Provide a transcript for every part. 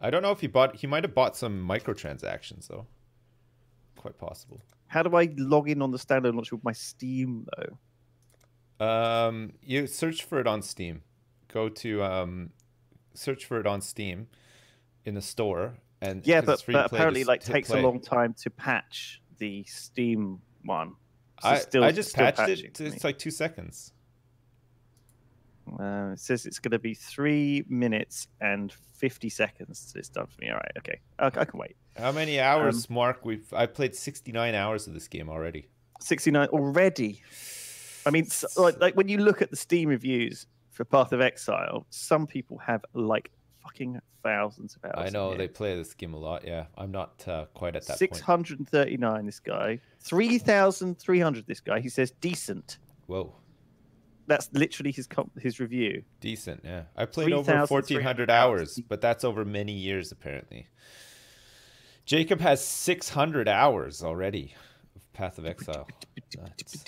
I don't know if he bought. He might have bought some microtransactions though. Quite possible. How do I log in on the standard launcher with my Steam though? Um, you search for it on Steam. Go to um, search for it on Steam in the store, and yeah, but, but apparently, like takes play. a long time to patch the Steam one. So I, still- I just patched it. It's like two seconds. Uh, it says it's going to be three minutes and fifty seconds. It's done for me. All right, okay, I, I can wait. How many Um, hours, Mark? We've I played sixty nine hours of this game already. Sixty nine already. I mean, s like, like when you look at the Steam reviews for Path of Exile, some people have like fucking thousands of hours. I know they play this game a lot. Yeah, I'm not uh, quite at that Six hundred and thirty nine. point. hundred and thirty nine. This guy, three thousand three hundred. This guy. He says decent. Whoa, That's literally his com- his review. decent. Yeah, I played over fourteen hundred hours, but that's over many years apparently. Jacob has six hundred hours already of Path of Exile. Nuts.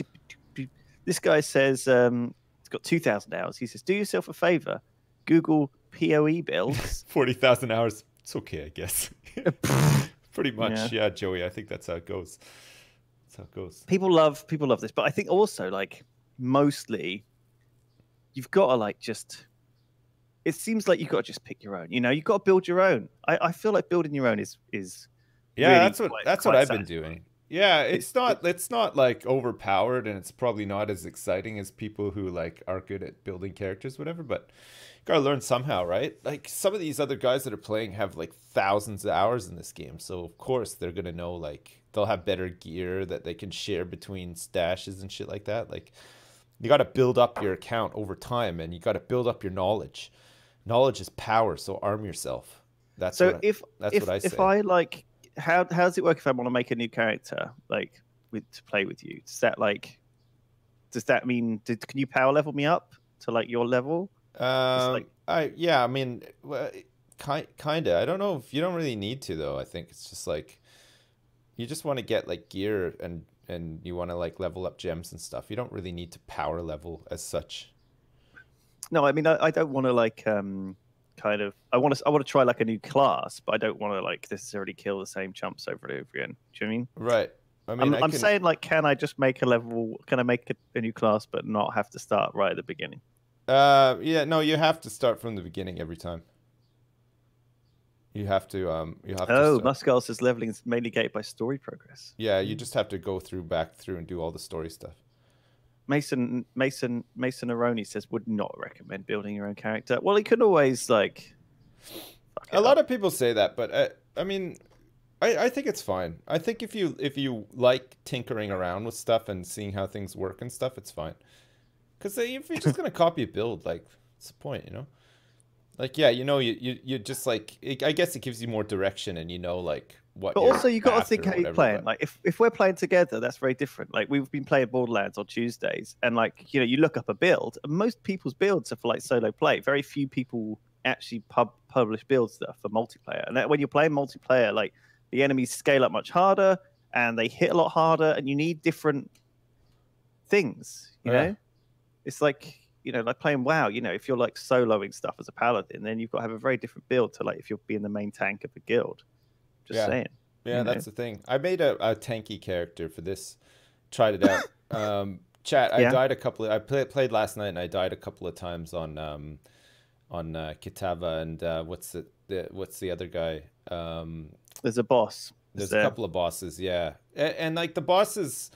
This guy says um, it's got 2,000 hours. He says, do yourself a favor, Google PoE builds. Forty thousand hours. It's okay, I guess. Pretty much, yeah. Joey. I think that's how it goes. That's how it goes. people love people love this, but I think also like mostly you've got to like just. It seems like you've got to just pick your own. You know, you've got to build your own. I, I feel like building your own is is Yeah, really that's what quite- that's what I've been doing. Yeah, it's not it's not like overpowered and it's probably not as exciting as people who like are good at building characters whatever, but you got to learn somehow, right? Like some of these other guys that are playing have like thousands of hours in this game. So of course they're going to know like they'll have better gear that they can share between stashes and shit like that. Like you got to build up your account over time and you got to build up your knowledge. Knowledge is power, so arm yourself. That's so what I- if that's if what I if. I like how how does it work if I want to make a new character like with to play with you? Does that like does that mean did, can you power level me up to like your level? Um, like- I yeah, I mean, kind kinda. I don't know if you don't really need to though. I think it's just like you just want to get like gear and and you want to like level up gems and stuff. You don't really need to power level as such. No, I mean I, I don't want to like um kind of I want to I want to try like a new class, but I don't want to like necessarily kill the same chumps over and over again. Do you know what I mean? Right. I mean, am I I'm can- saying like, can I just make a level? Can I make a, a new class but not have to start right at the beginning? Uh, yeah, no, you have to start from the beginning every time. You have to um, you have to. Oh, start- Muscal says leveling is mainly gated by story progress. Yeah, you hmm. just have to go through back through and do all the story stuff. Mason Mason Mason Aroni says would not recommend building your own character. Well, he could always like. a lot up. of people say that but I, I mean I, I think it's fine i think if you if you like tinkering around with stuff and seeing how things work and stuff it's fine because uh, if you're just gonna copy a build like what's the point you know like yeah you know you you, you just like it, i guess it gives you more direction and you know like what But also, you got to think how you're playing. but- Like, if, if we're playing together, that's very different. Like, we've been playing Borderlands on Tuesdays, and like, you know, you look up a build, and most people's builds are for like solo play. Very few people actually pub publish builds that are for multiplayer. And that, when you're playing multiplayer, like the enemies scale up much harder, and they hit a lot harder, and you need different things. You oh, Yeah. know, it's like you know, like playing WoW. You know, if you're like soloing stuff as a paladin, then you've got to have a very different build to like if you're being the main tank of a guild. Just Yeah. saying. Yeah, you know? that's the thing. I made a, a tanky character for this. Tried it out. um, chat. I Yeah. died a couple. Of, I play, played last night, and I died a couple of times on um, on uh, Kitava and uh, what's the, the what's the other guy? Um, There's a boss. there's Is a couple of bosses. Yeah, and, and like the bosses,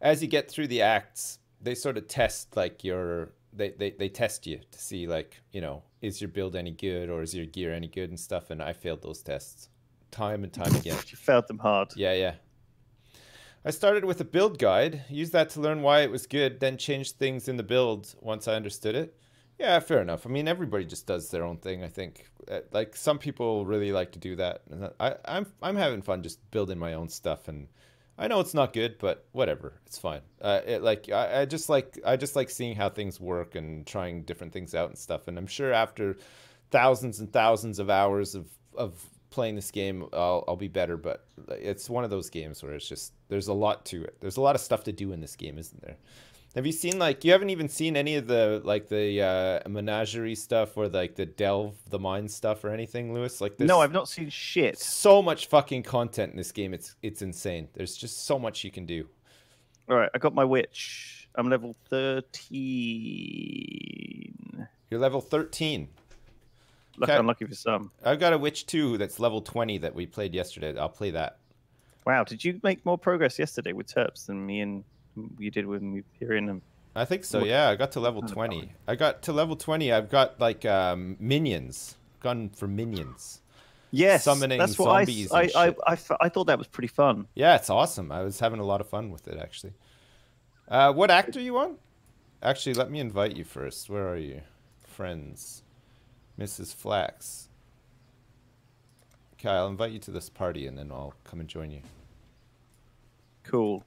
as you get through the acts, they sort of test like your. They, they, they test you to see like you know is your build any good or is your gear any good and stuff and I failed those tests time and time again. You failed them hard. Yeah, yeah. I started with a build guide, used that to learn why it was good, then changed things in the build once I understood it. Yeah, fair enough. I mean, everybody just does their own thing. I think, Uh, like some people really like to do that. And I, I'm, I'm having fun just building my own stuff, and I know it's not good, but whatever, it's fine. Uh, it, like I, I just like, I just like seeing how things work and trying different things out and stuff. And I'm sure after thousands and thousands of hours of of playing this game, I'll I'll be better. But it's one of those games where it's just there's a lot to it. There's a lot of stuff to do in this game, isn't there? Have you seen like you haven't even seen any of the like the uh, menagerie stuff or like the delve the mine stuff or anything, Lewis? Like there's No, I've not seen shit. so much fucking content in this game. It's it's insane. There's just so much you can do. All right, I got my witch. I'm level 13. You're level 13. Lucky, Okay. unlucky for some. I've got a witch too that's level 20 that we played yesterday. I'll play that. Wow, did you make more progress yesterday with Turps than me and you did with me Pyrian and I think so. Yeah, I got to level 20. I got to level 20. I've got like um, minions. Gone for minions. Yes, Summoning that's what I, zombies I, and I, shit. I, f- I thought that was pretty fun. Yeah, it's awesome. I was having a lot of fun with it actually. Uh, what actor you on? Actually, let me invite you first. Where are you? Friends. Mrs. Flax. Okay, I'll invite you to this party and then I'll come and join you. Cool.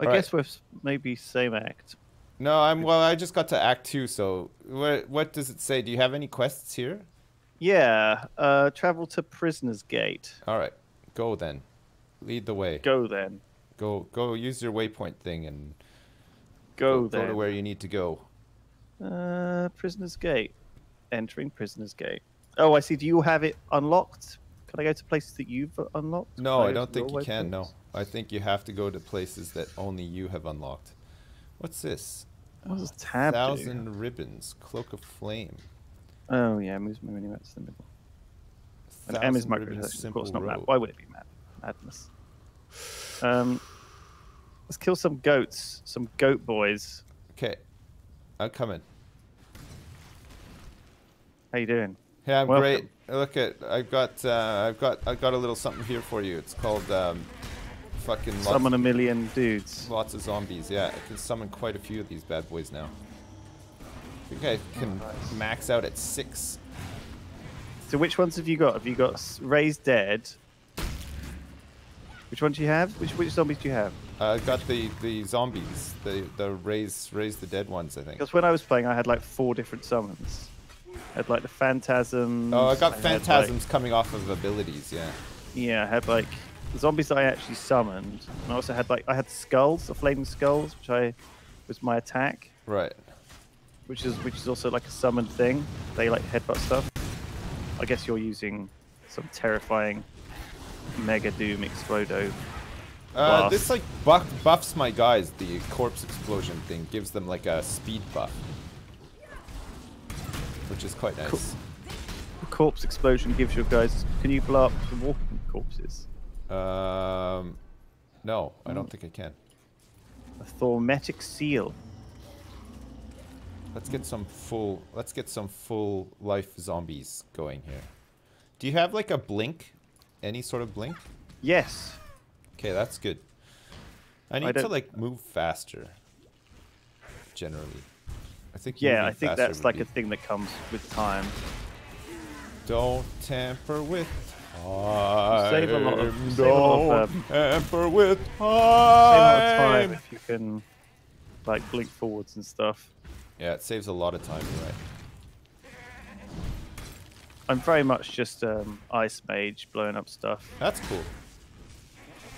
I All right. guess we're maybe same act. No, I'm well. I just got to Act Two. So, what what does it say? Do you have any quests here? Yeah, uh, travel to Prisoner's Gate. All right, go then. Lead the way. Go then. Go go. Use your waypoint thing and Go, go, then. go to where you need to go. Uh, Prisoner's Gate. Entering Prisoner's Gate. Oh, I see. Do you have it unlocked? Can I go to places that you've unlocked? No, Can I don't think you can. No, waypoints? I think you have to go to places that only you have unlocked. What's this? What does tab do? Thousand ribbons, cloak of flame. Oh yeah, moves my mini map to the middle. And M is Thousand micro, ribbons, of course not map. Why would it be map? Madness. Um, let's kill some goats, some goat boys. Okay, I'm coming. How you doing? Hey, I'm Welcome. great. Look at I've got uh, I've got I've got a little something here for you. It's called um, fucking lots, Summon a million dudes. lots of zombies. Yeah, I can summon quite a few of these bad boys now. I think I can max out at six. So which ones have you got? Have you got s- Raised Dead? Which ones do you have? Which which zombies do you have? Uh, I got the the zombies, the the raise raise the dead ones. I think. Because when I was playing, I had like four different summons. I had like the Phantasms. Oh, I got like- phantasms coming off of abilities. Yeah. Yeah, I had like the zombies that I actually summoned, and I also had like I had skulls, the flaming skulls, which I was my attack, Right. which is which is also like a summoned thing. They like headbutt stuff. I guess you're using some terrifying Mega Doom Explodo. Uh, this like buff, buffs my guys. The corpse explosion thing gives them like a speed buff, which is quite nice. Cool. The corpse explosion gives your guys. Can you blow up the walking corpses? Um, no, I don't think I can. A Thaumatic Seal. Let's get some full. Let's get some full life zombies going here. Do you have like a blink? Any sort of blink? Yes. Okay, that's good. I need to like move faster. Generally, I think. Yeah, I think that's like be- a thing that comes with time. Don't tamper with. Save a lot of- save a lot of, Don't um, tamper with Save a lot of time time. if you can, like blink forwards and stuff. Yeah, it saves a lot of time. Right. I'm very much just um, ice mage blowing up stuff. That's cool.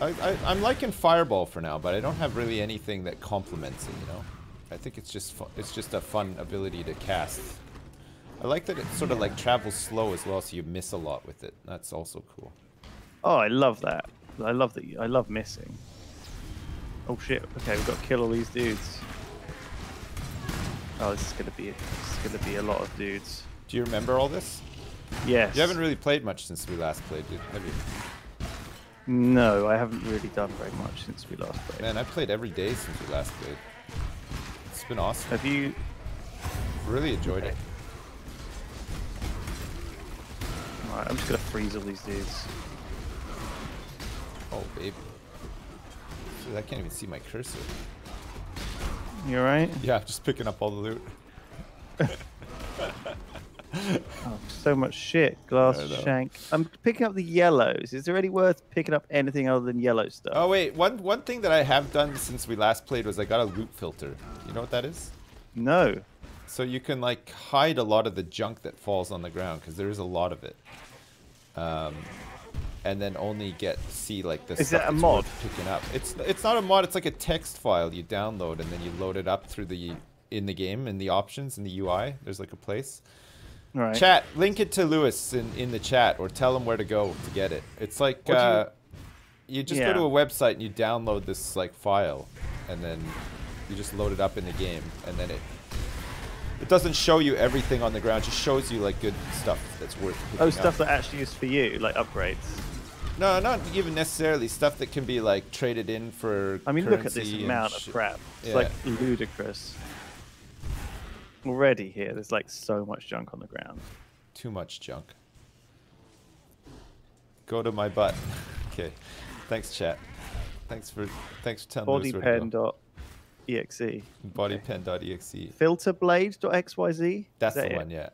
I, I, I'm liking Fireball for now, but I don't have really anything that complements it. You know, I think it's just fu- it's just a fun ability to cast. I like that it sort of like travels slow as well, so you miss a lot with it. That's also cool. Oh, I love that. I love that. I love missing. Oh shit! Okay, we've got to kill all these dudes. Oh, this is gonna be this is gonna be a lot of dudes. Do you remember all this? Yes. You haven't really played much since we last played, did- have you? No, I haven't really done very much since we last played. Man, I played every day since we last played. It's been awesome. Have you? Really enjoyed it. Alright, I'm just gonna freeze all these dudes. Oh, baby. Dude, I can't even see my cursor. You alright? Yeah, just picking up all the loot. Oh, so much shit. Glass shank. I'm picking up the yellows. Is there any worth picking up anything other than yellow stuff? Oh wait, one one thing that I have done since we last played was I got a loot filter. You know what that is? No. So you can like hide a lot of the junk that falls on the ground because there is a lot of it. Um, and then only get see like the Is stuff that a mod? picking up. It's it's not a mod. It's like a text file you download and then you load it up through the in the game in the options in the UI. There's like a place. Right. Chat, link it to Lewis in, in the chat or tell him where to go to get it. It's like What you- uh, you, just Yeah. go to a website and you download this like file and then you just load it up in the game and then it it doesn't show you everything on the ground, it just shows you like good stuff that's worth Oh, up. stuff that actually is for you, like upgrades. No, not even necessarily stuff that can be like traded in for I mean, look at this amount of crap. It's Yeah. like ludicrous. Already here, there's like so much junk on the ground. Too much junk. Go to my butt. okay. Thanks, chat. Thanks for thanks for telling Lewis pen to go. Bodypen.exe. Bodypen.exe. Filterblade.xyz. That's that the it? one, yeah.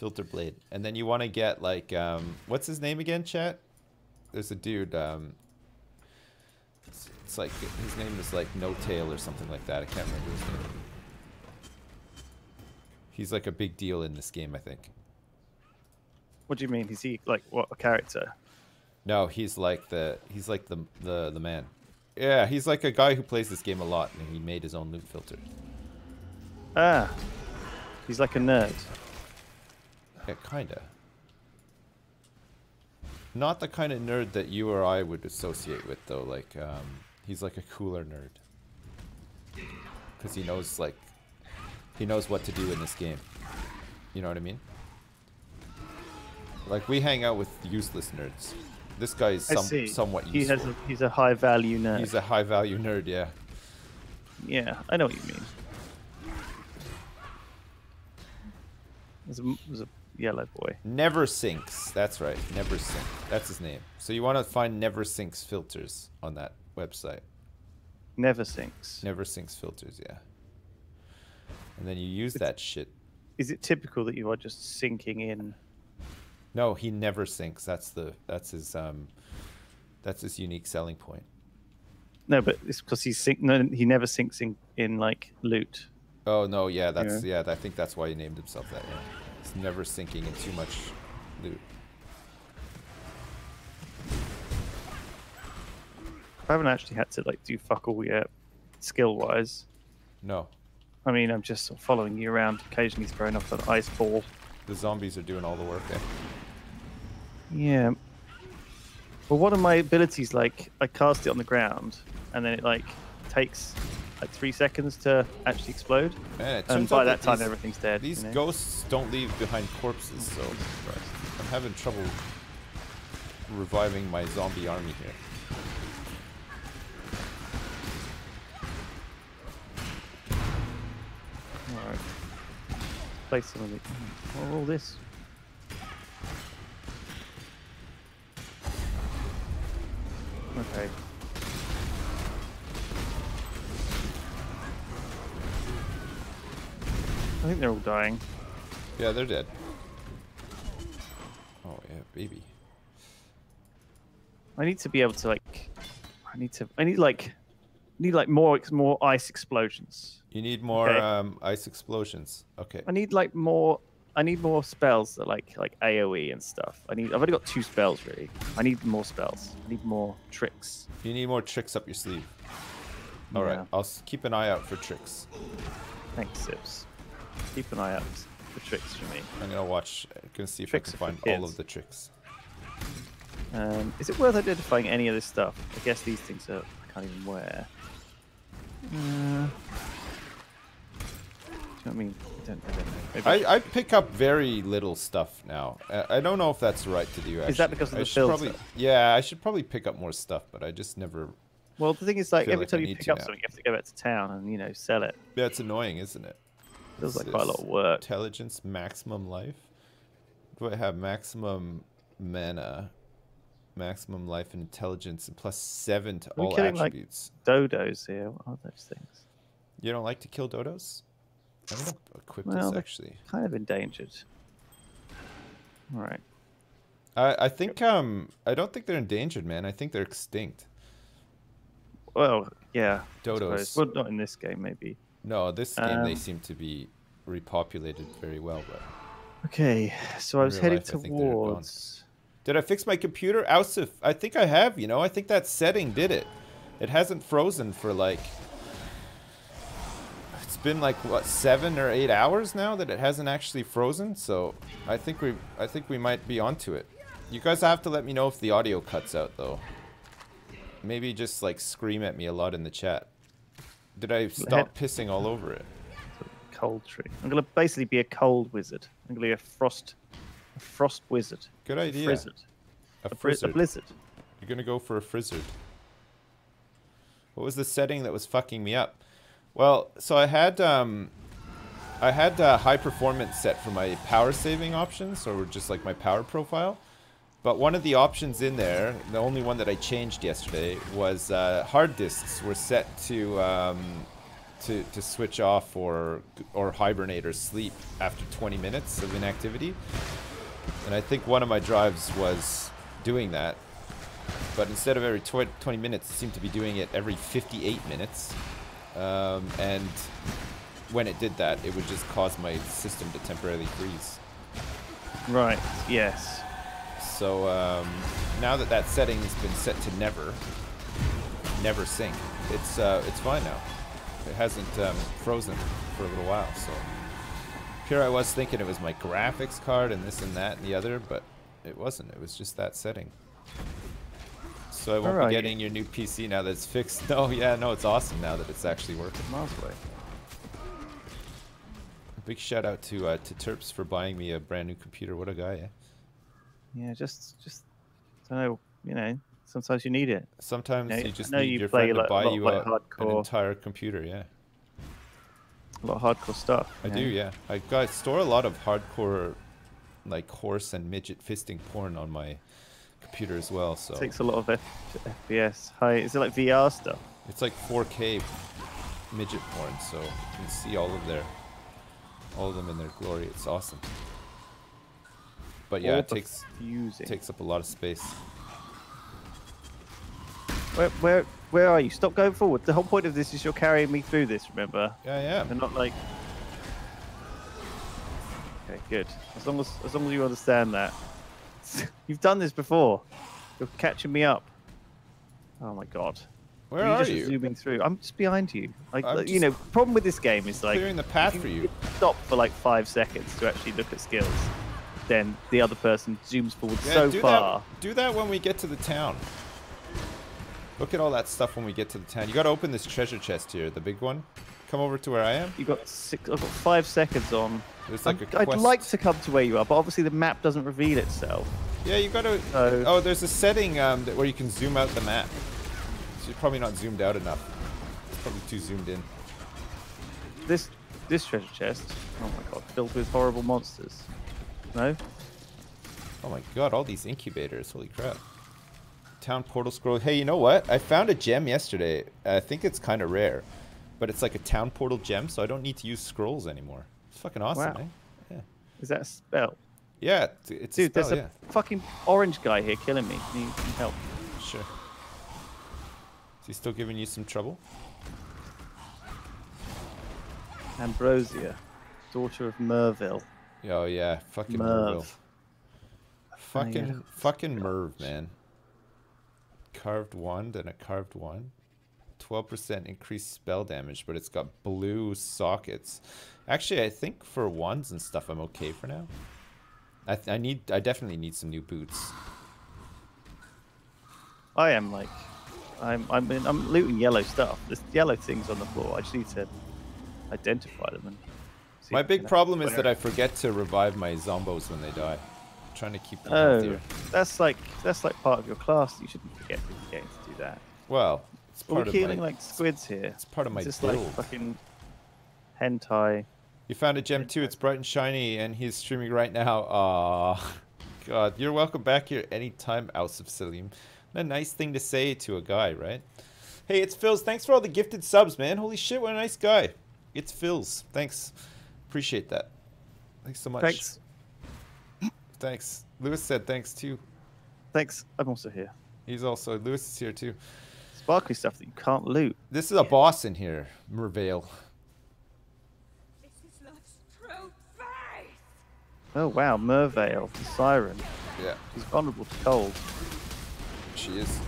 Filterblade. And then you want to get like um what's his name again, chat? There's a dude um it's, it's like his name is like No Tail or something like that. I can't remember his name. He's like a big deal in this game, I think. What do you mean? Is he like what a character? No, he's like the he's like the the the man. Yeah, he's like a guy who plays this game a lot and he made his own loot filter. Ah, he's like a nerd. Yeah, kinda. Not the kind of nerd that you or I would associate with, though. Like, um, he's like a cooler nerd. Because he knows, like, he knows what to do in this game. You know what I mean? Like, we hang out with useless nerds. This guy is some, somewhat he has a, he's a high value nerd. He's a high value nerd, yeah. Yeah, I know what you mean. There's a, there's a yellow boy. Never Sinks. That's right. Never Sink. That's his name. So you want to find Never Sinks filters on that website. Never sinks. Never Sinks filters, yeah. And then you use that shit. Is it typical that you are just sinking in? No, he never sinks. That's the that's his um that's his unique selling point. No, but it's because he's sink. No, he never sinks in in like loot. Oh no, yeah, that's yeah. I think that's why he named himself that. Yeah, he's never sinking in too much loot. I haven't actually had to like do fuck all yet, skill wise. No, I mean, I'm just sort of following you around, occasionally throwing off an ice ball. the zombies are doing all the work. Eh? Yeah. Well, one of my abilities, like, I cast it on the ground, and then it like takes like three seconds to actually explode, it and by out that time these, everything's dead. these you know? ghosts don't leave behind corpses, so I'm having trouble reviving my zombie army here. Alright. Place some of the. Oh, all this. Okay. I think they're all dying. Yeah, they're dead. Oh yeah, baby. I need to be able to like. I need to. I need like. Need like more ex- more ice explosions. You need more Okay. um, ice explosions. Okay. I need like more. I need more spells that like like AOE and stuff. I need. I've only got two spells really. I need more spells. I need more tricks. You need more tricks up your sleeve. All right, Yeah. I'll keep an eye out for tricks. Thanks, Sips. Keep an eye out for tricks for me. I'm gonna watch. I'm gonna see if Tricks I can find all of the tricks. Um, is it worth identifying any of this stuff? I guess these things are. I can't even wear. Uh, do you know what I mean? I don't, I don't know. I, I pick up very little stuff now. I, I don't know if that's right to do. Actually. Is that because of I the should probably. Yeah, I should probably pick up more stuff, but I just never. Well, the thing is, like feel every like time you pick up now. something, you have to go back to town and you know sell it. Yeah, it's annoying, isn't it? Feels like quite a lot of work. Intelligence, maximum life. Do I have maximum mana, maximum life and intelligence, and plus seven to Are we all killing, like- Dodos here. What are those things? You don't like to kill dodos? I'm gonna equip Well, this actually. Kind of endangered. All right. I I think um I don't think they're endangered, man. I think they're extinct. Well, yeah. Dodos. Well, not in this game, maybe. No, this game they Um, seem to be repopulated very well, but Okay, so I was heading life, I think they're gone. towards Did I fix my computer? Ausif, I think I have, you know. I think that setting did it. It hasn't frozen for like... It's been like, what, seven or eight hours now that it hasn't actually frozen? So I think we, I think we might be onto it. You guys have to let me know if the audio cuts out, though. Maybe just, like, scream at me a lot in the chat. Did I stop pissing all over it? Cold tree. I'm going to basically be a cold wizard. I'm to be a frost a frost wizard. Good idea. A frizzard. A, A, frizzard. a blizzard. You're gonna go for a frizzard. What was the setting that was fucking me up? Well, so I had um, I had high performance set for my power saving options, or just like my power profile. But one of the options in there, the only one that I changed yesterday, was uh, hard disks were set to um, to to switch off or or hibernate or sleep after 20 minutes of inactivity. And I think one of my drives was doing that. But instead of every tw 20 minutes, it seemed to be doing it every 58 minutes. Um, and when it did that, it would just cause my system to temporarily freeze. Right. Yes. So um, now that that setting has been set to never, never sync, it's uh, it's fine now. It hasn't um, frozen for a little while. So here I was thinking it was my graphics card and this and that and the other, but it wasn't. It was just that setting. So I won't be you? getting your new PC now that it's fixed. No, yeah, no, it's awesome now that it's actually working. Miles away. Big shout out to uh, to Turps for buying me a brand new computer. What a guy! Eh? Yeah. Just, just. I don't know. You know. Sometimes you need it. Sometimes Yeah, you just need you your friend like, to buy you like, a, an entire computer. Yeah. A lot of hardcore stuff. I you do, yeah. I got store a lot of hardcore, like horse and midget fisting porn on my computer as well. So it Takes a lot of F- FPS. High. Is it like VR stuff? it's like 4K midget porn, so you can see all of their, all of them in their glory. It's awesome. But yeah, All it takes takes up a lot of space. Where, where, where are you? Stop going forward. The whole point of this is you're carrying me through this. Remember? Yeah, yeah. And not like. Okay, good. As long as as long as you understand that. You've done this before. You're catching me up. Oh my god. Where You're are just you? Zooming through. I'm just behind you. Like like, you know, problem with this game is like Clearing the path if for you. Stop for like five seconds to actually look at skills. Then the other person zooms forward Yeah, so do far. That, do that when we get to the town. Look at all that stuff when we get to the town. You gotta open this treasure chest here, the big one. Come over to where I am. You got six. I've got five seconds on. There's like I'd, a I'd like to come to where you are, but obviously the map doesn't reveal itself. Yeah, you gotta. So- Oh, there's a setting um, that, where you can zoom out the map. So you're probably not zoomed out enough. It's probably too zoomed in. This this treasure chest. Oh my god, filled with horrible monsters. No. Oh my god, all these incubators. Holy crap. Town portal scroll. Hey, you know what? I found a gem yesterday. I think it's kind of rare. But it's like a town portal gem, so I don't need to use scrolls anymore. It's fucking awesome, Wow. eh? Yeah. Is that a spell? Yeah, it's, it's Dude, a spell, there's yeah. a fucking orange guy here killing me. Can you help? Sure. Is he still giving you some trouble? Ambrosia, daughter of Merveil. Oh yeah, fucking Merveil. Fucking fucking Merv, man. Carved wand and a carved wand. 12% increased spell damage, but it's got blue sockets. Actually, I think for wands and stuff, I'm okay for now. I, th- I need, I definitely need some new boots. I am like, I'm I'm in, I'm looting yellow stuff. There's yellow things on the floor. I just need to identify them and. see My big problem is that I forget to revive my zombos when they die. I'm trying to keep them Oh, that's like that's like part of your class. You shouldn't forget to do that. Well, it's Are we killing my. like squids here? it's part of my this build. like fucking hentai? You found a gem too. It's bright and shiny, and he's streaming right now. Ah, God, you're welcome back here anytime, House of. What a nice thing to say to a guy, right? Hey, it's Phil's. Thanks for all the gifted subs, man. Holy shit, what a nice guy. It's Phil's. Thanks. Appreciate that. Thanks so much. Thanks, Thanks. Lewis said thanks too. thanks. I'm also here. He's also Lewis is here too. Sparkly stuff that you can't loot. This is a boss in here, Merveil. This is love's true face. Oh wow, Merveil, the siren. Yeah, She's vulnerable to cold, she is.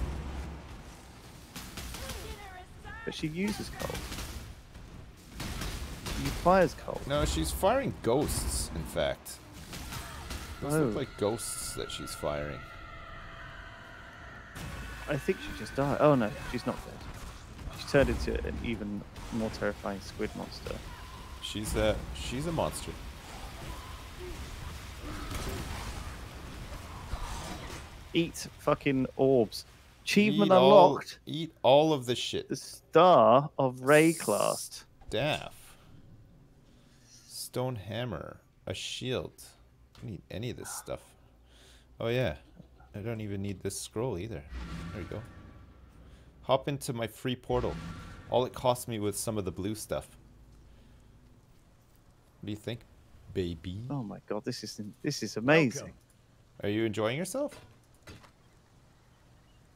but she uses cold. She fires cold. No, she's firing ghosts, in fact. Those Oh. look like ghosts that she's firing. I think she just died. Oh no, she's not dead. She turned into an even more terrifying squid monster. She's a she's a monster. Eat fucking orbs. Achievement Eat all- unlocked. eat all of the shit. The star of Ray class. Staff. Stone hammer. A shield. I don't need any of this stuff. Oh yeah. I don't even need this scroll either. There you go. Hop into my free portal. All it cost me was some of the blue stuff. What do you think, baby? Oh my god, this is this is amazing. Are you enjoying yourself?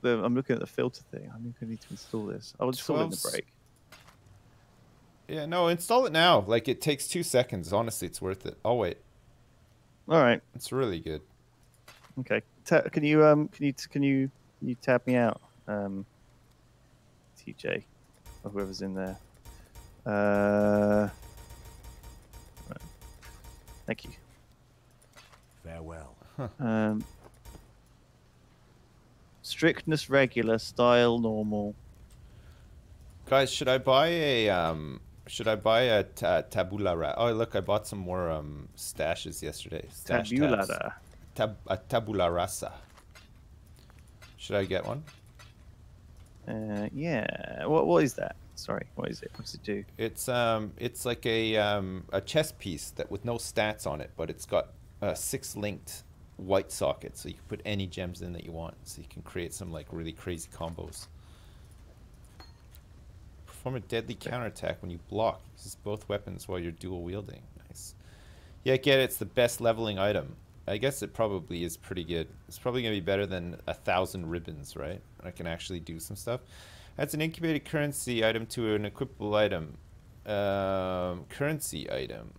The, I'm looking at the filter thing. I'm going to need to install this. I'll install it in the break. Yeah, no, install it now. Like it takes two seconds. Honestly, it's worth it. I'll wait. All right. It's really good. Okay. Ta- can you um can you can you can you tab me out um TJ or whoever's in there. Uh. right. Thank you. Farewell. Um. Strictness regular, style normal. Guys, should I buy a um? Should I buy a ta- tabula rasa? Oh, look, I bought some more um stashes yesterday. Stash tabs. Tab- a tabula rasa. Should I get one? Uh, yeah. What what is that? Sorry. What is it? What does it do? It's um, it's like a um, a chess piece that with no stats on it, but it's got uh, six linked white sockets, so you can put any gems in that you want. So you can create some like really crazy combos. Perform a deadly counterattack when you block. Uses both weapons while you're dual wielding. Nice. Yeah, get it. It's the best leveling item. I guess it probably is pretty good. It's probably gonna be better than a thousand ribbons, right? I can actually do some stuff. That's an incubated currency item to an equipable item. Um, currency item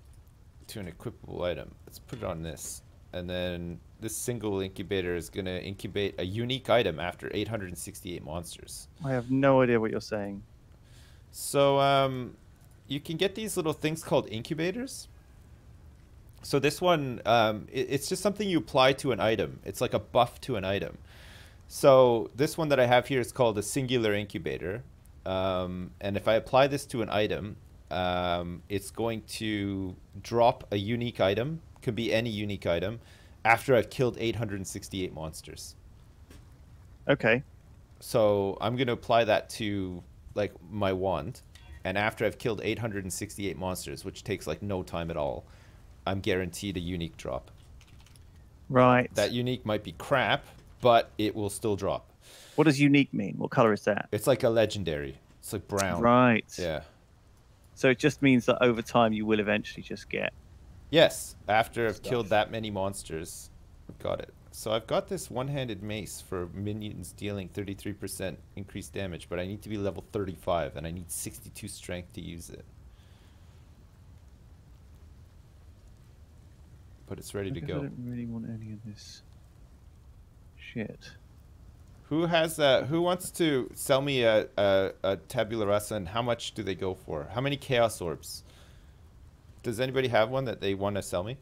to an equipable item. Let's put it on this. And then this single incubator is going to incubate a unique item after 868 monsters. I have no idea what you're saying. So um, you can get these little things called incubators. So this one, um, it, it's just something you apply to an item. It's like a buff to an item. So this one that I have here is called a singular incubator. Um, and if I apply this to an item, um, it's going to drop a unique item, could be any unique item, after I've killed 868 monsters. Okay. So I'm going to apply that to like my wand, and after I've killed 868 monsters, which takes like no time at all, I'm guaranteed a unique drop. Right. That unique might be crap, but it will still drop. What does unique mean? What color is that? It's like a legendary. It's like brown. Right. Yeah. So it just means that over time you will eventually just get. Yes. After I've Stuff. killed that many monsters, got it. So I've got this one-handed mace for minions dealing 33% increased damage, but I need to be level 35 and I need 62 strength to use it. But it's ready to go. I don't really want any of this shit. Who has uh who wants to sell me a, a, a tabula rasa and how much do they go for? How many chaos orbs? Does anybody have one that they want to sell me?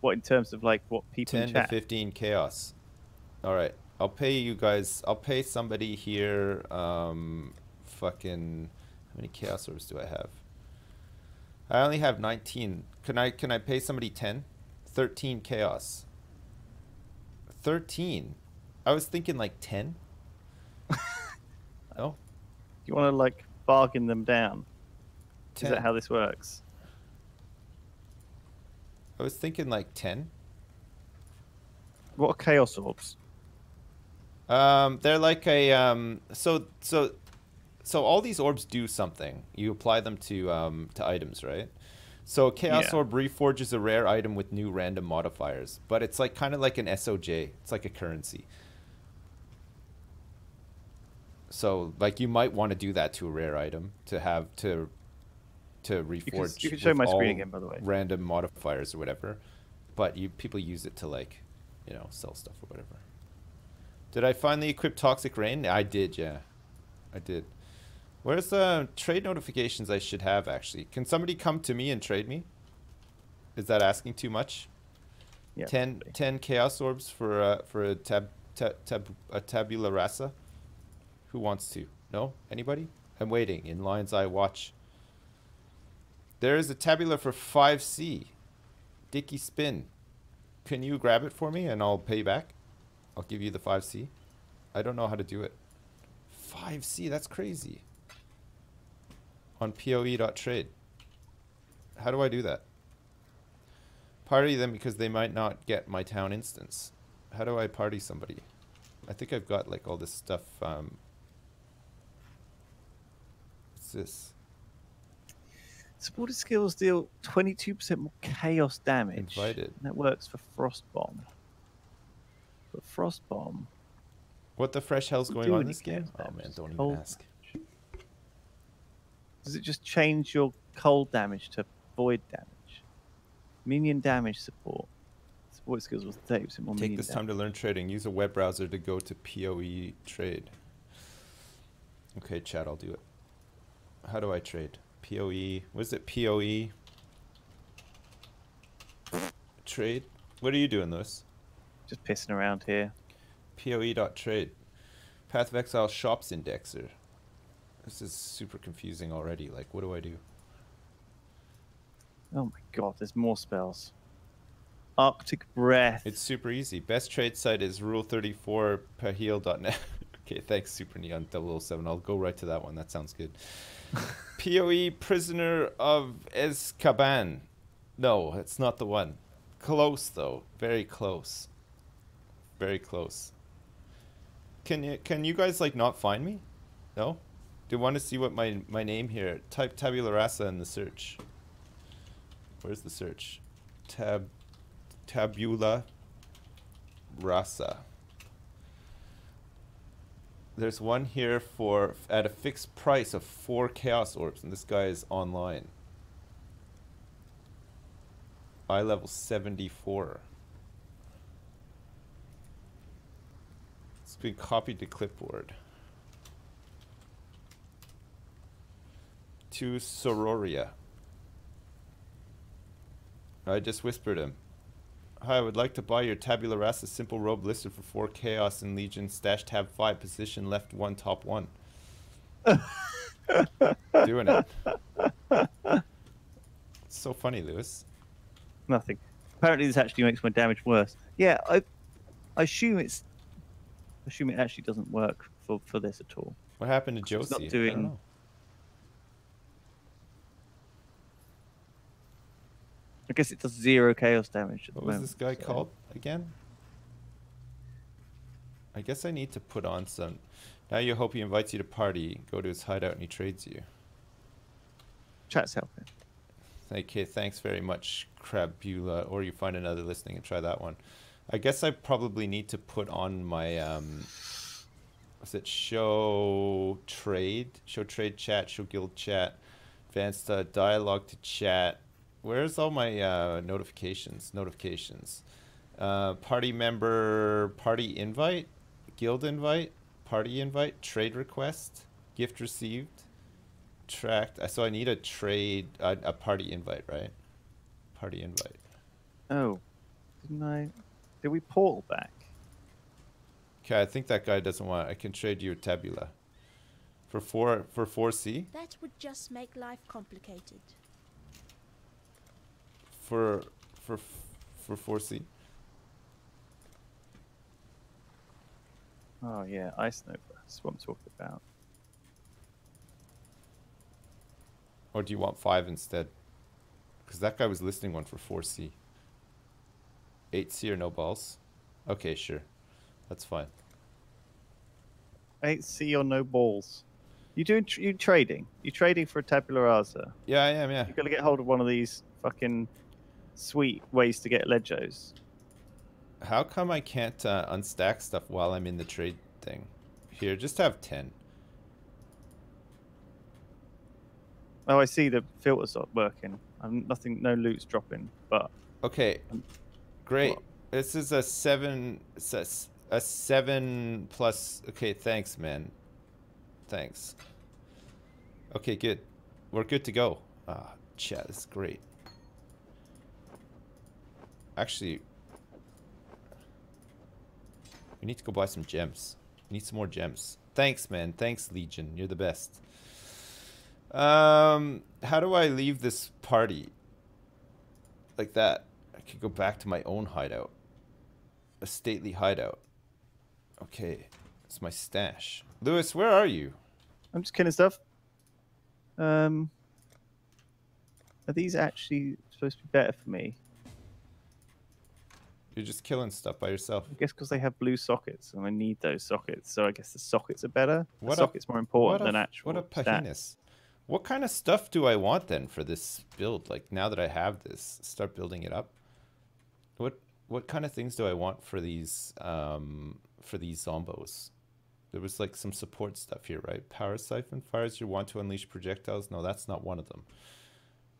What in terms of like what people 10 in to 15 chaos. All right. I'll pay you guys. I'll pay somebody here um fucking how many chaos orbs do I have? I only have 19. Can I can I pay somebody 10? 13 chaos. 13. I was thinking like 10. oh. You want to like bargain them down? Is that how this works? I was thinking like 10. What are chaos orbs? Um, they're like a um, so so so all these orbs do something. You apply them to um, to items, right? So Chaos Yeah. Orb reforges a rare item with new random modifiers, but it's like kind of like an SOJ. It's like a currency. So like you might want to do that to a rare item to have to to reforge you can show my screen again, by the way. random modifiers or whatever. but you people use it to like, you know, sell stuff or whatever. Did I finally equip Toxic Rain? I did, yeah. I did. Where's the trade notifications I should have actually? Can somebody come to me and trade me? Is that asking too much? Yeah, 10, 10 chaos orbs for uh, for a tab, tab, tab a tabula rasa. Who wants to? No? Anybody? I'm waiting in Lioneye's Watch. There is a tabula for 5C. Dicky spin. Can you grab it for me and I'll pay back? I'll give you the 5C. I don't know how to do it. 5C, that's crazy. On poe.trade. How do I do that? Party them because they might not get my town instance. How do I party somebody? I think I've got like all this stuff. Um, what's this? Supported skills deal 22% more chaos damage. Invited. That works for Frost Bomb. But Frost Bomb. What the fresh hell's going on in this game? Oh man, don't even cold ask. Does it just change your cold damage to void damage? Minion damage support. Support skills will 30% more Take this damage. time to learn trading. Use a web browser to go to PoE trade. Okay, chat, I'll do it. How do I trade? PoE. Was it PoE? Trade. What are you doing, Lewis? Just pissing around here. PoE.trade. Path of Exile shops indexer. This is super confusing already. Like, what do I do? Oh my god, there's more spells. Arctic Breath. It's super easy. Best trade site is rule34 paheal.net. okay, thanks, Super Neon 007. I'll go right to that one. That sounds good. PoE Prisoner of Azkaban. No, it's not the one. Close, though. Very close. Very close. Can you can you guys like not find me? No? You want to see what my my name here? Type tabula rasa in the search. Where's the search? Tab tabula rasa. There's one here for at a fixed price of four chaos orbs, and this guy is online. Eye level 74. It's been copied to clipboard. To Sororia. I just whispered him. Hi, I would like to buy your Tabula Rasa simple robe listed for 4 Chaos and Legion. Stash tab 5, position left 1, top 1. Doing it. It's so funny, Lewis. Nothing. Apparently, this actually makes my damage worse. Yeah, I, I assume it's. I assume it actually doesn't work for, for this at all. What happened to It's not Josie? I don't doing- I guess it does zero chaos damage. At What was moment, this guy so- called again? I guess I need to put on some. Now you hope he invites you to party. Go to his hideout and he trades you. Chat's helping. Okay, thanks very much, Crabula. Or you find another listing and try that one. I guess I probably need to put on my um was it show trade? Show trade chat, show guild chat, advanced uh, dialogue to chat. Where's all my uh, notifications? Notifications. Uh, party member, party invite, guild invite, party invite, trade request, gift received, tracked. uh, So I need a trade, a, a party invite, right? Party invite. Oh, didn't I? Did we portal back? Okay, I think that guy doesn't want. I can trade you a tabula. For four for four C That would just make life complicated. For for for four C. Oh yeah, Ice Nova. That's what I'm talking about. Or do you want five instead? Because that guy was listing one for four C. Eight C or no balls? Okay, sure, that's fine. Eight C or no balls. You doing? Tr- you trading? You trading for a tabula rasa? Yeah, I am. Yeah. You gotta get hold of one of these fucking sweet ways to get legos. How come I can't uh, unstack stuff while I'm in the trade thing? Here, just have ten. Oh, I see the filters not working. I'm nothing. No loot's dropping. But Okay. Great. This is a seven. it's a s- A seven plus. Okay, thanks, man. Thanks. Okay, good. We're good to go. Ah, chat. Is great. Actually, we need to go buy some gems. We need some more gems. Thanks, man. Thanks, Legion. You're the best. Um, how do I leave this party? Like that. I could go back to my own hideout. A stately hideout. Okay, it's my stash. Lewis, where are you? I'm just killing stuff. Um, are these actually supposed to be better for me? You're just killing stuff by yourself. I guess because they have blue sockets, and I need those sockets. So I guess the sockets are better. The What a- sockets more important a, than actual. What a stats. What kind of stuff do I want then for this build? Like now that I have this, start building it up. What what kind of things do I want for these um for these zombos? There was like some support stuff here, right? Power siphon fires you want to unleash projectiles. No, that's not one of them.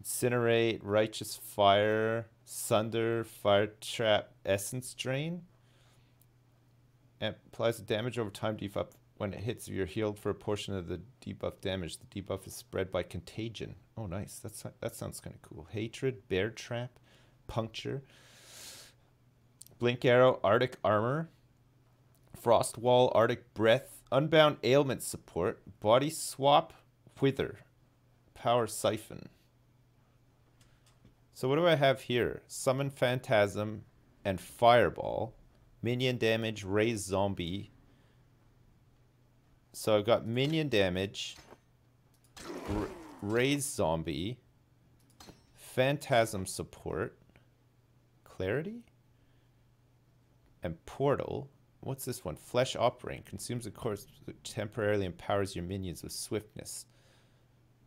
Incinerate, righteous fire, sunder, fire trap, essence drain. Applies the damage over time debuff when it hits you're healed for a portion of the debuff damage. The debuff is spread by contagion. Oh nice. That's that sounds kind of cool. Hatred, bear trap, puncture. Blink arrow, arctic armor. Frost wall, arctic breath, unbound ailment support, body swap, wither, power siphon. So what do I have here? Summon phantasm and fireball. Minion damage, raise zombie. So I've got minion damage, raise zombie, phantasm support, clarity, and portal. What's this one? Flesh offering consumes a course temporarily empowers your minions with swiftness.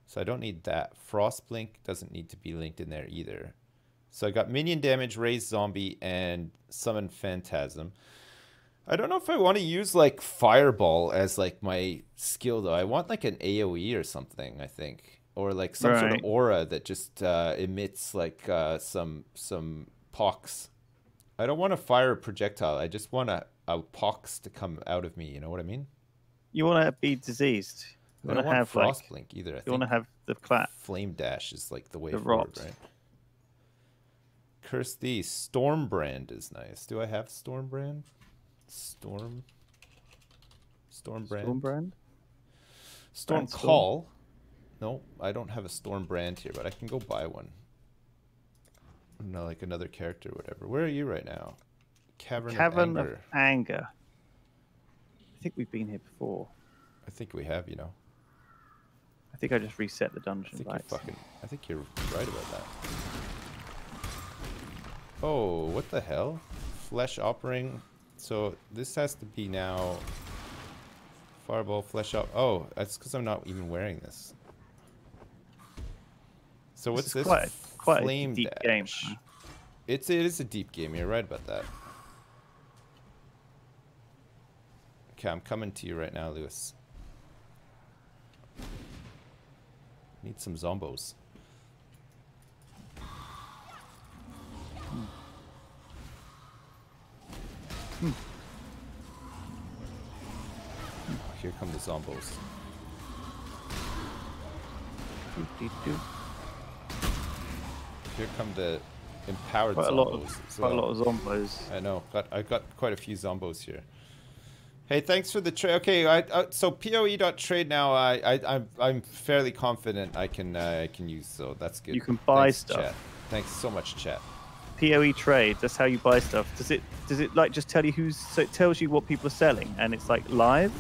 So I don't need that. Frost blink doesn't need to be linked in there either. So I got minion damage, raise zombie, and summon phantasm. I don't know if I want to use like fireball as like my skill though. I want like an AoE or something. I think, or like some sort of aura that just uh, emits like uh, some some pox. I don't want to fire a projectile. I just want a, a pox to come out of me. You know what I mean? You want to be diseased. You I want don't to want have frost like. blink either. I You want to have the clap. flame dash is like the way the forward, rot. right? Curse thee. Storm brand is nice. Do I have storm brand? Storm. Storm brand. Storm brand. Storm Call. No, I don't have a Storm brand here, but I can go buy one. No, like another character, or whatever. Where are you right now? Cavern, Cavern of of Anger. Anger. I think we've been here before. I think we have, you know. I think I just reset the I dungeon think lights. you're fucking. I think you're right about that. Oh, what the hell? Flesh offering. So this has to be now. Fireball, flesh up. Oh, that's because I'm not even wearing this. So what's is this? quite a- quite a Flame deep game, dash. huh? It's it is a deep game. You're right about that. Okay, I'm coming to you right now, Lewis. Need some zombos. Oh, here come the zombos. Here come the empowered Quite a zombos. lot of quite a lot of zombos. I know. Got I got quite a few zombos here. Hey, thanks for the trade. Okay, I, I so poe.trade now. I I I'm, I'm fairly confident I can uh, I can use. So that's good. You can buy Thanks, stuff. Chat. Thanks so much, chat. PoE trade. That's how you buy stuff. Does it? Does it like just tell you who's? So it tells you what people are selling, and it's like live.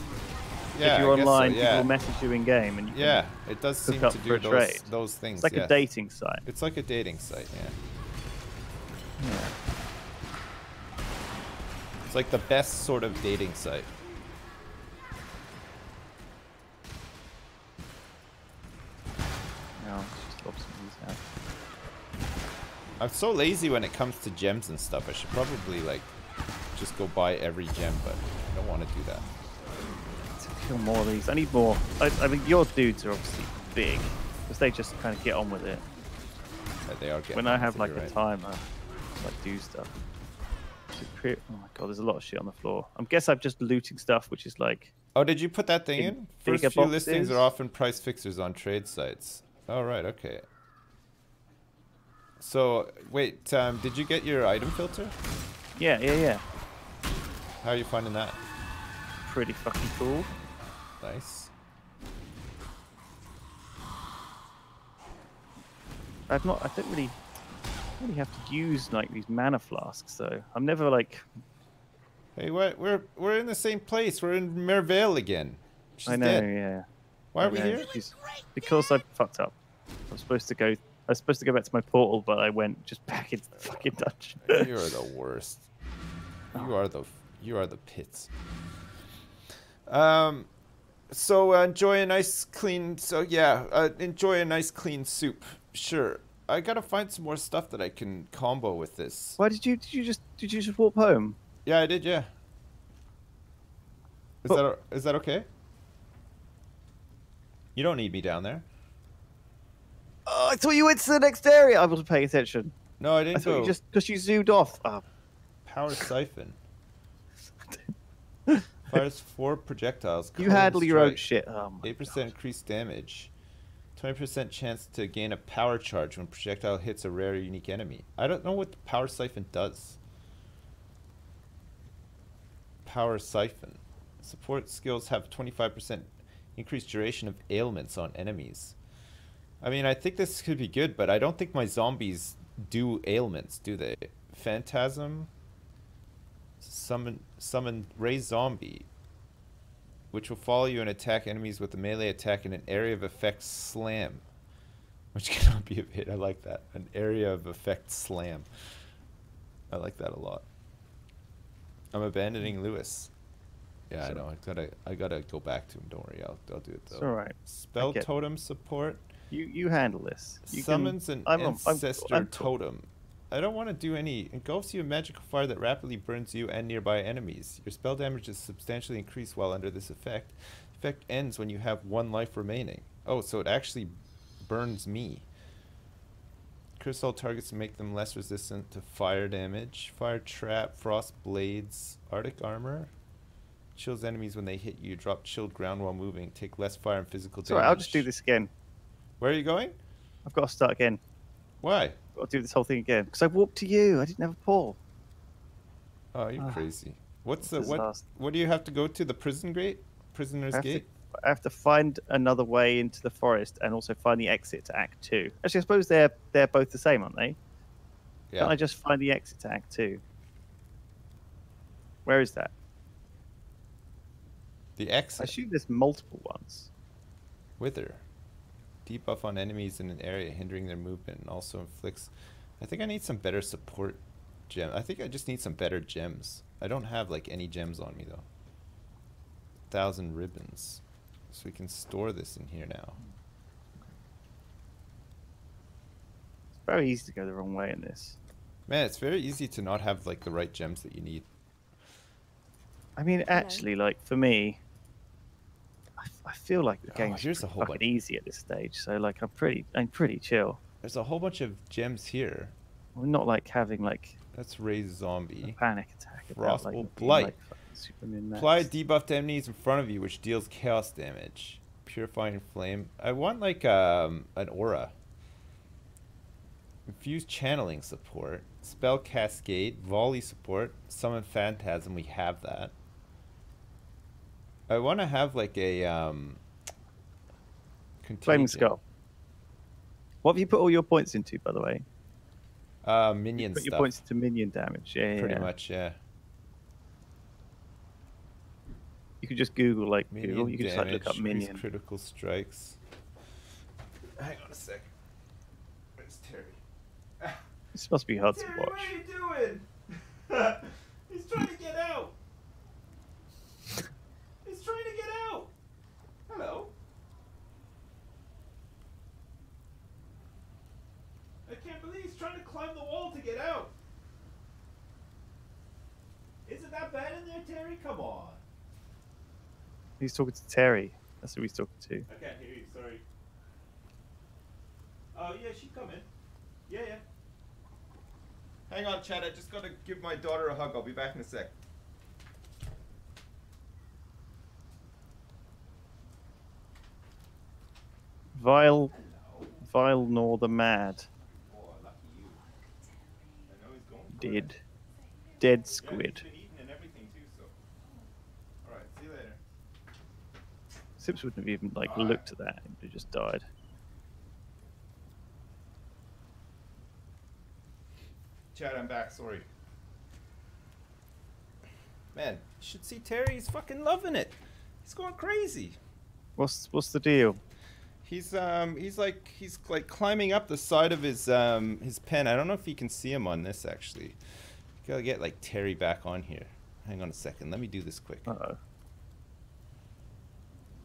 Yeah, if you're guess so, online, yeah. people message you in game, and you Yeah, it does seem to do those trade. those things. It's like yeah. a dating site. It's like a dating site. Yeah. Yeah. It's like the best sort of dating site. No, let's just lob some of these out. I'm so lazy when it comes to gems and stuff. I should probably like just go buy every gem, but I don't want to do that. To kill more of these. I need more. I, I mean, your dudes are obviously big, because they just kind of get on with it. Uh, they are getting. when I have like it, a right. timer, I, like do stuff. Oh my god, there's a lot of shit on the floor. I guess I'm just looting stuff, which is like Oh, did you put that thing Big- in? First few listings are often price fixers on trade sites. Oh, right, okay. So, wait, um, did you get your item filter? yeah, yeah, yeah, How are you finding that? pretty fucking cool. Nice. I've not. I don't really, really have to use like these mana flasks though. I'm never like. Hey, what? We're we're in the same place. We're in Merveil again. She's I know. dead. Yeah. Why I are we here? she's- Because I fucked up. I'm supposed to go. I was supposed to go back to my portal, but I went just back into the fucking dungeon. You are the worst. You are the you are the pits. Um, so uh, enjoy a nice clean. So yeah, uh, enjoy a nice clean soup. Sure. I gotta find some more stuff that I can combo with this. Why did you? Did you just? Did you just warp home? Yeah, I did. Yeah. Is Oh. that is that okay? You don't need me down there. Oh, I thought you went to the next area. I wasn't paying attention. No, I didn't I thought go. you just because you zoomed off. Oh, Power siphon. Fires four projectiles. you handle your own shit. Oh Eight percent increased damage. Twenty percent chance to gain a power charge when projectile hits a rare or unique enemy. I don't know what the power siphon does. Power siphon. Support skills have twenty-five percent increased duration of ailments on enemies. I mean, I think this could be good, but I don't think my zombies do ailments, do they? Phantasm. Summon, summon raise zombie which will follow you and attack enemies with a melee attack in an area of effect slam. Which cannot be a hit. I like that. An area of effect slam. I like that a lot. I'm abandoning Lewis. Yeah, I know. I gotta, I gotta go back to him. Don't worry. I'll, I'll do it though. It's all right. Spell totem support You you handle this. You can- summons an I'm- I'm- ancestor I'm totem. I don't want to do any. Engulfs you in magical fire that rapidly burns you and nearby enemies. Your spell damage is substantially increased while under this effect. Effect ends when you have one life remaining. Oh, so it actually burns me. Curse all targets to make them less resistant to fire damage. Fire trap, frost blades, arctic armor. Chills enemies when they hit you. Drop chilled ground while moving. Take less fire and physical damage. right. I'll just do this again. Where are you going? I've got to start again. Why? I'll do this whole thing again because I walked to you. I didn't have a portal. Oh, you're Ah, crazy. What's the what? What do you have to go to? The prison gate? Prisoner's I have, to, gate? I have to find another way into the forest and also find the exit to Act Two. Actually, I suppose they're they're both the same, aren't they? Yeah. Can't I just find the exit to Act Two? Where is that? the exit. I assume there's multiple ones. Wither. Debuff on enemies in an area, hindering their movement, and also inflicts. I think I need some better support gem. I think I just need some better gems. I don't have like any gems on me though. Thousand ribbons. So we can store this in here now. It's very easy to go the wrong way in this. Man, it's very easy to not have like the right gems that you need. I mean, actually, like for me, I, I feel like the Oh, game's here's a whole fucking bunch. easy at this stage. So like, I'm pretty, I'm pretty chill. There's a whole bunch of gems here. I'm not like having like Let's raise a zombie. panic attack Frostful like Blight. like, Apply debuff to enemies in front of you, which deals chaos damage. Purifying flame. I want like um an aura. Infuse channeling support. Spell cascade. Volley support. Summon phantasm. We have that. I want to have like a um. Flaming skull. What have you put all your points into, by the way? Uh, You minion put your points into minion damage. Yeah, Pretty yeah. much, yeah. You could just Google like Minion Google. You could just like look up minion. critical strikes. Hang on a sec. Where's Terry? This must be hard to watch. what are you doing? He's trying to get out. He's trying to get out. Hello. I can't believe he's trying to climb the wall to get out. Is it that bad in there, Terry? Come on. He's talking to Terry. That's who he's talking to. I can't hear you. Sorry. Oh yeah, she coming. Yeah, yeah. Hang on, Chad. I just gotta give my daughter a hug. I'll be back in a sec. Vile, vile nor the mad. Lucky you. I know he's going for it. Dead. Dead squid. he's been eating and everything too, so. Alright, see you later. Sips wouldn't have even like looked at that. It just died. Chad, I'm back. Sorry. Man, you should see Terry. He's fucking loving it. He's going crazy. What's what's the deal? He's um he's like he's like climbing up the side of his um his pen. I don't know if you can see him on this actually. Gotta get like Terry back on here. Hang on a second. Let me do this quick. Uh oh.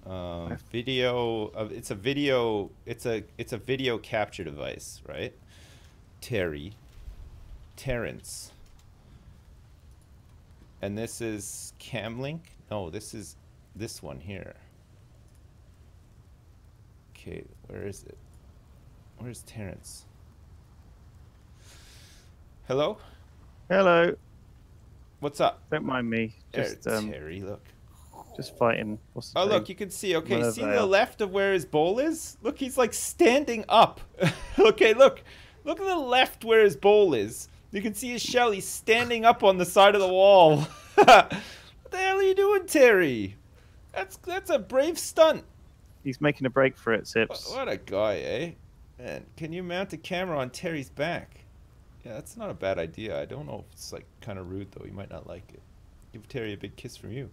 Um, video of it's a video it's a it's a video capture device, right? Terry, Terrence, and this is Camlink. No, this is this one here. Okay, where is it? Where's Terrence? Hello, Hello. what's up? Don't mind me. There, Just um, Terry, look. just fighting. What's Oh, look, you can see. Okay, Whatever see the left of where his bowl is? Look, he's like standing up. okay, look. Look at the left where his bowl is. You can see his shell. He's standing up on the side of the wall. what the hell are you doing, Terry? That's that's a brave stunt. He's making a break for it, What, Sips. what a guy, eh? Man, can you mount a camera on Terry's back? Yeah, that's not a bad idea. I don't know if it's like kind of rude though. You might not like it. Give Terry a big kiss from you.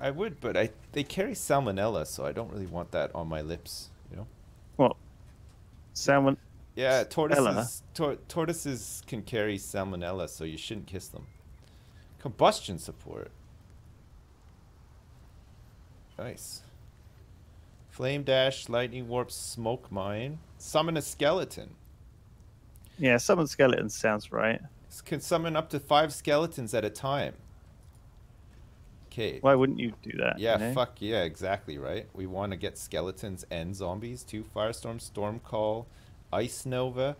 I would, but I they carry salmonella, so I don't really want that on my lips. You know? What? Salmon. Yeah, tortoises. Tor- tortoises can carry salmonella, so you shouldn't kiss them. Combustion support. Nice. Flame dash, lightning warp, smoke mine. Summon a skeleton. Yeah, summon skeletons sounds right. This can summon up to five skeletons at a time. Okay. Why wouldn't you do that? Yeah, you know? fuck yeah, exactly right. We want to get skeletons and zombies. Two Firestorm, Storm Call, Ice Nova,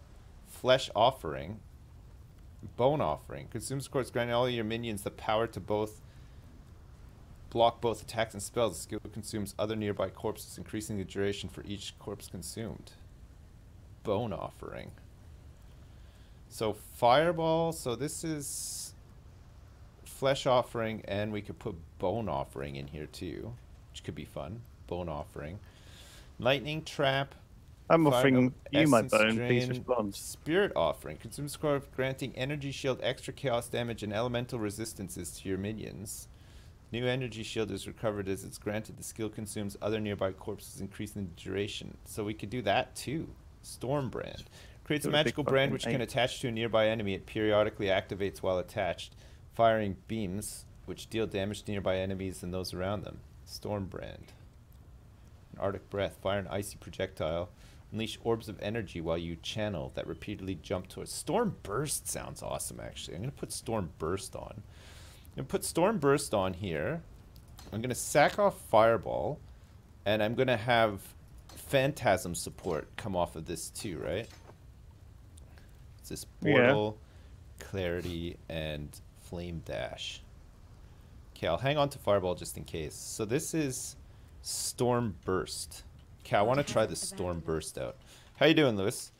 Flesh Offering, Bone Offering. Consumes corpse, granting all your minions the power to both block both attacks and spells. The skill consumes other nearby corpses, increasing the duration for each corpse consumed. Bone Offering. So Fireball. So this is flesh offering and we could put bone offering in here too which could be fun bone offering lightning trap I'm offering of you my bone. Please respond. spirit offering consumes corpse, granting energy shield extra chaos damage and elemental resistances to your minions new energy shield is recovered as it's granted the skill consumes other nearby corpses increasing the duration so we could do that too storm brand creates a Do a big magical brand which can attach to a nearby enemy it periodically activates while attached firing beams which deal damage to nearby enemies and those around them. Storm brand. An Arctic breath. Fire an icy projectile. Unleash orbs of energy while you channel that repeatedly jump towards. Storm burst sounds awesome. Actually, I'm gonna put storm burst on. I'm gonna put storm burst on here. I'm gonna sack off fireball, and I'm gonna have phantasm support come off of this too. Right? It's this Yeah. portal, clarity, and flame dash. Okay, I'll hang on to fireball just in case. So this is storm burst. Okay, I want to try the storm burst out. How you doing, Lewis?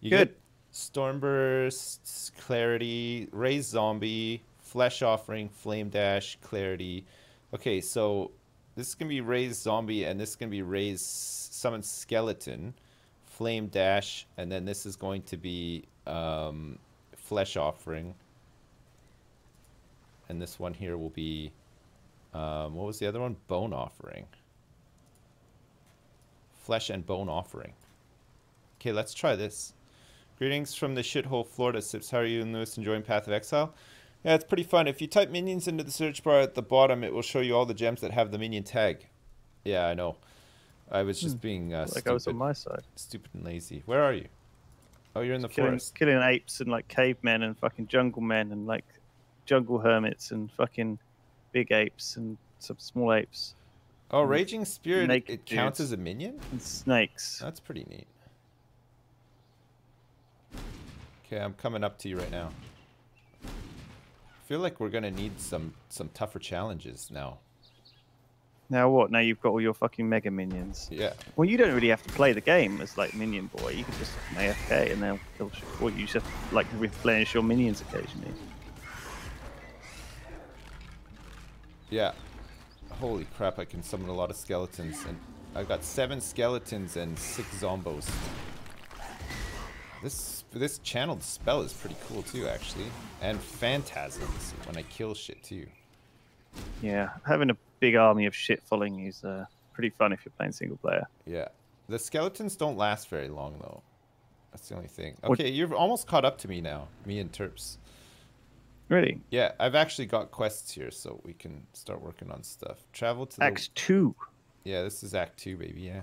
You Good. Storm burst, clarity, raise zombie, flesh offering, flame dash, clarity. Okay, so this is gonna be raise zombie, and this is gonna be raise summon skeleton, flame dash, and then this is going to be um, flesh offering. And this one here will be, um, what was the other one? Bone offering. Flesh and bone offering. Okay, let's try this. Greetings from the shithole Florida Sips. How are you and Lewis enjoying Path of Exile? Yeah, it's pretty fun. If you type minions into the search bar at the bottom, it will show you all the gems that have the minion tag. Yeah, I know. I was just Hmm. being uh, like stupid, I was on my side. stupid and lazy. Where are you? Oh, you're in the killing, forest. killing apes and like cavemen and fucking jungle men and like jungle hermits and fucking big apes and some small apes Oh, Raging Spirit, it counts as a minion? and snakes. That's pretty neat. Okay, I'm coming up to you right now. I feel like we're gonna need some some tougher challenges now. Now what? Now you've got all your fucking mega minions. Yeah. Well, you don't really have to play the game as like minion boy. You can just AFK and they'll kill shit. Or you just like replenish your minions occasionally. Yeah. Holy crap, I can summon a lot of skeletons. And I've got seven skeletons and six zombos. This this channeled spell is pretty cool too, actually. And phantasms when I kill shit too. Yeah, having a big army of shit following you is uh, pretty fun if you're playing single player. Yeah. The skeletons don't last very long though. That's the only thing. Okay, you're almost caught up to me now. Me and Turps. Really? Yeah, I've actually got quests here, so we can start working on stuff. Travel to the Act two. Yeah, this is Act Two, baby. Yeah.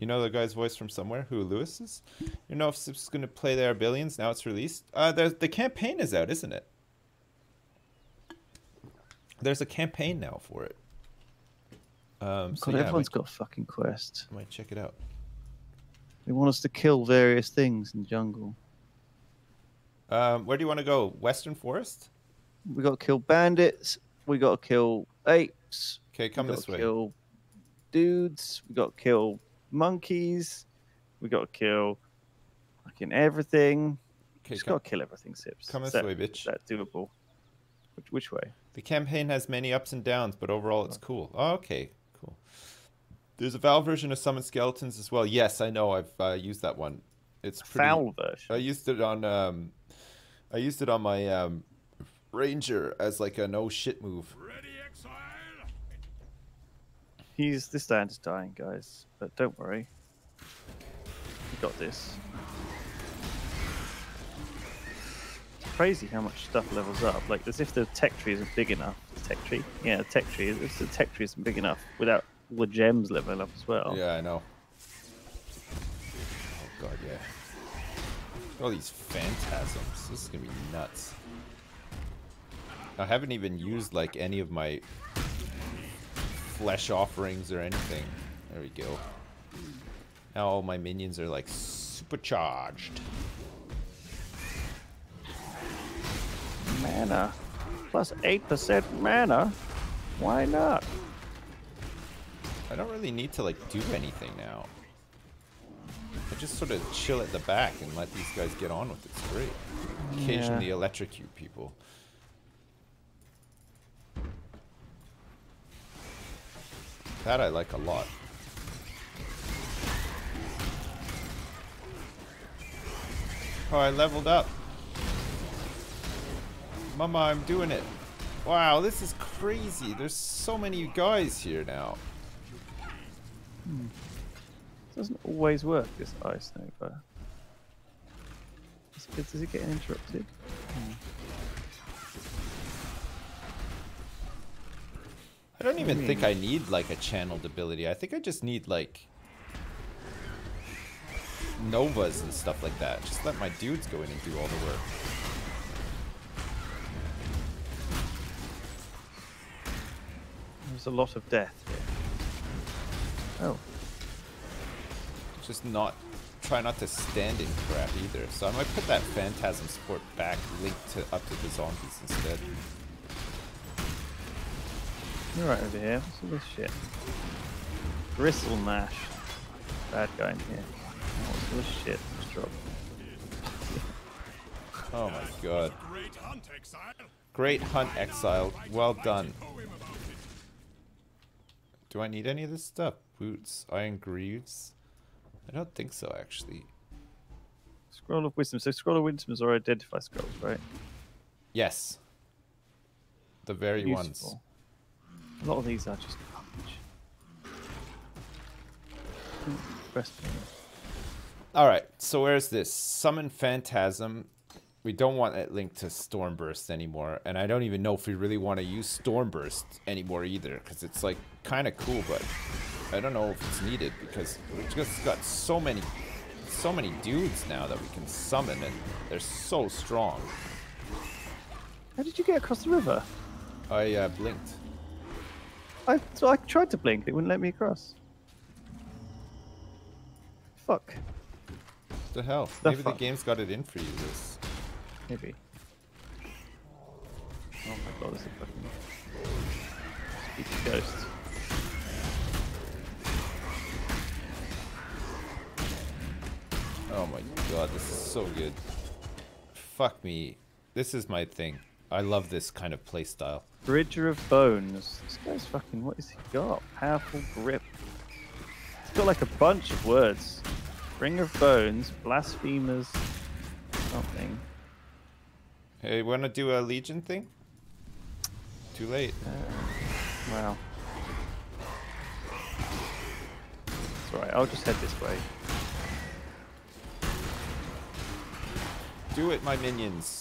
You know the guy's voice from somewhere? Who Lewis is? You know if it's going to play They Are Billions now it's released. Uh, the the campaign is out, isn't it? There's a campaign now for it. Um, so God, yeah, everyone's might, got a fucking quest. I might check it out. They want us to kill various things in the jungle. Um, where do you want to go? Western Forest? We got to kill bandits. We got to kill apes. Okay, come we this way. Kill dudes. We got to kill monkeys. We got to kill fucking everything. Okay, Just got to kill everything, Sips. come Is this that- way, bitch. that doable? Which, which way? The campaign has many ups and downs, but overall it's cool. Oh, okay, cool. There's a Vaal version of Summon Skeletons as well. Yes, I know. I've uh, used that one. It's pretty. Foul version. I used it on. Um, I used it on my um, Ranger as like a no shit move. He's this land is dying, guys. But don't worry. We got this. It's crazy how much stuff levels up. Like as if the tech tree isn't big enough. The tech tree? Yeah, the tech tree. If the tech tree isn't big enough without the gems leveling up as well. Yeah, I know. Oh god, yeah. All these phantasms. This is gonna be nuts. I haven't even used like any of my flesh offerings or anything. There we go. Now all my minions are like supercharged. Mana. Plus 8% mana. Why not? I don't really need to like do anything now. I just sort of chill at the back and let these guys get on with it. It's great. Occasionally electrocute people. That I like a lot. Oh, I leveled up. Mama, I'm doing it. Wow, this is crazy. There's so many guys here now. Hmm. doesn't always work, this ice nova. Is it, is it getting interrupted? Hmm. I don't even mean- think I hmm. need like a channeled ability. I think I just need like novas and stuff like that. Just let my dudes go in and do all the work. There's a lot of death here. Oh, Just not try not to stand in crap either. So I might put that phantasm support back linked to up to the zombies instead. You're right over here. What's all this shit? Bristle Mash. Bad guy in here. What's all this shit? Just drop. Oh my god. Great hunt, exile. Great hunt exile. Well done. Do I need any of this stuff? Boots, iron greaves? I don't think so actually. Scroll of Wisdom. So Scroll of Wisdom is already identify scrolls, right? Yes. The very ones. A lot of these are just garbage. Alright, so where's this? Summon Phantasm. We don't want it linked to Stormburst anymore, and I don't even know if we really want to use Stormburst anymore either, because it's like kind of cool, but I don't know if it's needed because we've just got so many, so many dudes now that we can summon, and they're so strong. How did you get across the river? I uh, blinked. I so I tried to blink, it wouldn't let me across. Fuck. the hell? The Maybe the game's got it in for you. This. Maybe. Oh my god, this is a fucking spooky ghost. Oh my god, this is so good. Fuck me. This is my thing. I love this kind of play style. Bridger of Bones. This guy's fucking. What has he got? Powerful grip. He's got like a bunch of words. Ring of Bones, blasphemers, something. Hey, wanna do a Legion thing? Too late. Uh, wow. It's alright, I'll just head this way. Do it, my minions.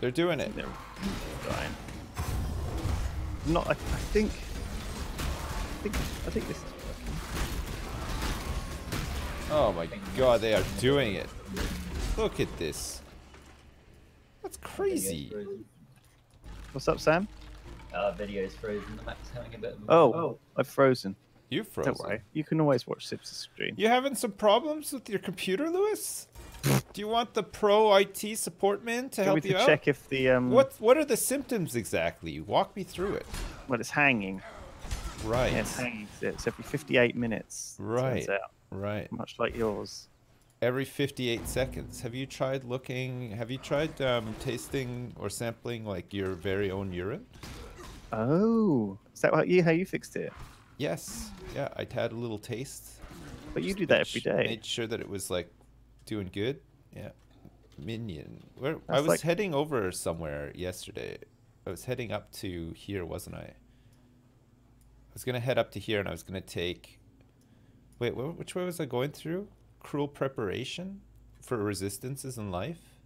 They're doing it. They're dying. Not. I, I think. I think. I think this is working. Oh my god, they are doing it. Look at this. That's crazy. What's up, Sam? Uh, video's frozen. The map's having a bit of a Oh, I've frozen. You frozen. Don't worry. You can always watch Sips' screen. You having some problems with your computer, Lewis? Do you want the pro IT support man to help you to out? check if the um? What What are the symptoms exactly? Walk me through it. Well, it's hanging. Right. Yeah, it's hanging. It's every 58 minutes. Right. Right. much like yours. Every 58 seconds. Have you tried looking? Have you tried um, tasting or sampling like your very own urine? Oh, is that how you how you fixed it? Yes. Yeah. I had a little taste. But you do that every day. Made sure that it was like doing good. Yeah. Minion. Where I was like- heading over somewhere yesterday. I was heading up to here, wasn't I? I was gonna head up to here, and I was gonna take. Wait, wh- which way was I going through? Cruel preparation for resistances in life.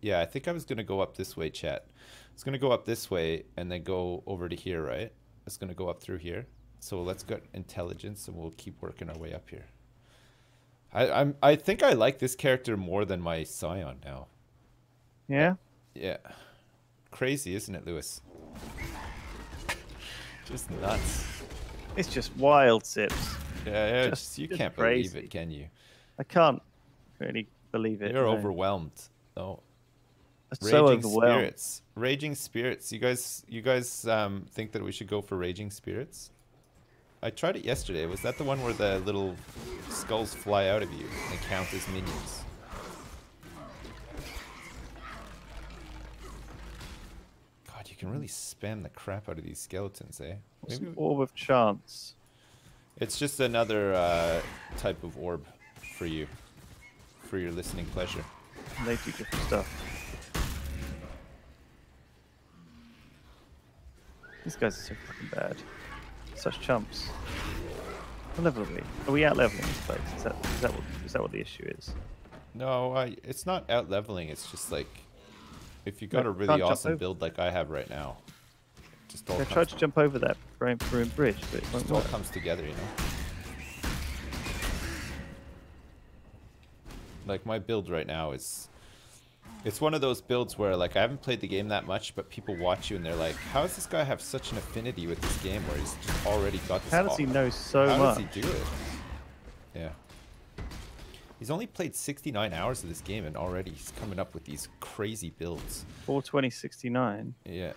Yeah, I think I was gonna go up this way, chat. I was gonna go up this way and then go over to here, right? I was gonna go up through here. So let's get intelligence, and we'll keep working our way up here. I I'm I think I like this character more than my Scion now. Yeah. Yeah. Crazy, isn't it, Lewis? Just nuts. It's just wild, Sips. Yeah, yeah Just- just, you just can't crazy. believe it, can you? I can't really believe it. You're no. overwhelmed. No. I'm so Raging overwhelmed. spirits. Raging spirits. You guys you guys um think that we should go for raging spirits? I tried it yesterday. Was that the one where the little skulls fly out of you and count as minions? God, you can really spam the crap out of these skeletons, eh? What's Maybe an orb of chance? It's just another uh, type of orb for you, for your listening pleasure. They do different stuff. These guys are so fucking bad. Such chumps. What level are we? Are we out leveling this place? Is that, is that, what, is that what the issue is? No, I, it's not out leveling. It's just like if you got No, a really awesome build like I have right now, just all I tried to jump over that ruined bridge, but it won't just all work. comes together, you know. Like my build right now is, it's one of those builds where like I haven't played the game that much, but people watch you and they're like, "How does this guy have such an affinity with this game where he's just already got this?" How does he know so How much? does he do it? Yeah. He's only played 69 hours of this game and already he's coming up with these crazy builds. 42069. Yeah.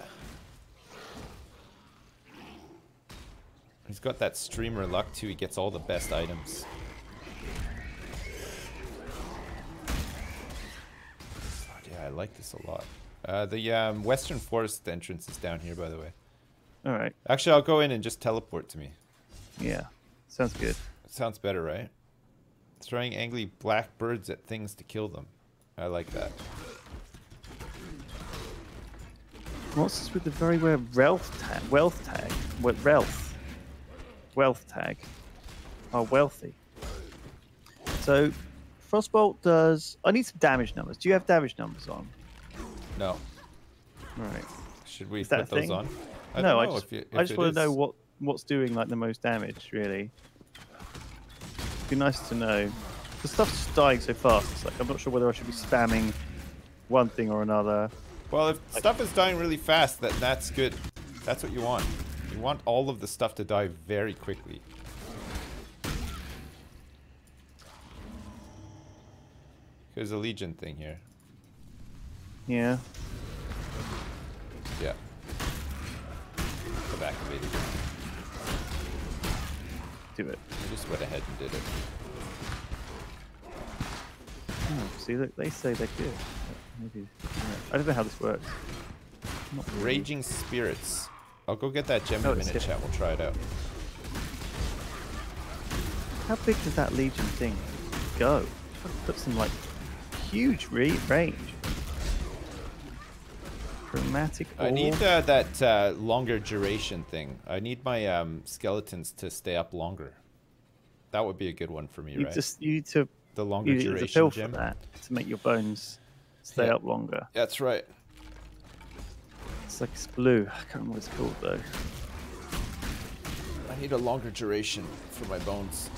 He's got that streamer luck too. He gets all the best items. God, yeah, I like this a lot. Uh, the um, Western Forest entrance is down here, by the way. Alright, Actually, I'll go in and just teleport to me. yeah. Sounds good. Sounds better, right? Throwing angry black birds at things to kill them. I like that. What's this with the very rare wealth tag? Wealth tag? What wealth? Wealth tag. Are wealthy. So, Frostbolt does. I need some damage numbers. Do you have damage numbers on? No. Right. Should we Is put those thing? on? I no, I just, if you- I just want to know what what's doing like the most damage. Really, It'd be nice to know. The stuff's just dying so fast. It's like I'm not sure whether I should be spamming one thing or another. Well, if stuff is dying really fast, that that's good. That's what you want. You want all of the stuff to die very quickly. There's a Legion thing here. Yeah. Yeah. Have activated it. Do it. I just went ahead and did it. Oh, see, look, they say they're good. Maybe. I don't know how this works. Not really. Raging Spirits. I'll go get that gem oh, in Oh, a minute, chat. We'll try it out. How big does that Legion thing go? It puts some like huge re- range. Chromatic. I need uh, that uh, longer duration thing. I need my um, skeletons to stay up longer. That would be a good one for me, You right? just you need to the longer you duration pill for that to make your bones stay Yeah. up longer. That's right. It's like it's blue. I can't remember what it's called though. I need a longer duration for my bones.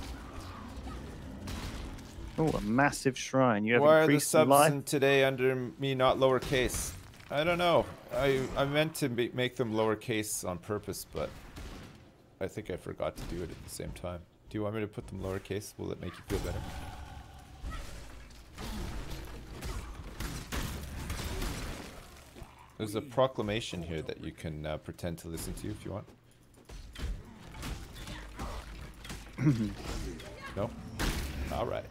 Oh, a massive shrine. You have Why are the increased subs life. today under me not lowercase? I don't know. I I meant to be, make them lowercase on purpose, but I think I forgot to do it at the same time. Do you want me to put them lowercase? Will it make you feel better? There's a proclamation here that you can uh, pretend to listen to if you want. no? Alright.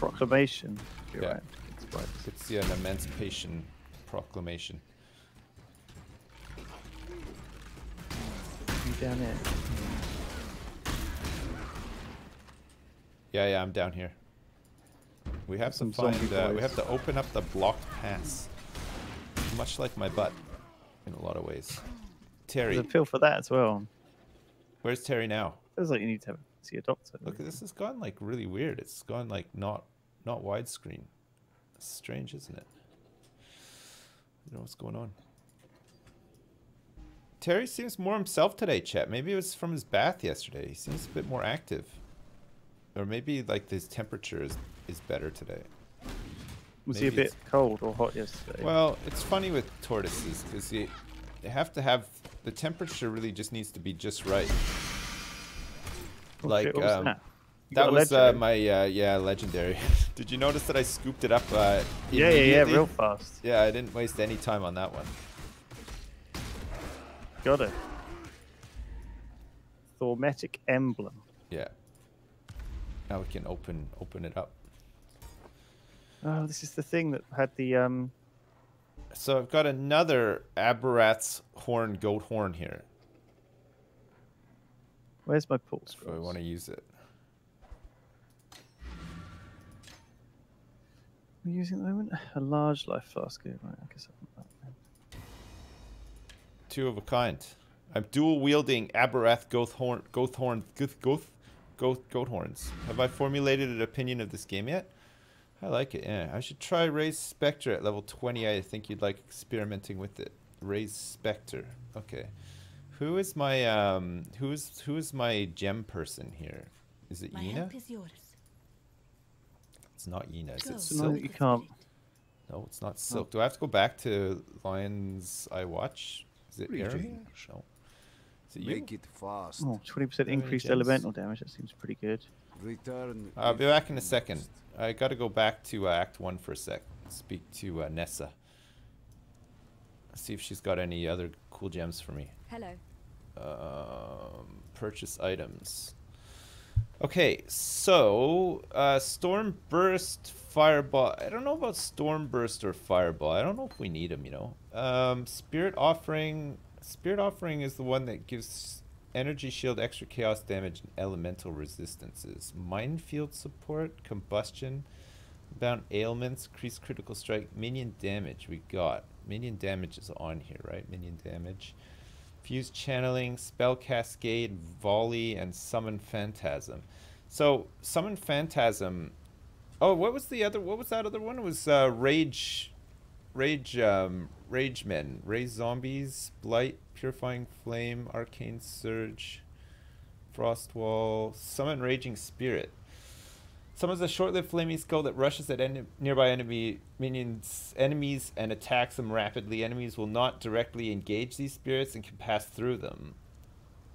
Proclamation. You're Yeah. right. It's right. It's the, an emancipation proclamation. You down there. Yeah, yeah, I'm down here. We have Some zombie find. Uh, we have to open up the blocked pass. Much like my butt, in a lot of ways. Terry, There's a pill for that as well. where's Terry now? Feels like you need to see a doctor. Look, this has gone like really weird. It's gone like not not widescreen. Strange, isn't it? You know what's going on. Terry seems more himself today, chat. Maybe it was from his bath yesterday. He seems a bit more active. Or maybe like his temperature is, is better today. Was he a maybe bit cold or hot yesterday? Well, it's funny with tortoises because you have to have the temperature really just needs to be just right. Like shit, what was um, that? You that got a was uh, my uh, yeah legendary. Did you notice that I scooped it up? Uh, Yeah, yeah, yeah, real fast. Yeah, I didn't waste any time on that one. Got it. Thaumetic emblem. Yeah. Now we can open open it up. Oh, this is the thing that had the um. So I've got another Aberrath's horn goat horn here. Where's my pulse? If I want to use it. We're using at the moment a large life flask. here, Right, I guess I'll put that in. Two of a kind. I'm dual wielding Aberrath goat horn goat horn goat goat goat goat horns. Have I formulated an opinion of this game yet? I like it. Yeah, I should try Raise Spectre at level 20. I think you'd like experimenting with it. Raise Spectre. Okay. Who is my um who is who is my gem person here? Is it My Yeena? help is yours. It's not Yeena. Is Go. it So Silk? you can't. No, it's not Silk. Do I have to go back to Lioneye's Watch? Is it Aaron? Greetings. No. Is it you? Make it fast. Oh, 20% increased gems? elemental damage. That seems pretty good. Return. I'll be back in a second. I got to go back to uh, Act One for a sec. Speak to uh, Nessa. See if she's got any other cool gems for me. Hello. Um, purchase items. Okay, so uh, Storm Burst, Fireball. I don't know about Storm Burst or Fireball. I don't know if we need them. You know, um, Spirit Offering. Spirit Offering is the one that gives energy shield, extra chaos damage, and elemental resistances. Minefield support, combustion, bound ailments, increased critical strike, minion damage. We got minion damage is on here, right? Minion damage. Fuse channeling, spell cascade, volley, and summon phantasm. So summon phantasm. Oh, what was the other? What was that other one? It was uh, rage, rage, um, rage men, raise zombies, blight, purifying flame, arcane surge, frost wall, summon raging spirit. Summons a short-lived flaming skull that rushes at en- nearby enemy minions, enemies, and attacks them rapidly. Enemies will not directly engage these spirits and can pass through them.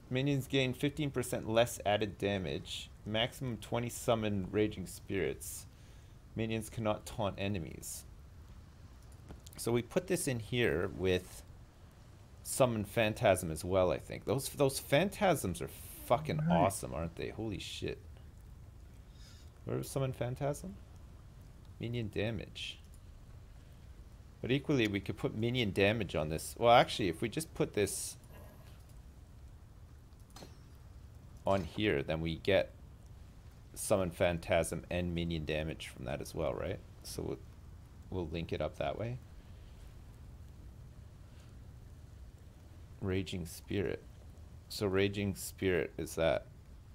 Minions gain 15% less added damage. Maximum 20 summon raging spirits. Minions cannot taunt enemies. So we put this in here with summon phantasm as well, I think. Those those phantasms are fucking Right. awesome, aren't they? Holy shit. Was summon phantasm? Minion damage. But equally, we could put minion damage on this. Well, actually, if we just put this on here, then we get summon phantasm and minion damage from that as well, right? So we'll, we'll link it up that way. Raging Spirit. So Raging Spirit is that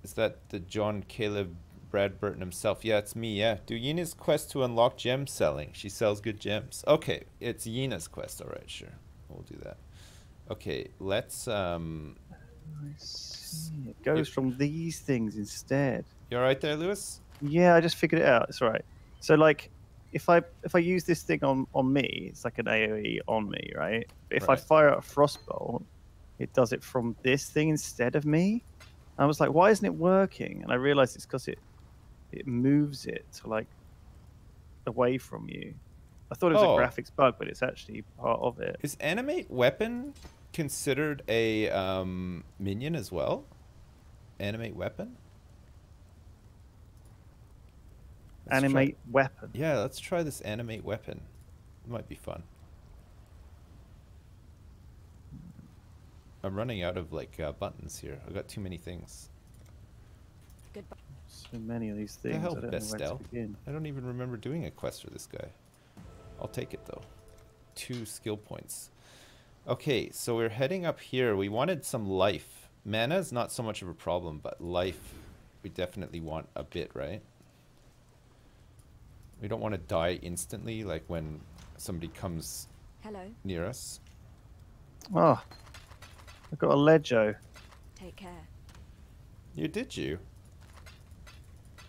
is that the John Caleb Brad Burton himself? Yeah, it's me. Yeah, do Yeena's quest to unlock gem selling. She sells good gems. Okay, it's Yeena's quest. All right, sure, we'll do that. Okay, let's. Um, I see. It goes from these things instead. you all right there, Lewis? Yeah, I just figured it out. It's all right. So like, if I if I use this thing on on me, it's like an AOE on me, right? If Right. I fire out a frostbolt, it does it from this thing instead of me. I was like, why isn't it working? And I realized it's because it it moves it to like away from you. I thought it was Oh. a graphics bug, but it's actually part of it. Is animate weapon considered a um, minion as well? Animate weapon. Let's try- Animate weapon. Yeah, let's try this animate weapon. It might be fun. I'm running out of like uh, buttons here. I've got too many things. Goodbye. So many of these The things. hell, I don't know where Bestel? to begin. I don't even remember doing a quest for this guy. I'll take it though. Two skill points. Okay, so we're heading up here. We wanted some life. Mana is not so much of a problem, but life we definitely want a bit, right? We don't want to die instantly, like when somebody comes Hello. near us. Oh, I've got a Lejo, Take care. You did you?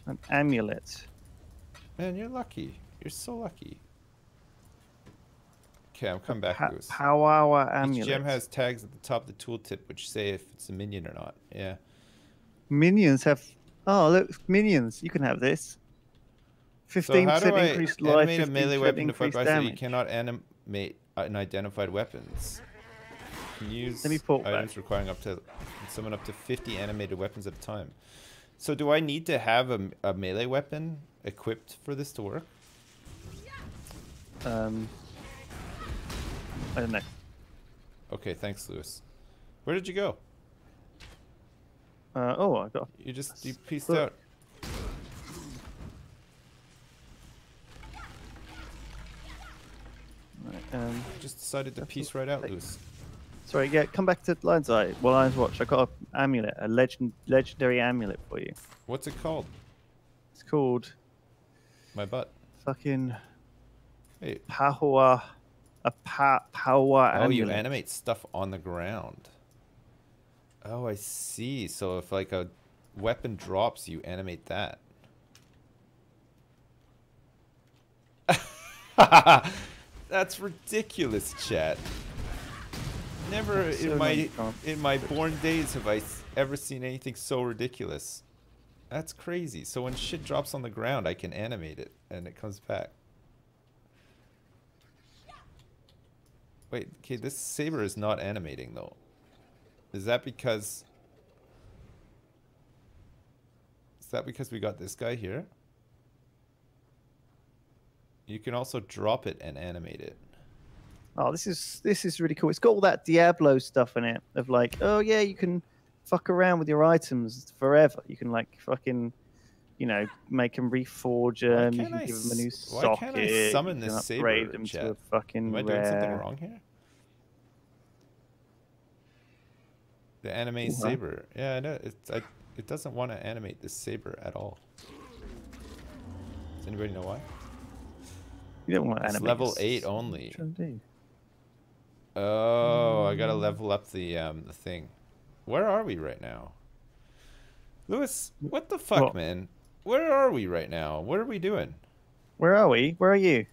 An amulet. Man, you're lucky. You're so lucky. Okay, I'm coming back, Pa- Lewis. Powawa Each amulet. gem has tags at the top of the tooltip which say if it's a minion or not. Yeah. Minions have. Oh, look, minions. You can have this. So Fifteen how do percent I increased life. animate a melee 15% weapon to fight by so you cannot animate uh, unidentified weapons? Can use Let me pull items back. requiring up to summon up to 50 animated weapons at a time. So do I need to have a, a melee weapon equipped for this to work? Um, I don't know. Okay, thanks, Lewis. Where did you go? Uh, oh, I got. You just you pieced out. Right, um, just decided to piece right out. Lewis. Sorry, yeah, come back to Lion's Eye. Well, Lion's Watch. I got an amulet, a legend, legendary amulet for you. What's it called? It's called My butt. fucking Hey. Paua. A pa- Paua Oh, you animate stuff on the ground. Oh, I see. So if like a weapon drops, you animate that. That's ridiculous, chat. Never in my in my born days have I ever seen anything so ridiculous. That's crazy. So when shit drops on the ground, I can animate it and it comes back. Wait, okay, this saber is not animating though. Is that because Is that because we got this guy here? You can also drop it and animate it. Oh, this is this is really cool. It's got all that Diablo stuff in it of like, oh yeah, you can fuck around with your items forever. You can like fucking, you know, make them reforge them. You can't I give them a new s- why can't I summon this can saber, upgrade them to a fucking Am I doing something wrong here? The anime Uh-huh. saber. Yeah, I know. It's I, it doesn't want to animate the saber at all. Does anybody know why? You don't want to It's animate. level eight only. you trying to do? Oh, I Mm. gotta level up the um the thing. Where are we right now? Lewis, what the fuck, What? man? Where are we right now? What are we doing? Where are we? Where are you?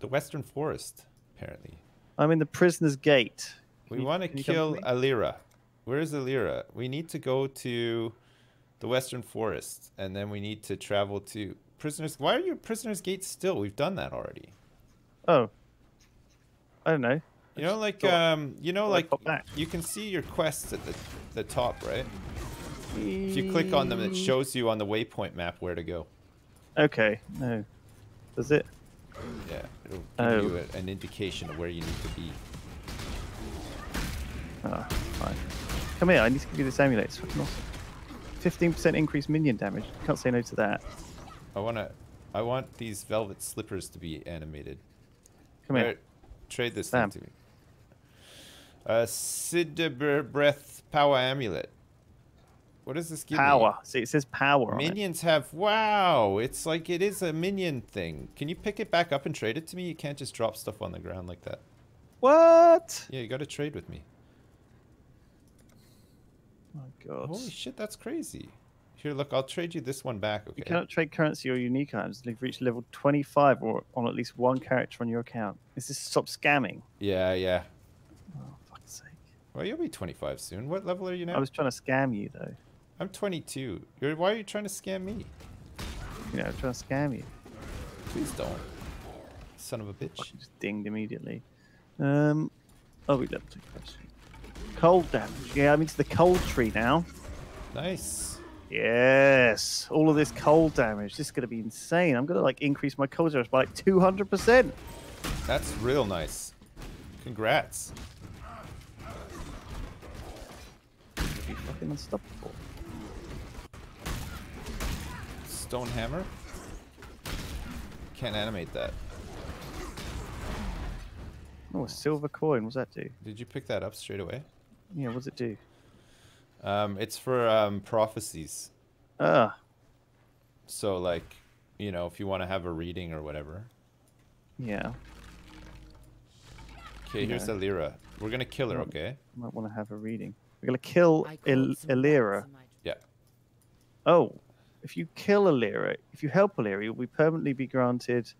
The Western Forest, apparently. I'm in the prisoner's gate. We Can you- want to can you come kill? Alira. Where is Alira? We need to go to the Western Forest, and then we need to travel to Prisoners. Why are you at Prisoners Gate still? We've done that already. Oh. I don't know. You know, like um, you know, like you can see your quests at the the top, right? If you click on them, it shows you on the waypoint map where to go. Okay. No. Does it? Yeah, it'll give Oh. you a, an indication of where you need to be. Ah, fine. Come here. I need to give you this amulet. It's fucking awesome. Fifteen percent increased minion damage. Can't say no to that. I wanna, I want these velvet slippers to be animated. Come here. Trade this Sam. thing to me. Uh, Sidhebreath Power Amulet. What does this give me? Power. See, it says power. Minions have wow! It's like it is a minion thing. Can you pick it back up and trade it to me? You can't just drop stuff on the ground like that. What? Yeah, you got to trade with me. Oh god. Holy shit, that's crazy. Here, look, I'll trade you this one back. Okay. You cannot trade currency or unique items until you've reached level 25 or on at least one character on your account. This is stop scamming? Yeah, yeah. Oh, fuck's sake. Well, you'll be 25 soon. What level are you now? I was trying to scam you, though. I'm 22. You're, why are you trying to scam me? You know, I'm trying to scam you. Please don't. Son of a bitch. Fucking just dinged immediately. Um, oh, we level 2 first. Cold damage. Yeah, I'm into the cold tree now. Nice. Yes. All of this cold damage. This is going to be insane. I'm going to, like, increase my cold damage by, like, 200%. That's real nice. Congrats. Be fucking unstoppable. Stone hammer. Can't animate that. Oh, a silver coin. What's that do? Did you pick that up straight away? Yeah, what's it do? Um, it's for um, prophecies. Ah, So, like, you know, if you want to have a reading or whatever. yeah. Okay, here's Yeah. Alira. We're gonna kill her, Um, okay? Might want to have a reading. We're going to kill I Il- caught some Alira. bats in my- Yeah. Oh, if you kill Alira, if you help Alira, you'll be permanently be granted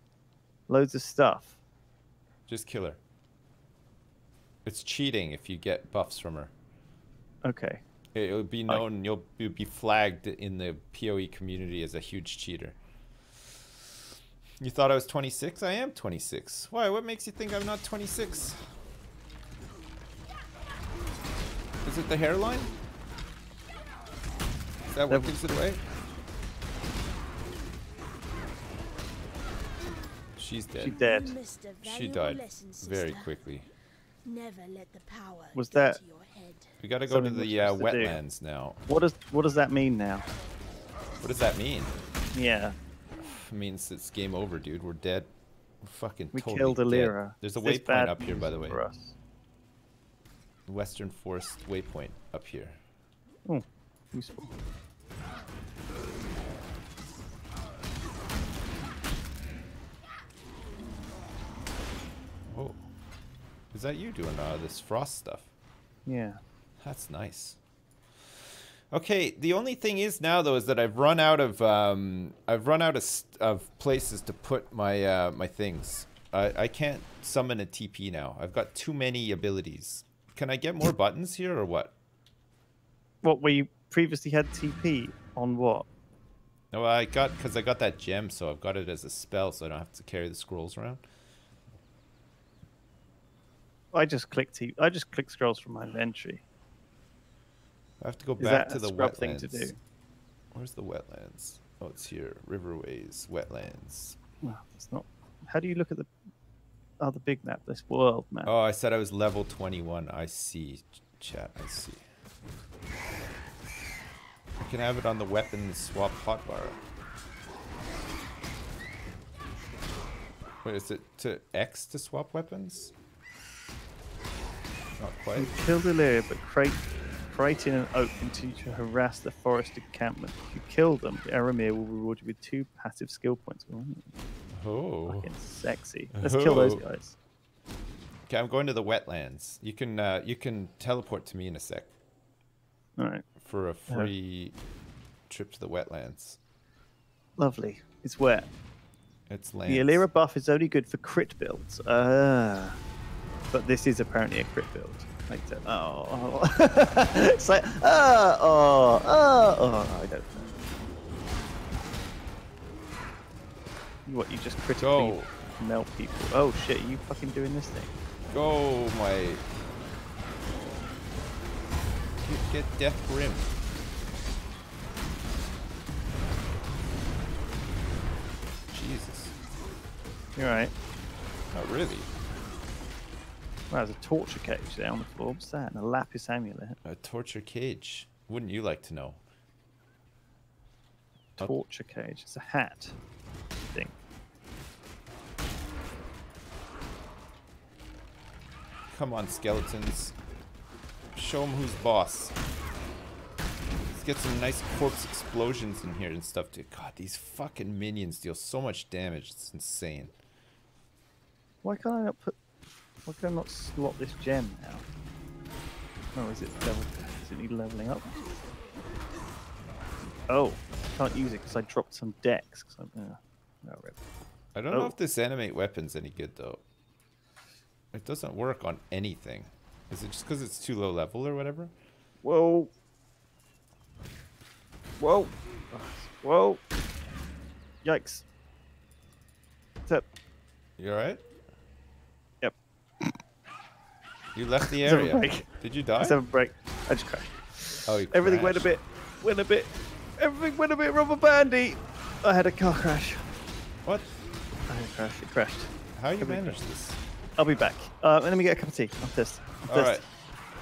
loads of stuff. Just kill her. It's cheating if you get buffs from her. Okay. It will be known. You'll, you'll be flagged in the PoE community as a huge cheater. You thought I was 26? I am 26. Why? What makes you think I'm not 26? Is it the hairline? Is that what That- gives it away? She's She dead. dead. You missed a She died very quickly. Never let the power Was go that- to your head. We gotta go to Something we're the uh, supposed to do. wetlands now. What does what does that mean now? What does that mean? Yeah, It means it's game over, dude. We're dead. We're fucking we totally killed dead. Alira. There's a Is this waypoint up here, by the way. For us. Western Forest waypoint up here. Oh, useful. Is that you doing uh, this frost stuff? Yeah. That's nice. Okay, the only thing is now though is that I've run out of um, I've run out of, st- of places to put my uh, my things. I, I can't summon a TP now. I've got too many abilities. Can I get more buttons here or what? What we previously had TP on what? No, I got because I got that gem, so I've got it as a spell, so I don't have to carry the scrolls around. I just clicked T. I just click scrolls from my inventory. I have to go Is back to the wetlands. thing to do? Where's the wetlands? Oh, it's here. Riverways, wetlands. Well, it's not. How do you look at the other big map? This world map. Oh, I said I was level 21. I see, chat. I see. You can have it on the weapons swap hotbar. Wait, is it to X to swap weapons? Not quite. You killed Alira, but crate, Kraityn an oak continue to harass the forest encampment. If you kill them, the Eramir will reward you with two passive skill points. Ooh, Oh. fucking sexy. Let's kill those Oh. guys. Okay, I'm going to the wetlands. You can uh, you can teleport to me in a sec All right, for a free trip to the wetlands. lovely. It's wet. It's lands. The Alira buff is only good for crit builds. Ah. But this is apparently a crit build. Like. Oh. it's like, uh, oh, oh, oh, oh, I don't know. What, you just critically Go. melt people? Oh shit, are you fucking doing this thing? Go, my. Get, get Death Grim. Jesus. You're right. Not really. Wow, there's a torture cage there on the floor. What's that? And a lapis amulet. A torture cage. Wouldn't you like to know? Torture cage. It's a hat thing. Come on, skeletons. Show them who's boss. Let's get some nice corpse explosions in here and stuff dude. God, these fucking minions deal so much damage. It's insane. Why can't I not put? Why can I not slot this gem now? Oh, is it level? Does it need leveling up? Oh, can't use it because I dropped some decks. I'm, uh, no, rip. I don't know Oh. if this animate weapon's any good though. It doesn't work on anything. Is it just because it's too low level or whatever? Whoa. Whoa. Whoa. Yikes. What's up? You alright? You left the Let's have a area. break. Did you die? Let's have a break. I just crashed. Oh, you Everything went a bit, went a bit, everything went a bit rubber bandy. I had a car crash. What? I had a crash. It crashed. How you Everything manage this? I'll be back. Uh, let me get a cup of tea. I'm thirsty. I'm All right.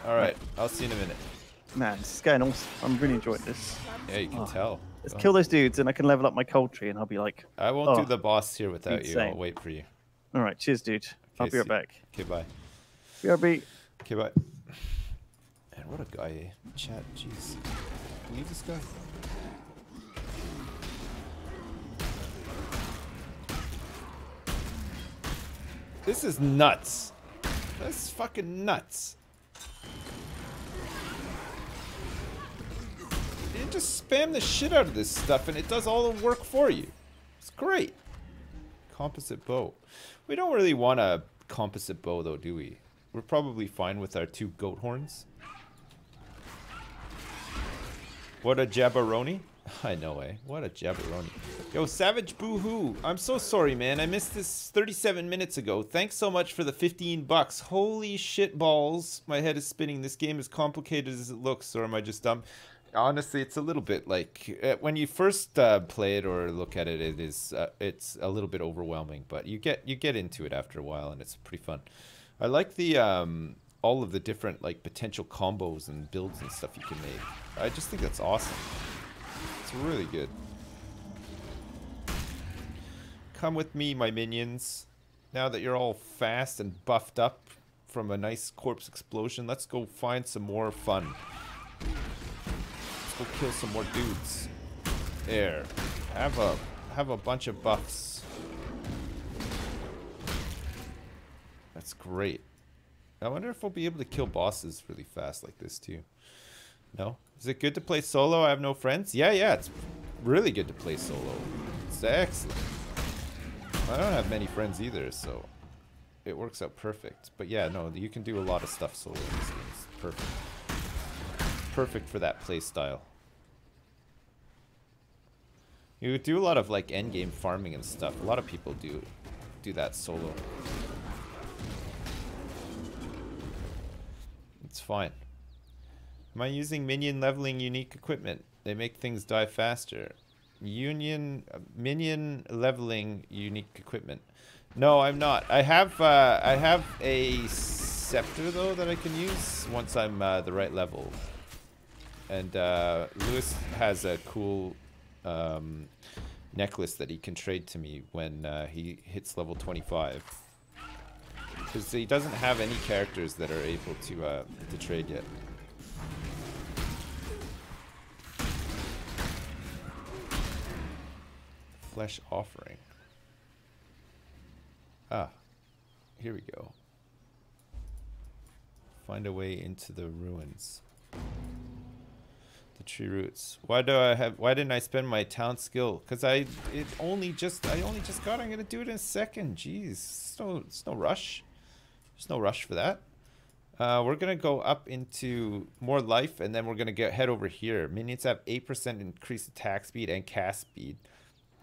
All right. I'll see you in a minute. Man, this is going awesome. I'm really enjoying this. Yeah, you can Oh. tell. Let's kill those dudes, and I can level up my cold tree, and I'll be like, I won't Oh, do the boss here without you. I'll wait for you. all right, cheers, dude. I'll be right back. Okay, bye. BRB. Okay, bye. Man, what a guy, eh? Chat, jeez. Believe this guy? This is nuts. That's fucking nuts. You just spam the shit out of this stuff and it does all the work for you. It's great. Composite bow. We don't really want a composite bow though, do we? We're probably fine with our two goat horns. What a jabberoni. I know, eh? What a jabberoni. Yo, Savage Boo-hoo. I'm so sorry, man. I missed this 37 minutes ago. Thanks so much for the 15 bucks. Holy shit balls. My head is spinning. This game is complicated as it looks, or am I just dumb? Honestly, it's a little bit like uh, when you first uh, play it or look at it, it is uh, it's a little bit overwhelming, but you get you get into it after a while, and it's pretty fun. I like the um, all of the different like potential combos and builds and stuff you can make. I just think that's awesome. It's really good. Come with me, my minions. Now that you're all fast and buffed up from a nice corpse explosion, let's go find some more fun. Let's go kill some more dudes. There. Have a have a bunch of buffs. That's great. I wonder if we'll be able to kill bosses really fast like this too. No? Is it good to play solo? I have no friends? Yeah, yeah, it's really good to play solo. It's excellent. I don't have many friends either, so it works out perfect. But yeah, no, you can do a lot of stuff solo in this game. It's perfect. Perfect for that play style. You do a lot of like endgame farming and stuff. A lot of people do do that solo. It's fine. Am I using minion leveling unique equipment? They make things die faster. Union uh, minion leveling unique equipment. No, I'm not. I have uh, I have a scepter though that I can use once I'm uh, the right level. And uh, Lewis has a cool um, necklace that he can trade to me when uh, he hits level 25. Because he doesn't have any characters that are able to uh, to trade yet. Flesh offering. Ah, here we go. Find a way into the ruins. The tree roots. Why do I have? Why didn't I spend my talent skill? Cause I it only just I only just got. I'm gonna do it in a second. Jeez, it's no it's no rush. There's no rush for that. Uh, we're gonna go up into more life, and then we're gonna get head over here. Minions have eight percent increased attack speed and cast speed,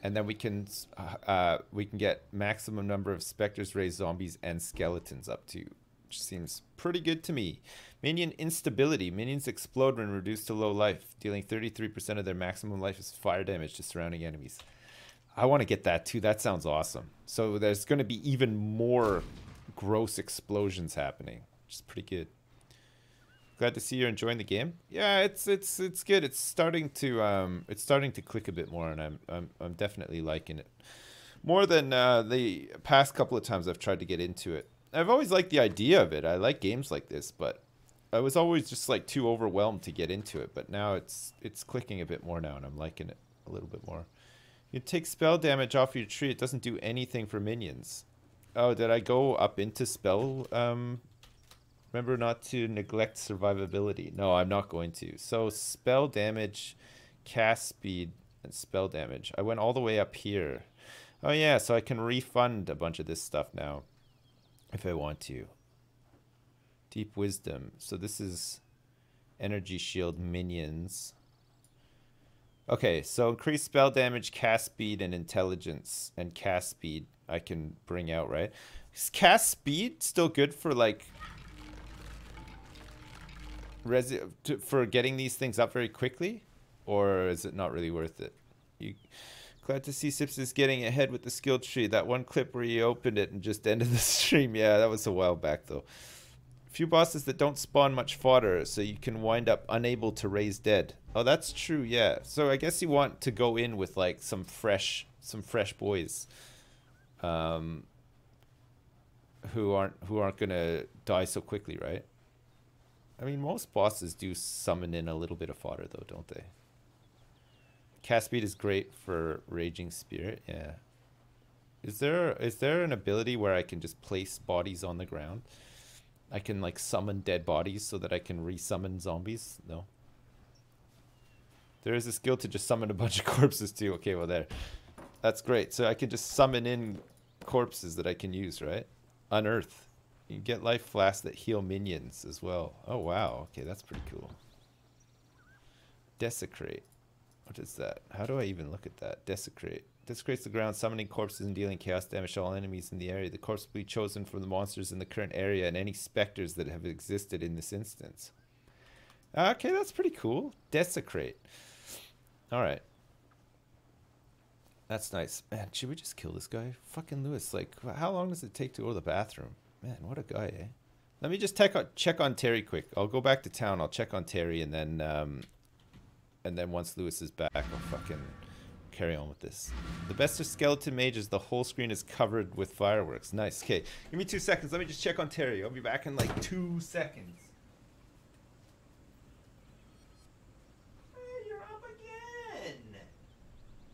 and then we can uh, uh, we can get maximum number of specters, raised zombies, and skeletons up to, which seems pretty good to me. Minion instability: minions explode when reduced to low life, dealing thirty three percent of their maximum life as fire damage to surrounding enemies. I want to get that too. That sounds awesome. So there's going to be even more gross explosions happening, which is pretty good. Glad to see you're enjoying the game. Yeah, it's it's it's good. It's starting to um it's starting to click a bit more, and I'm I'm I'm definitely liking it more than uh, the past couple of times I've tried to get into it. I've always liked the idea of it. I like games like this, but I was always just like too overwhelmed to get into it. But now it's it's clicking a bit more now, and I'm liking it a little bit more. You take spell damage off your tree. It doesn't do anything for minions. Oh, did I go up into spell? Um, remember not to neglect survivability. No, I'm not going to. So spell damage, cast speed, and spell damage. I went all the way up here. Oh yeah, so I can refund a bunch of this stuff now, if I want to. Deep wisdom. So this is energy shield minions. Okay, so increase spell damage, cast speed, and intelligence, and cast speed I can bring out, right? Is cast speed still good for like resi- to, for getting these things up very quickly, or is it not really worth it? You glad to see Sips is getting ahead with the skill tree. That one clip where you opened it and just ended the stream, yeah, that was a while back though. Few bosses that don't spawn much fodder, so you can wind up unable to raise dead. Oh, that's true. Yeah. So I guess you want to go in with like some fresh, some fresh boys, um, who aren't who aren't gonna die so quickly, right? I mean, most bosses do summon in a little bit of fodder, though, don't they? Cast speed is great for raging spirit. Yeah. Is there is there an ability where I can just place bodies on the ground? I can like summon dead bodies so that I can resummon zombies? No. There is a skill to just summon a bunch of corpses too. Okay, well there. That's great. So I can just summon in corpses that I can use, right? Unearth. You get life flasks that heal minions as well. Oh wow. Okay, that's pretty cool. Desecrate. What is that? How do I even look at that? Desecrate. Desecrates the ground, summoning corpses and dealing chaos damage to all enemies in the area. The corpse will be chosen from the monsters in the current area and any specters that have existed in this instance. Okay, that's pretty cool. Desecrate. Alright. That's nice. Man, should we just kill this guy? Fucking Lewis, like, how long does it take to go to the bathroom? Man, what a guy, eh? Let me just check on, check on Terry quick. I'll go back to town. I'll check on Terry, and then, um, and then once Lewis is back, I'll fucking carry on with this. The best of skeleton mages. the whole screen is covered with fireworks. Nice. Okay, give me two seconds. Let me just check on Terry. I'll be back in like two seconds. Hey, you're up again.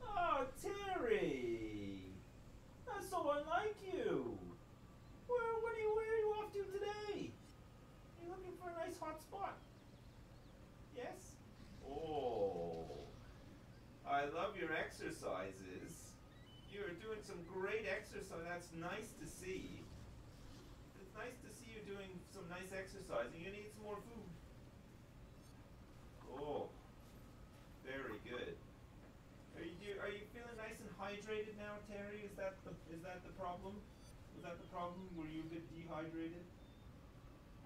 Oh, Terry. That's so unlike you. Where, what are you, where are you off to today? You looking for a nice hot spot? Yes? Oh. I love your exercises. You're doing some great exercise. That's nice to see. It's nice to see you doing some nice exercising. You need some more food. Oh, very good. Are you are you feeling nice and hydrated now, Terry? Is that the is that the problem? Was that the problem? Were you a bit dehydrated?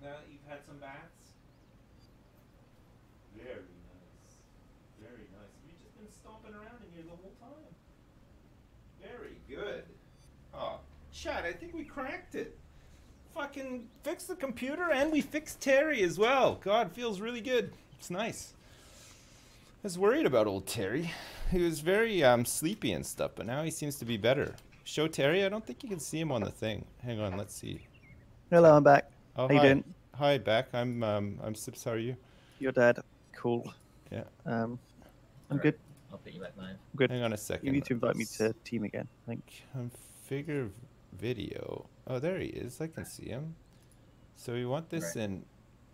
Now that you've had some baths. Very nice. Very nice. You've just been stomping around in here the whole time. Very good. Chad, I think we cracked it. Fucking fixed the computer and we fixed Terry as well. God, feels really good. It's nice. I was worried about old Terry. He was very um, sleepy and stuff, but now he seems to be better. Show Terry? I don't think you can see him on the thing. Hang on, let's see. Hello, I'm back. Oh, How you hi. doing? Hi, back. I'm um, I'm Sips. How are you? Your dad. Cool. Yeah. Um, I'm Alright. good. I'll put you back live. Good. Hang on a second. You need to invite me Let's to team again. I think. Configure v- video. Oh, there he is. I can see him. So we want this Right. in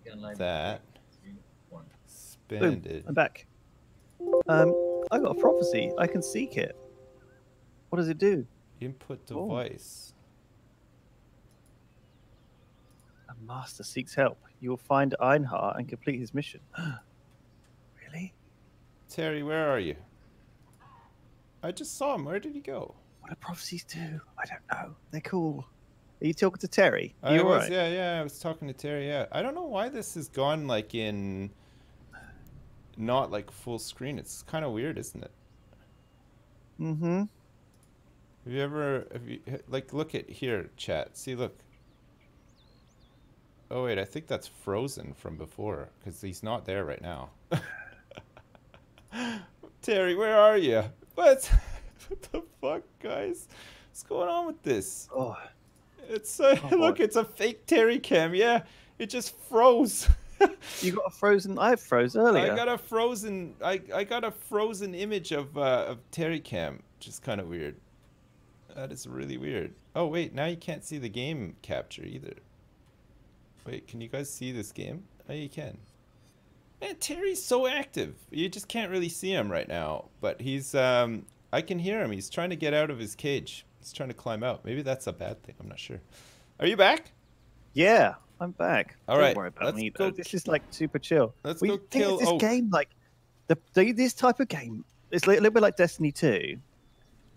Get on live in that three, two, one. Boom. I'm back. Um, I got a prophecy. I can seek it. What does it do? Input Oh. device. A master seeks help. You will find Einhar and complete his mission. really? Terry, where are you? I just saw him. Where did he go? What do prophecies do? I don't know. They're cool. Are you talking to Terry? I You was, alright? yeah, yeah. I was talking to Terry. Yeah, I don't know why this has gone like in, not like full screen. It's kind of weird, isn't it? Mm-hmm. Have you ever, have you like look at here, chat? See, look. Oh wait, I think that's frozen from before because he's not there right now. Terry, where are you? What? what the fuck, guys? What's going on with this? Oh, It's uh, Oh, look, it's a fake Terry cam. Yeah, it just froze. you got a frozen. I froze earlier. I got a frozen. I I got a frozen image of uh, of Terry cam, which is kind of weird. That is really weird. Oh wait, now you can't see the game capture either. Wait, can you guys see this game? Oh, you can. Man, Terry's so active. You just can't really see him right now, but he's um I can hear him. He's trying to get out of his cage. He's trying to climb out. Maybe that's a bad thing. I'm not sure. Are you back? Yeah, I'm back. All Don't right, worry about let's me go. This is like super chill. let's we go think kill this Oak. game like the, the this type of game. It's a little bit like Destiny 2.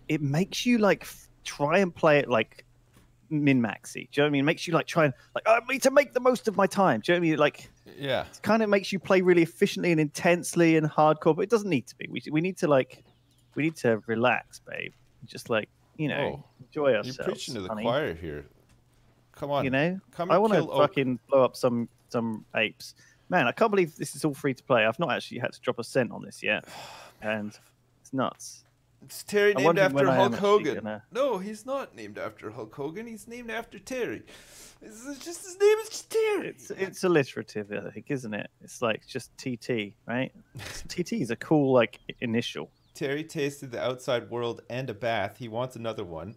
It makes you like f- try and play it like min maxy. Do you know what I mean? It makes you like try and like I need to make the most of my time. Do you know what I mean? Like Yeah. it kind of makes you play really efficiently and intensely and hardcore, but it doesn't need to be. We we need to like we need to relax, babe. Just like you know, Oh, enjoy You're ourselves. preaching to the honey. choir here. Come on. You know, Come I want to fucking blow up some some apes. Man, I can't believe this is all free to play. I've not actually had to drop a cent on this yet, and it's nuts. It's Terry I'm named after when I am Hulk Hogan. gonna- No, he's not named after Hulk Hogan. He's named after Terry. It's just his name is just Terry. It's it's alliterative, I think, isn't it? It's like just TT, right? TT is a cool like initial. Terry tasted the outside world and a bath. He wants another one.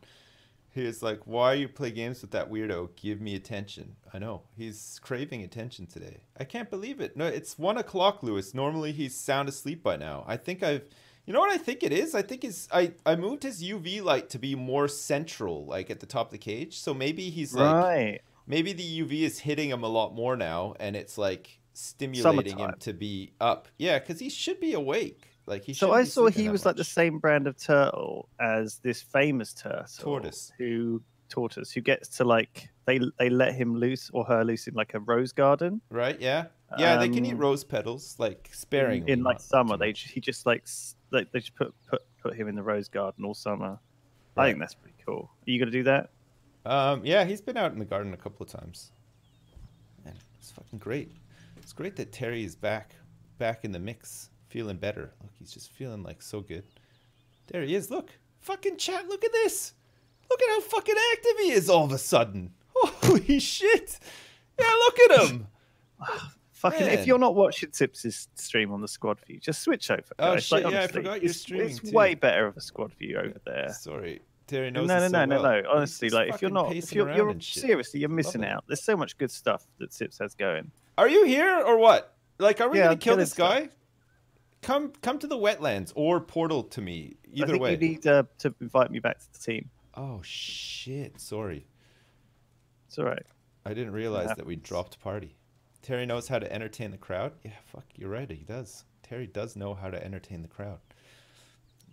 He is like, "Why you play games with that weirdo? Give me attention." I know he's craving attention today. I can't believe it. No, it's one o'clock, Lewis. Normally he's sound asleep by now. I think I've, you know what I think it is? I think is I I moved his UV light to be more central, like at the top of the cage. So maybe he's like, right. maybe the UV is hitting him a lot more now, and it's like stimulating him to be up. Yeah, because he should be awake. Like he. So I saw he was like the same brand of turtle as this famous turtle, Tortoise. who tortoise who gets to like they they let him loose or her loose in like a rose garden. Right? Yeah. Yeah, they can eat Um, rose petals like in- sparingly. in like summer. They he just like like they just put put put him in the rose garden all summer. I think that's pretty cool. Are you gonna do that? Um, yeah, he's been out in the garden a couple of times. Man, it's fucking great. It's great that Terry is back, back in the mix, feeling better. Look, he's just feeling like so good. There he is. Look, fucking chat. Look at this. Look at how fucking active he is all of a sudden. Holy shit! Yeah, look at him. Fucking, Man. if you're not watching Sips's stream on the squad view, just switch over. Oh, guys. shit, yeah, I forgot you're streaming It's too. way better of a squad view over there. Sorry, Terry No, knows. no, us no, so no, well. no. Honestly, like if you're not, if you're, you're seriously, you're missing out. There's so much good stuff that Sips has going. Are you here or what? Like, are we Yeah, gonna kill this guy? Come, come to the wetlands or portal to me. Either I think way. you need uh, to invite me back to the team. Oh shit! Sorry, It's all right. I didn't realize that we dropped party. Terry knows how to entertain the crowd. Yeah, fuck, you're right. He does. Terry does know how to entertain the crowd.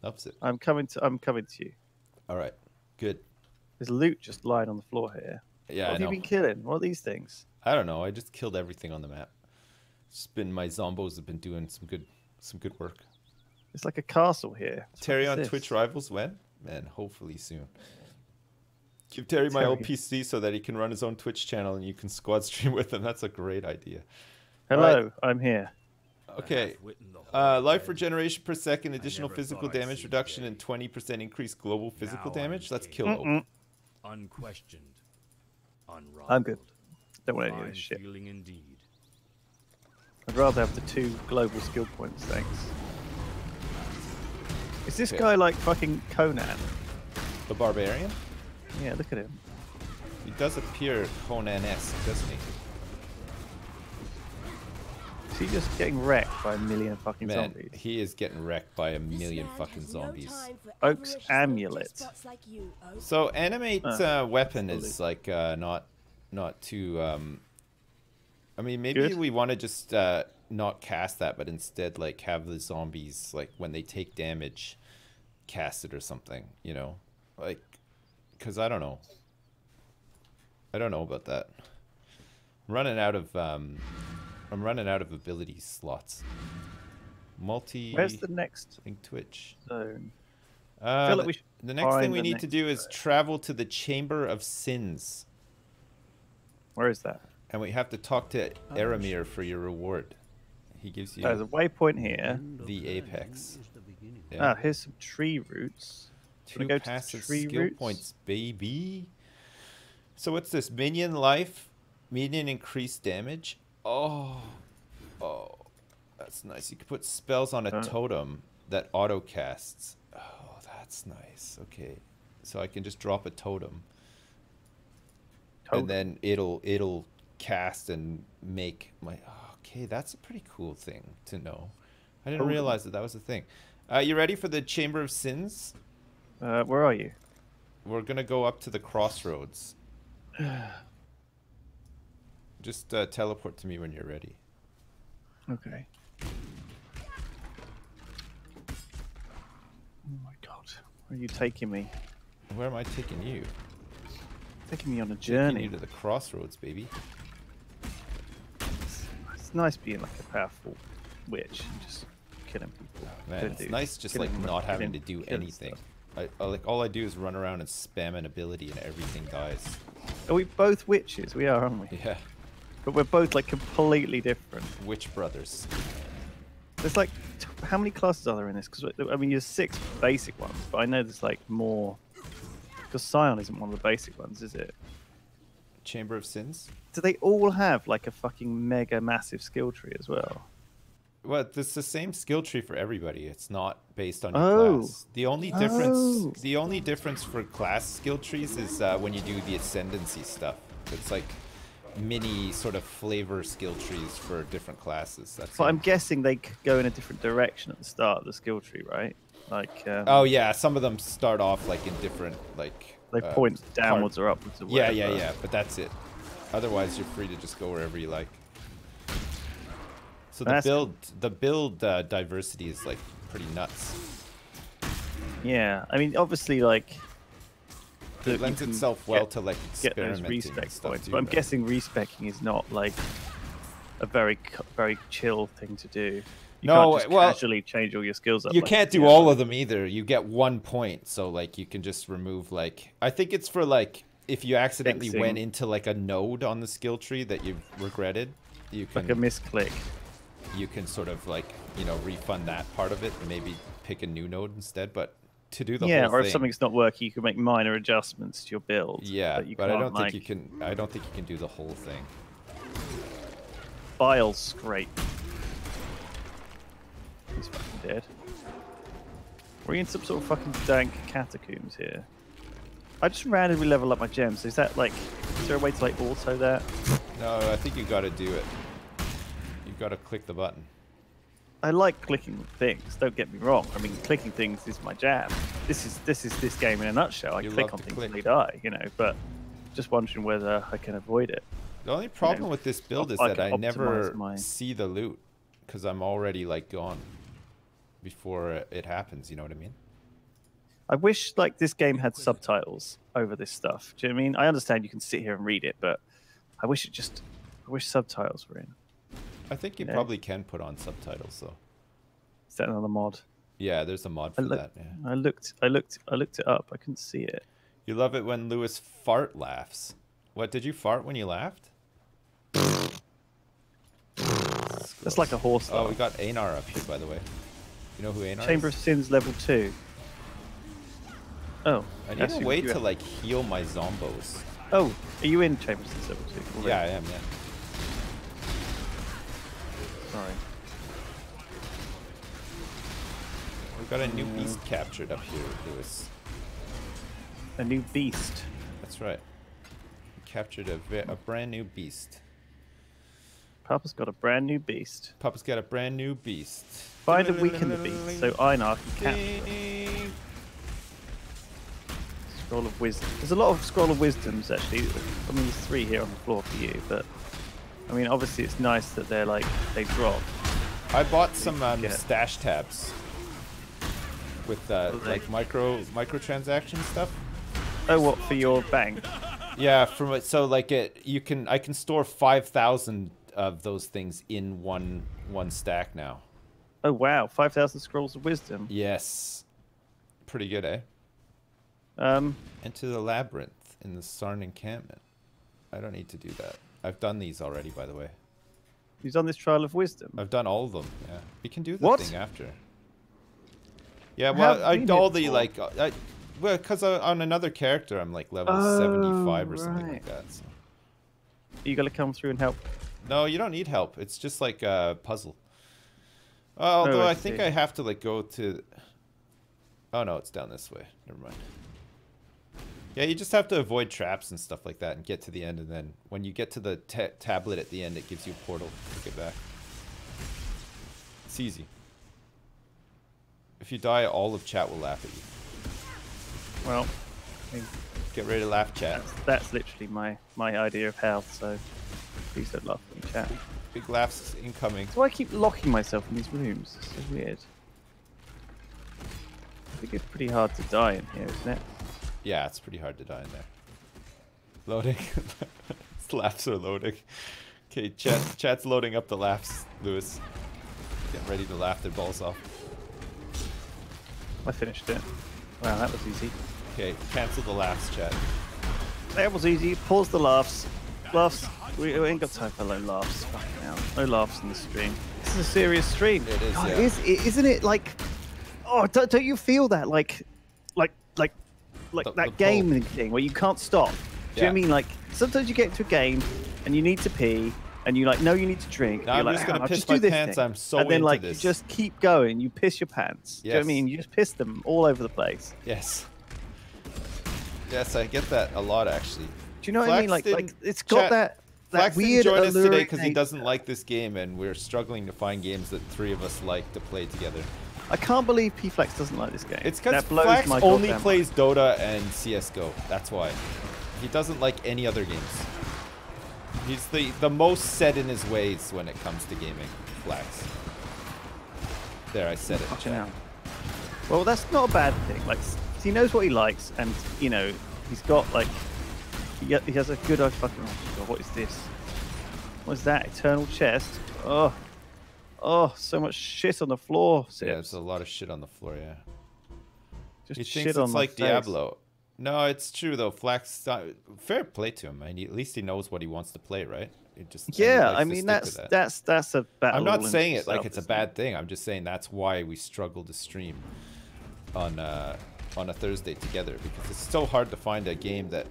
Loves it. I'm coming to. I'm coming to you. All right, good. There's loot just lying on the floor here. Yeah, what I have know. you been killing? What are these things? I don't know. I just killed everything on the map. It's been my zombos have been doing some good, some good work. It's like a castle here. What the Terry on is this? Twitch Rivals when? Man, hopefully soon. Give Terry my old PC so that he can run his own Twitch channel and you can squad stream with him. That's a great idea. Hello, I'm here. Okay. I've witnessed the Uh, life thing. regeneration per second, additional physical damage reduction, day. and 20% increased global physical Now damage. Let's kill. Unquestioned. Unrivaled. I'm good. Don't want any of Fine this shit. feeling indeed. I'd rather have the two global skill points, thanks. Is this Okay. guy like fucking Conan? The barbarian? Yeah, look at him. He does appear Conan-esque, doesn't he? Is he just getting wrecked by a million fucking Man, zombies? he is getting wrecked by a million fucking has no zombies. Oak's amulet. Like you, Oak. So animate Uh, uh, weapon absolutely. is like uh, not not too um, I mean, maybe Good. we want to just uh, not cast that, but instead like have the zombies like when they take damage, cast it or something. You know, like because I don't know. I don't know about that. I'm running out of um, I'm running out of ability slots. Multi. Where's the next I think Twitch? zone? Uh, feel like the, we should the next thing we need to next do is travel to the Chamber of Sins, Where is that? And we have to talk to Eramir for your reward. He gives you There's a waypoint here. the apex. Ah, Yeah. here's some tree roots. Two Wanna go to the passive tree skill roots? points, baby. So what's this? Minion life, minion increased damage. Oh, oh, that's nice. You can put spells on a totem that auto casts. Oh, that's nice. Okay, so I can just drop a totem, Totem. and then it'll it'll cast and make my. oh, okay, that's a pretty cool thing to know. I didn't realize that that was a thing. Uh, you ready for the Chamber of Sins? Uh, where are you? We're gonna go up to the crossroads. Just uh, teleport to me when you're ready. Okay. Oh my god. Where are you taking me? Where am I taking you? Taking me on a Taking journey. you to the crossroads, baby. It's nice being like a powerful witch and just killing people. Man, it's dude. nice just Killing like not having to do anything. I, I like all I do is run around and spam an ability and everything dies. Are we both witches? We are, aren't we? Yeah, But we're both like completely different. Witch Brothers. There's like, t- how many classes are there in this? Because I mean, there's six basic ones, but I know there's like more. Because Scion isn't one of the basic ones, is it? Chamber of Sins. Do they all have like a fucking mega massive skill tree as well? Well, it's the same skill tree for everybody. It's not based on your Oh. class. The only difference, Oh. the only difference for class skill trees is uh, when you do the ascendancy stuff. It's like mini sort of flavor skill trees for different classes. That's But. I'm guessing they go in a different direction at the start of the skill tree, right? Like, um, Oh yeah, some of them start off like in different like. they uh, point part- downwards or upwards. Or Yeah, yeah, yeah. But that's it. Otherwise, you're free to just go wherever you like. So the That's- build, the build uh, diversity is like pretty nuts. Yeah, I mean, obviously, like. It lends itself well get- to like get those experimenting and respec stuff points. too, But I'm guessing respecking is not like a very very chill thing to do. You No, can't just well, casually change all your skills up. you like can't do Diablo. all of them either. You get one point, so like you can just remove like I think it's for like if you accidentally Fixing. went into like a node on the skill tree that you've regretted, you can Like a misclick. you can sort of like you know refund that part of it and maybe pick a new node instead. But to do the Yeah, whole or if thing, something's not working, you can make minor adjustments to your build. yeah, but, you but I don't like, think you can. I don't think you can do the whole thing. Bile scrape. He's fucking dead. We're in some sort of fucking dank catacombs here. I just randomly level up my gems. Is that like, is there a way to like auto that? No, I think you got to do it. You've got to click the button. I like clicking things. Don't get me wrong. I mean, clicking things is my jam. This is this is this game in a nutshell. I You click on things click. and they die, you know. But just wondering whether I can avoid it. The only problem with this build is I that I never my- see the loot because I'm already like gone before it happens. You know what I mean? I wish like this game had subtitles over this stuff. Do you know what I mean? I understand you can sit here and read it, but I wish it just I wish subtitles were in. I think you probably can put on subtitles though. Is that another mod? Yeah, there's a mod I, for look, that. Yeah. I looked I looked I looked it up. I couldn't see it. You love it when Lewis fart laughs. What did you fart when you laughed? That's like a horse. Oh, we got Einhar up here, by the way. You know who Einhar Chamber of? Sins level two. Oh, I need a way to like heal my zombos. Oh, are you in Chamber of Sins level two? Yeah, I am. Yeah. Sorry. We've got a new mm. beast captured up here, Lewis. A new beast. That's right. We captured a, a brand new beast. Papa's got a brand new beast. Papa's got a brand new beast. Find and weaken the beast so Einhar can capture it. Scroll of Wisdom. There's a lot of Scroll of Wisdoms actually. I mean, there's three here on the floor for you, but I mean, obviously it's nice that they're like they drop. I bought some um, Yeah. stash tabs with uh, like micro microtransaction stuff. Oh, what for your bank? Yeah, from it. So like it, you can I can store five thousand of those things in one one stack now. Oh wow, five thousand scrolls of wisdom. Yes, pretty good, eh? Um, Into the labyrinth in the Sarn encampment. I don't need to do that. I've done these already, by the way. he's on this trial of wisdom. I've done all of them. Yeah, we can do the What? thing after. Yeah, well, I been all the like, uh, I, well, because on another character I'm like level 75 or something like that. So. You got to come through and help. No, you don't need help. It's just like a puzzle. Although Oh, I I think. I have to like go to. Oh no, it's down this way. Never mind. Yeah, you just have to avoid traps and stuff like that and get to the end, and then when you get to the ta- tablet at the end, it gives you a portal to get back. It's easy. If you die, all of chat will laugh at you. Well, I mean, Get ready to laugh, chat. that's, that's literally my my idea of hell. So please don't laugh at me, chat. Big laughs incoming. So I keep locking myself in these rooms. It's so weird. I think it's pretty hard to die in here, isn't it? Yeah, it's pretty hard to die in there. Loading. laughs are loading. Okay, chat, chat's loading up the laughs, Lewis. Getting ready to laugh their balls off. I finished it. Wow, that was easy. Okay, cancel the laughs, chat. That was easy. Pause the laughs. Laughs. We, we ain't got time for low laughs. Fucking hell. No laughs in the stream. This is a serious stream. It is, oh, God, yeah. is, isn't it like? Oh, don't, don't you feel that like, like, like, like The- that the gaming thing where you can't stop? Do you know what I mean? Like sometimes you get into a game and you need to pee. And you like, no, you need to drink. No, You're I'm like, just gonna piss just my pants, thing." I'm so And then like this. you just keep going. You piss your pants. Do you know what I mean? You just piss them all over the place. Yes. Yes, I get that a lot actually. Do you know what I mean? Like, like it's got chat- that that Flax weird didn't join us today because he doesn't like this game, and we're struggling to find games that three of us like to play together. I can't believe P-Flex doesn't like this game. It's because That blows Flax my only plays Dota and CS:GO. That's why. He doesn't like any other games. He's the the most set in his ways when it comes to gaming. Flax. There, I said it. Chat. hell. Well, that's not a bad thing. Like, he knows what he likes, and you know, he's got like, he, he has a good. Oh, fucking. Oh, God, what is this? What is that? Eternal chest. Oh, oh, so much shit on the floor. Yeah, there's a lot of shit on the floor. Yeah. Just He shit thinks on it's like. Diablo. No, it's true though. Flax, uh, fair play to him. I mean, at least he knows what he wants to play, right? It just Yeah, I mean that's that. that's that's a battle. I'm not saying it like it's a bad thing. I'm just saying that's why we struggle to stream on uh, on a Thursday together because it's so hard to find a game that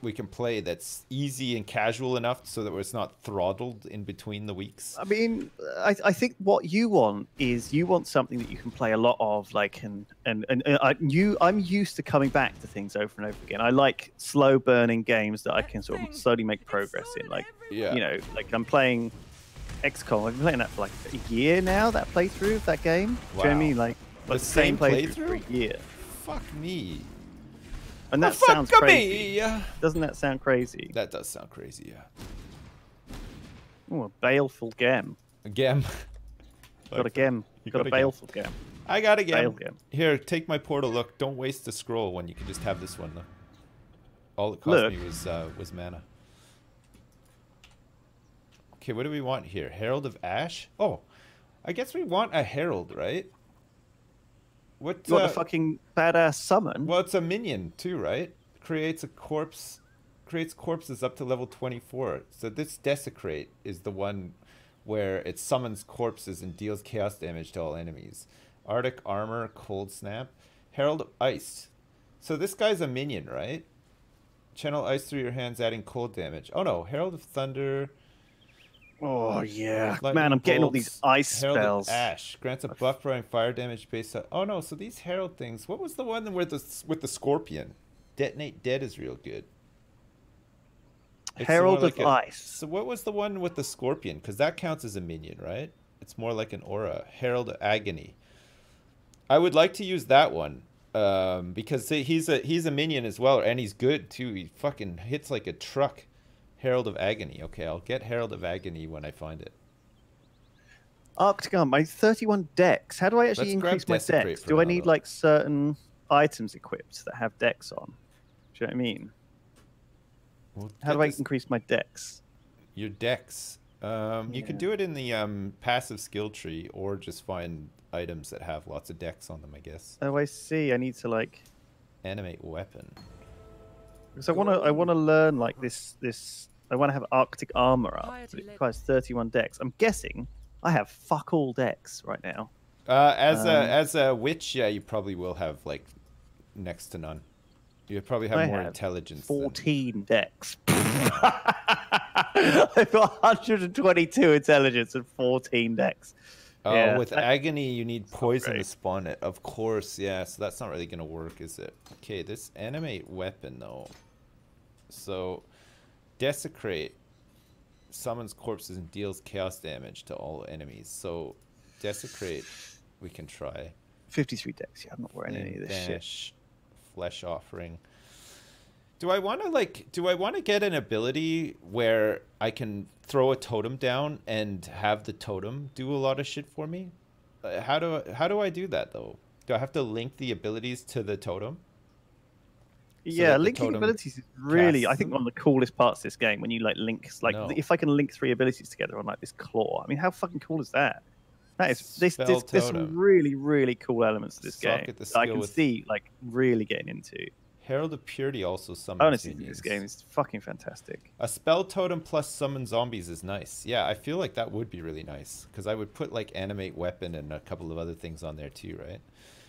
we can play that's easy and casual enough so that it's not throttled in between the weeks. I mean, I, I think what you want is you want something that you can play a lot of, like, and and and, and I, you. I'm used to coming back to things over and over again. I like slow burning games that I can sort of slowly make progress in. Like, Yeah. you know, like I'm playing XCOM. I've been playing that for like a year now. That playthrough of that game. Do you know what I mean? Like, The like same playthrough, playthrough? for a year. Fuck me. And that sounds crazy. me. Doesn't that sound crazy? That does sound crazy, yeah. Oh, a baleful gem. A gem. Got a gem. You Got, got a a baleful gem. I got a gem. game. game. Here, take my portal. Look, don't waste the scroll when you can just have this one. Though. All it cost Look. me was uh, was mana. Okay, what do we want here? Herald of Ash? Oh, I guess we want a herald, right? What? You want a fucking badass summon? well, it's a minion too, right? Creates a corpse, creates corpses up to level 24. So this desecrate is the one where it summons corpses and deals chaos damage to all enemies. Arctic armor, cold snap, herald of ice. So this guy's a minion, right? Channel ice through your hands, adding cold damage. Oh no, herald of thunder. Oh yeah, lightning man! I'm getting all these ice herald spells. Ash grants a buff from fire damage based on. Oh no, so these herald things. What was the one where the with the scorpion? Detonate dead is real good. It's Herald more of a- Ice. So what was the one with the scorpion? Because that counts as a minion, right? It's more like an aura. Herald of Agony. I would like to use that one um, because he's a he's a minion as well, and he's good too. He fucking hits like a truck. Herald of Agony. Okay, I'll get Herald of Agony when I find it. Arctic Arm, my 31 dex. How do I actually Let's increase my dex? Do I need like certain items equipped that have dex on? Do you know what I mean? We'll How do I this- increase my dex? your dex? Um, you can do it in the um, passive skill tree, or just find items that have lots of dex on them. I guess. Oh, I see. I need to like Animate weapon. because I want to. I want to learn like this. This. I want to have Arctic armor up. But it requires 31 dex. I'm guessing I have fuck all dex right now. Uh, as a Um, as a witch, yeah, you probably will have like next to none. You probably have I more have intelligence. than- 14 dex. I've got 122 intelligence and 14 dex. Oh, Yeah, with that- agony, you need poison to spawn it. Of course, yeah. So that's not really gonna work, is it? Okay, this animate weapon though. So, desecrate summons corpses and deals chaos damage to all enemies. So, desecrate, we can try. 53 dex. Yeah, I'm not wearing any of this shit. Flesh offering. Do I want to like? Do I want to get an ability where I can throw a totem down and have the totem do a lot of shit for me? Uh, how do how do I do that though? Do I have to link the abilities to the totem? So yeah, the linking abilities is really, I think, them? one of the coolest parts of this game. When you like link, like, No. if I can link three abilities together on like this claw. I mean, how fucking cool is that? That is this. There's some really, really cool elements to this Suck game that I can with- see like really getting into. Herald of Purity also summons Honestly, this game is fucking fantastic. A spell totem plus summon zombies is nice. Yeah, I feel like that would be really nice because I would put like animate weapon and a couple of other things on there too, right?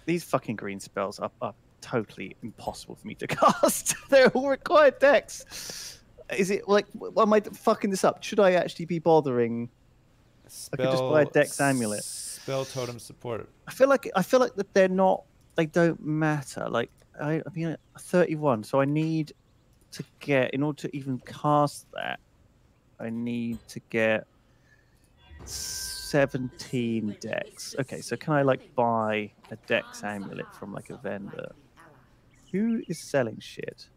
These fucking green spells are, are totally impossible for me to cast. They're all required dex. Is it like, am I fucking this up? Should I actually be bothering? I could just buy a Dex amulet. Spell totem support. I feel like I feel like that they're not. They don't matter. Like I, I mean, 31. So I need to get in order to even cast that. I need to get 17 dex. Okay, so can I like buy a dex amulet from like a vendor? Who is selling shit?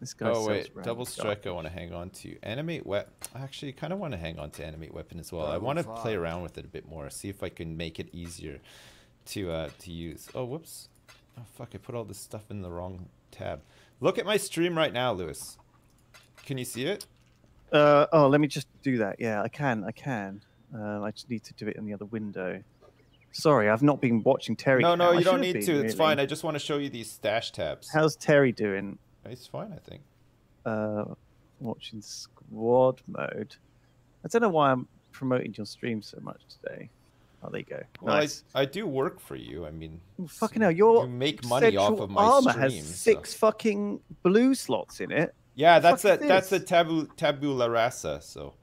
This guy. Oh sells wait, double stuff. strike. I want to hang on to animate wep. Actually, kind of want to hang on to animate weapon as well. I want to play around with it a bit more. See if I can make it easier to uh to use. Oh whoops. Oh fuck! I put all this stuff in the wrong tab. Look at my stream right now, Lewis. Can you see it? Uh, oh, let me just do that. Yeah, I can. I can. Uh, I just need to do it in the other window. Sorry, I've not been watching Terry. No, no, you don't need have to. It's really. fine. I just want to show you these stash tabs. How's Terry doing? It's fine, I think. Uh, watching squad mode. I don't know why I'm promoting your stream so much today. Oh, there you go. Well, nice. I, I do work for you. I mean, Oh, fucking hell, your you make money off of my armor stream. has so- six fucking blue slots in it. Yeah, that's a that's a taboo tabula rasa. So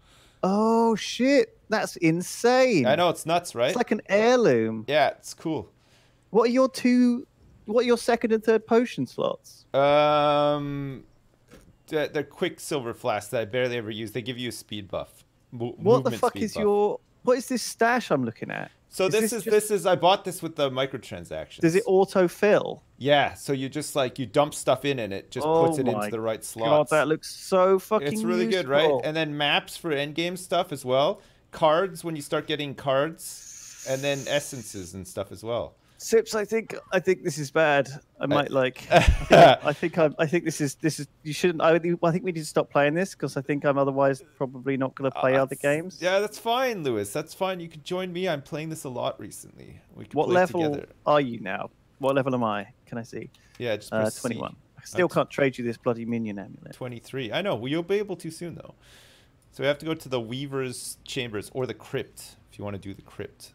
Oh shit, that's insane. I know it's nuts, right? It's like an heirloom. yeah, it's cool. What are your two? What are your second and third potion slots? Um, they're, they're quick silver flasks that I barely ever use. They give you a speed buff. Mo- What the fuck is buff. your? What is this stash I'm looking at? So is this, this is just- this is I bought this with the microtransactions. Does it autofill? Yeah, so you just like you dump stuff in and it just oh puts Oh it into the right God, slots. that looks so fucking. it's really good, right? And then maps for endgame stuff as well. Cards when you start getting cards, and then essences and stuff as well. Sips, I think I think this is bad. I uh, might like. I think I'm, I think this is this is. You shouldn't. I, I think we need to stop playing this because I think I'm otherwise probably not going to play uh, other uh, games. Yeah, that's fine, Lewis. That's fine. You can join me. I'm playing this a lot recently. We can What level together. are you now? What level am I? Can I see? Yeah, just Uh, press C. 21. I still t- can't trade you this bloody minion amulet. 23. I know. Well, you'll be able to soon, though. So we have to go to the Weaver's Chambers or the Crypt if you want to do the Crypt.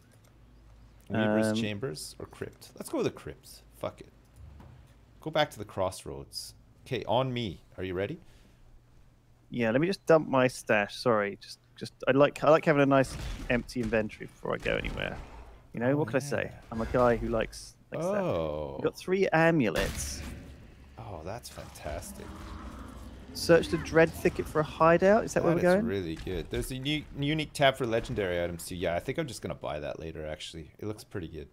Weaver's Um, Chambers or Crypt. Let's go with the Crypt. Fuck it. Go back to the Crossroads. Okay, on me. Are you ready? Yeah, let me just dump my stash. Sorry, just just I like I like having a nice empty inventory before I go anywhere. You know Oh, what can I say? I'm a guy who likes. likes that. Oh. We've got three amulets. Oh, that's fantastic. Search the Dread Thicket for a hideout. Is that, where we're going? really good. There's a new, unique tab for legendary items too. Yeah, I think I'm just gonna buy that later. Actually, it looks pretty good.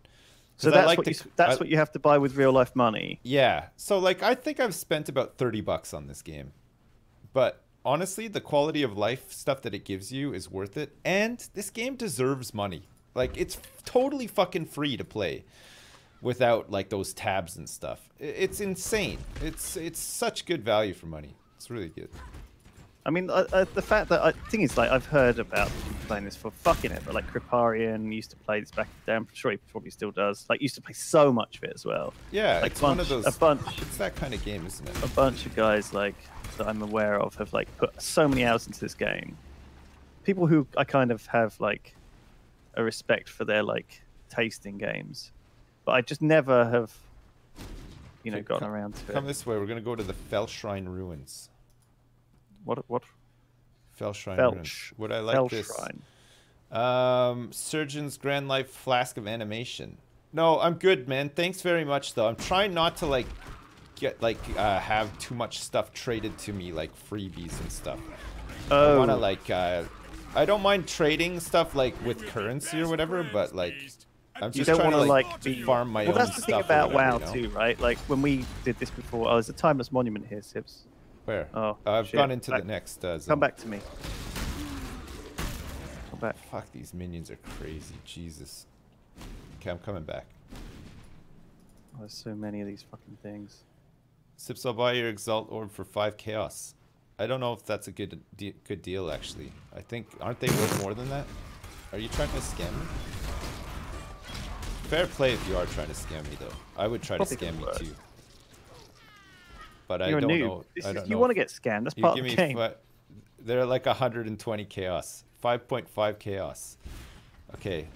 So that's like what you, that's I- what you have to buy with real life money. Yeah. So like, I think I've spent about thirty bucks on this game, but honestly, the quality of life stuff that it gives you is worth it. And this game deserves money. Like it's totally fucking free to play without like those tabs and stuff. It's insane. It's it's such good value for money. It's really good. I mean, uh, uh, the fact that I thing is, like, I've heard about people playing this for fucking ever. Like, Kripparrian used to play this back then. I'm sure he probably still does. Like, used to play so much of it as well. Yeah, Like, it's one of those. a bunch. It's that kind of game, isn't it? A bunch of guys like that I'm aware of have like put so many hours into this game. People who I kind of have like a respect for their like taste in games, but I just never have, you know, Okay, gotten come- around to Come it. this way. We're gonna go to the Fellshrine ruins. What? What? Fellshrine Felch. Would I like Fell this? Shrine. Um, Surgeon's Grand Life Flask of Animation. No, I'm good, man. Thanks very much, though. I'm trying not to like get like uh, have too much stuff traded to me, like freebies and stuff. Oh. I want to like. Uh, I don't mind trading stuff like with currency or whatever, but like, I'm you just don't trying want to like, like be farm my well, own that's the thing stuff about WoW you know? too, right? Like when we did this before, oh, there's a timeless monument here, Sips. Where? Oh, I've shit. gone into Back- the next. Uh, zone. Come back to me. Come back. Fuck, these minions are crazy. Jesus. Okay, I'm coming back. Oh, there's so many of these fucking things. Sips, I'll buy your Exalt Orb for 5 Chaos. I don't know if that's a good de good deal, actually. I think, aren't they worth more than that? Are you trying to scam me? Fair play if you are trying to scam me, though. I would try Probably to scam me, too. But I You're a don't noob. know. This I don't you know want to get scammed. That's you part of the game. fi- they're like 120 chaos. 5.5 chaos. Okay.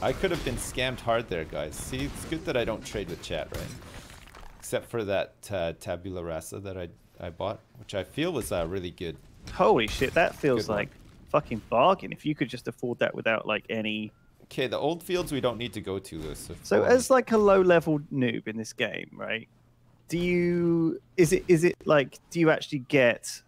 I could have been scammed hard there, guys. See, it's good that I don't trade with chat, right? Except for that uh, tabula rasa that I, I bought, which I feel was uh, really good. Holy shit, that feels Good one. like fucking bargain. If you could just afford that without like any. Okay, the old fields we don't need to go to, Lewis. So, So as like a low level noob in this game, right? Do you is it is it like do you actually get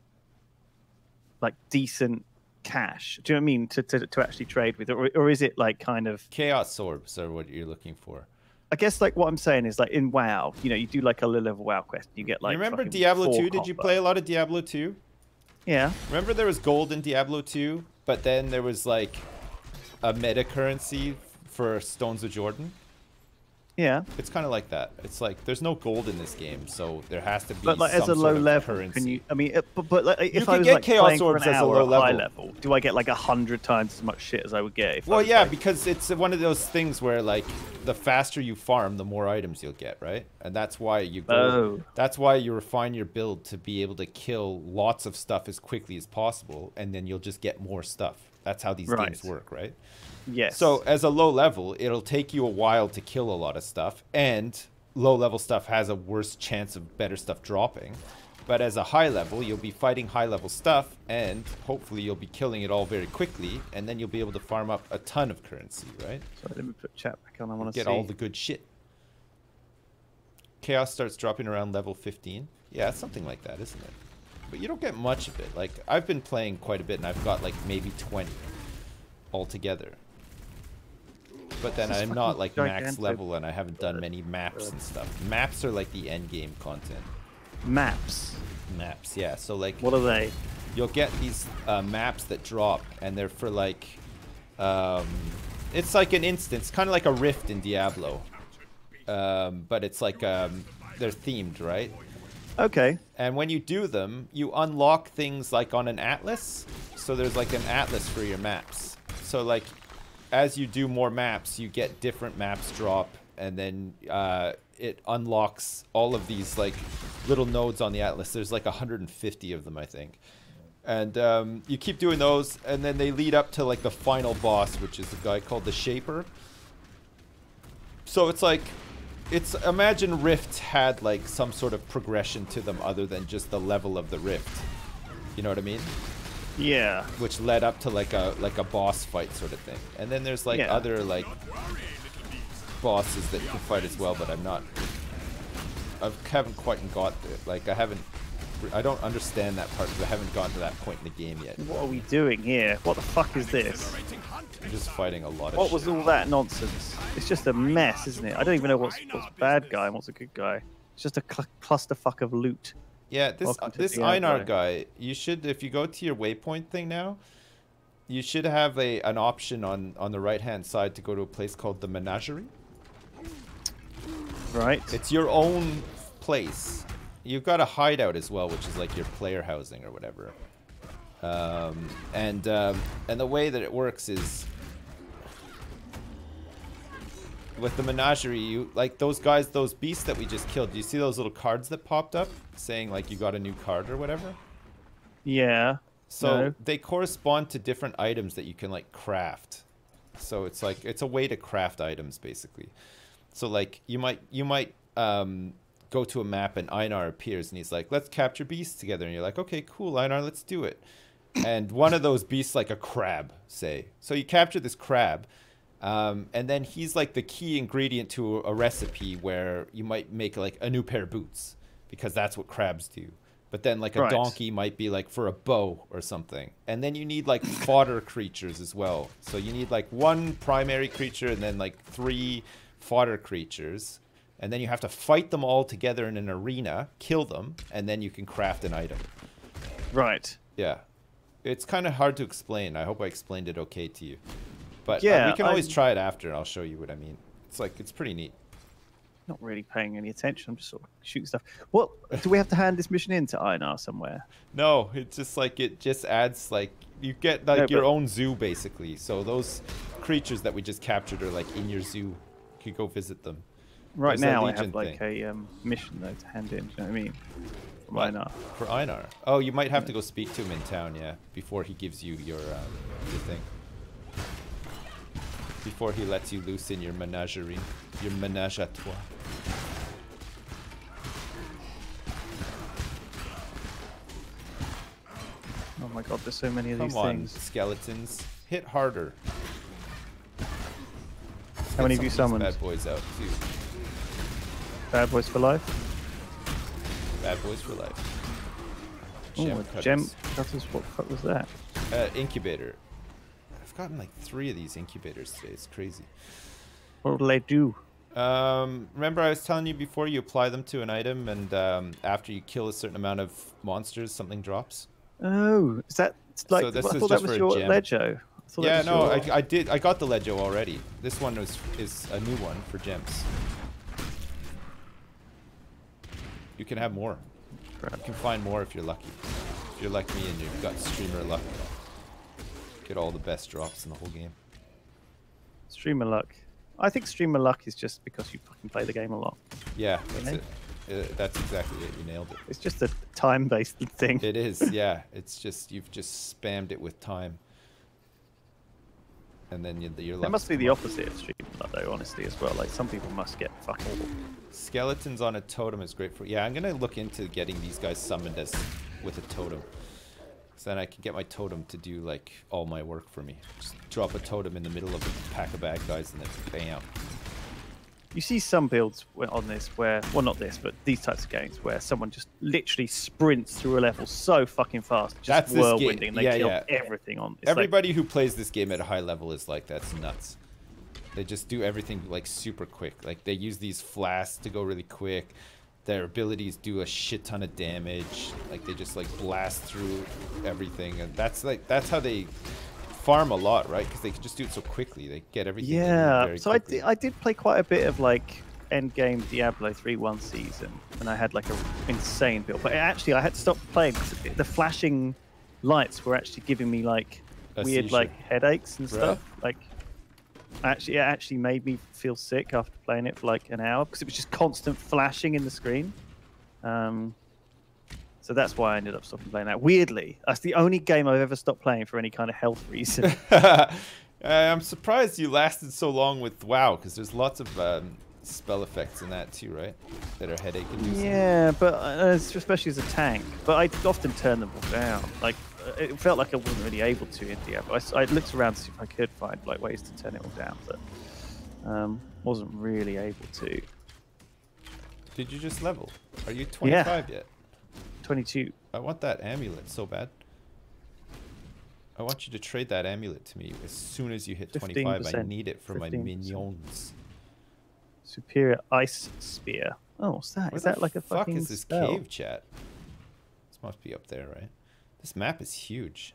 like decent cash? Do you know what I mean to to, to actually trade with, or or is it like kind of? Chaos orbs are what you're looking for. I guess like what I'm saying is like in WoW, you know, you do like a low level WoW quest, you get like. you remember Diablo 2? Did you play a lot of Diablo 2? Yeah. Remember there was gold in Diablo 2, but then there was like a meta currency for Stones of Jordan? Yeah. It's kind of like that. It's like there's no gold in this game, so there has to be But like as a low level, currency. can you? I mean, but, but like, if I was get like Chaos playing for Orbs an as a hour low at high level. level, do I get like a hundred times as much shit as I would get if? Well, yeah, like- because it's one of those things where like the faster you farm, the more items you'll get, right? And that's why you go. Oh. That's why you refine your build to be able to kill lots of stuff as quickly as possible, and then you'll just get more stuff. That's how these Right. games work, right? Yes. So as a low level, it'll take you a while to kill a lot of stuff, and low level stuff has a worse chance of better stuff dropping. But as a high level, you'll be fighting high level stuff, and hopefully you'll be killing it all very quickly, and then you'll be able to farm up a ton of currency, right? So let me put chat back on. I want to Get see. all the good shit. Chaos starts dropping around level 15. Yeah, it's something like that, isn't it? But you don't get much of it. Like, I've been playing quite a bit, and I've got like maybe 20 altogether. But then I'm not like max level, and I haven't done many maps and stuff. Maps are like the end game content. maps. Maps, yeah. So like, What are they? you'll get these uh, maps that drop, and they're for like, um, it's like an instance, kind of like a rift in Diablo, um, but it's like um, they're themed, right? Okay. And when you do them, you unlock things like on an atlas. So there's like an atlas for your maps. So like, as you do more maps, you get different maps drop, and then uh, it unlocks all of these like little nodes on the atlas. There's like 150 of them, I think. And um, you keep doing those, and then they lead up to like the final boss, which is a guy called the Shaper. So it's like, it's imagine rifts had like some sort of progression to them other than just the level of the Rift. You know what I mean? Yeah. Which led up to like a like a boss fight sort of thing. And then there's like Yeah. other like bosses that you can fight as well, but I'm not. I haven't quite got there. Like I haven't. I don't understand that part because I haven't gotten to that point in the game yet. What are we doing here? What the fuck is this? I'm just fighting a lot of What shit. was all that nonsense? It's just a mess, isn't it? I don't even know what's what's bad guy and what's a good guy. It's just a cl- clusterfuck of loot. Yeah, this to this. Einhar guy, you should if you go to your waypoint thing now, you should have a an option on on the right hand side to go to a place called the Menagerie. Right. It's your own place. You've got a hideout as well, which is like your player housing or whatever. Um, and um, and the way that it works is with the menagerie, you like those guys, those beasts that we just killed. Do you see those little cards that popped up saying like you got a new card or whatever? yeah. So No. they correspond to different items that you can like craft. So it's like it's a way to craft items basically. So like you might you might um, go to a map and Einhar appears and he's like, "Let's capture beasts together." And you're like, "Okay, cool, Einhar, let's do it." And one of those beasts like a crab, say. So you capture this crab. Um, and then he's like the key ingredient to a, recipe where you might make like a new pair of boots because that's what crabs do. But then like a Right. donkey might be like for a bow or something. And then you need like fodder creatures as well. So you need like one primary creature and then like three fodder creatures. And then you have to fight them all together in an arena, kill them, and then you can craft an item. Right. Yeah. It's kind of hard to explain. I hope I explained it okay to you. But uh, Yeah, we can always I'm- try it after and I'll show you what I mean. It's like it's pretty neat. Not really paying any attention. I'm just sort of shooting stuff. What do we have to hand this mission in to Einhar somewhere? No, it's just like it just adds like you get like No, your but- own zoo basically. So those creatures that we just captured are like in your zoo. You go visit them. Right There's now, I have like thing. a um, mission though to hand in. Do you know what I mean? From What? Einhar. For Einhar. Oh, you might have to go speak to him in town, yeah, before he gives you your um, your thing. Before he lets you loose in your menagerie, your menage a trois. Oh my god, there's so many of Come these on, things. skeletons, hit harder. How many have you summoned? Bad boys out too. Bad Boys for Life. Bad boys for life. Oh, Gem a cutters. gem cutters. What the fuck was that? Uh, incubator. I've gotten like three of these incubators today. It's crazy. What will I do? Um, remember I was telling you before you apply them to an item and um, after you kill a certain amount of monsters, something drops? Oh, is that like? So this I is thought that was your gem. Lejo. I thought Yeah, no, your- I, I did. I got the Legio already. This one was is a new one for gems. You can have more. Crap. You can find more if you're lucky. If you're like me and you've got streamer luck, get all the best drops in the whole game. Streamer luck. I think streamer luck is just because you fucking play the game a lot. Yeah, that's it. Uh, that's exactly it. You nailed it. It's just a time-based thing. It is, yeah. It's just you've just spammed it with time, and then you, your It must be the opposite of streamer luck, though. Honestly, as well. Like some people must get fuck all. Skeletons on a totem is great for. Yeah, I'm gonna look into getting these guys summoned as with a totem, so then I can get my totem to do like all my work for me. Just drop a totem in the middle of a pack of bad guys and then bam. You see some builds on this where, well, not this, but these types of games where someone just literally sprints through a level so fucking fast, just That's whirlwinding, and they Yeah, kill yeah. everything on. It's like- Everybody who plays this game at a high level is like that's nuts. They just do everything like super quick. Like they use these flasks to go really quick. Their abilities do a shit ton of damage. Like they just like blast through everything, and that's like that's how they farm a lot, right? Because they can just do it so quickly. They get everything. Yeah, so I did, I did play quite a bit of like end game Diablo 3 one season, and I had like a insane build. But actually, I had to stop playing because the flashing lights were actually giving me like A weird seizure. like headaches and Right. stuff. Like, actually, it actually made me feel sick after playing it for like an hour because it was just constant flashing in the screen. Um, so that's why I ended up stopping playing that. Weirdly, that's the only game I've ever stopped playing for any kind of health reason. Uh, I'm surprised you lasted so long with WoW because there's lots of um, spell effects in that too, right? That are headache inducing. Yeah, but uh, especially as a tank. But I often turn them all down. Like it felt like I wasn't really able to in Diablo. I, looked around to see if I could find like ways to turn it all down, but um, wasn't really able to. Did you just level? Are you 25 yet? Twenty-two. I want that amulet so bad. I want you to trade that amulet to me as soon as you hit 25. I 15%, need it for my 15%. minions. Superior ice spear. Oh, what's that? Where Is the that like a fuck fucking is this spell? cave chat? This must be up there, right? This map is huge.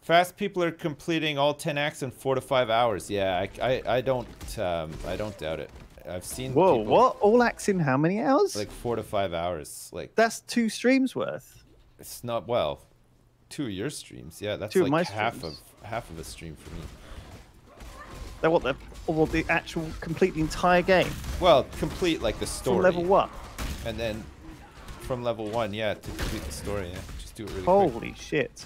Fast people are completing all 10 acts in four to five hours. Yeah, I, I, I don't um, I don't doubt it. I've seen Whoa, people what? All acts in how many hours? like four to five hours. Like That's two streams worth. it's not well, two of your streams. Yeah, that's Two like my half streams. of half of a stream for me. That what the or the actual complete the entire game Well, complete like the from story. level one. And then from level one, yeah, to complete the story, yeah. Just do it really quick. Holy shit!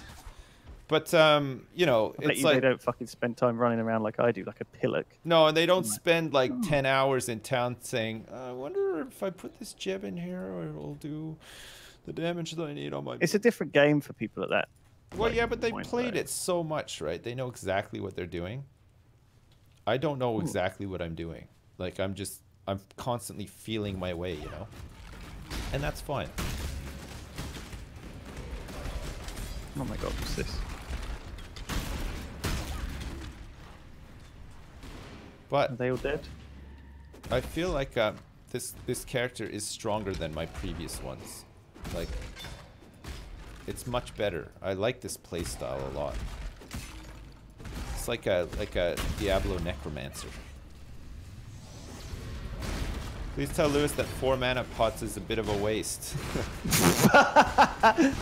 But um, you know, I it's you like they don't fucking spend time running around like I do, like a pillock. no, and they don't spend like ten hours in town saying, "I wonder if I put this jeb in here, or it'll do the damage that I need on my." It's a different game for people at that. well, like, yeah, but they point, played though. it so much, right? They know exactly what they're doing. I don't know exactly what I'm doing. Like I'm just, I'm constantly feeling my way, you know, and that's fine. Oh my god, what's this? Are But they all dead? I feel like uh, this this character is stronger than my previous ones. Like, it's much better. I like this playstyle a lot. It's like a like a Diablo necromancer. Please tell Lewis that four mana pots is a bit of a waste.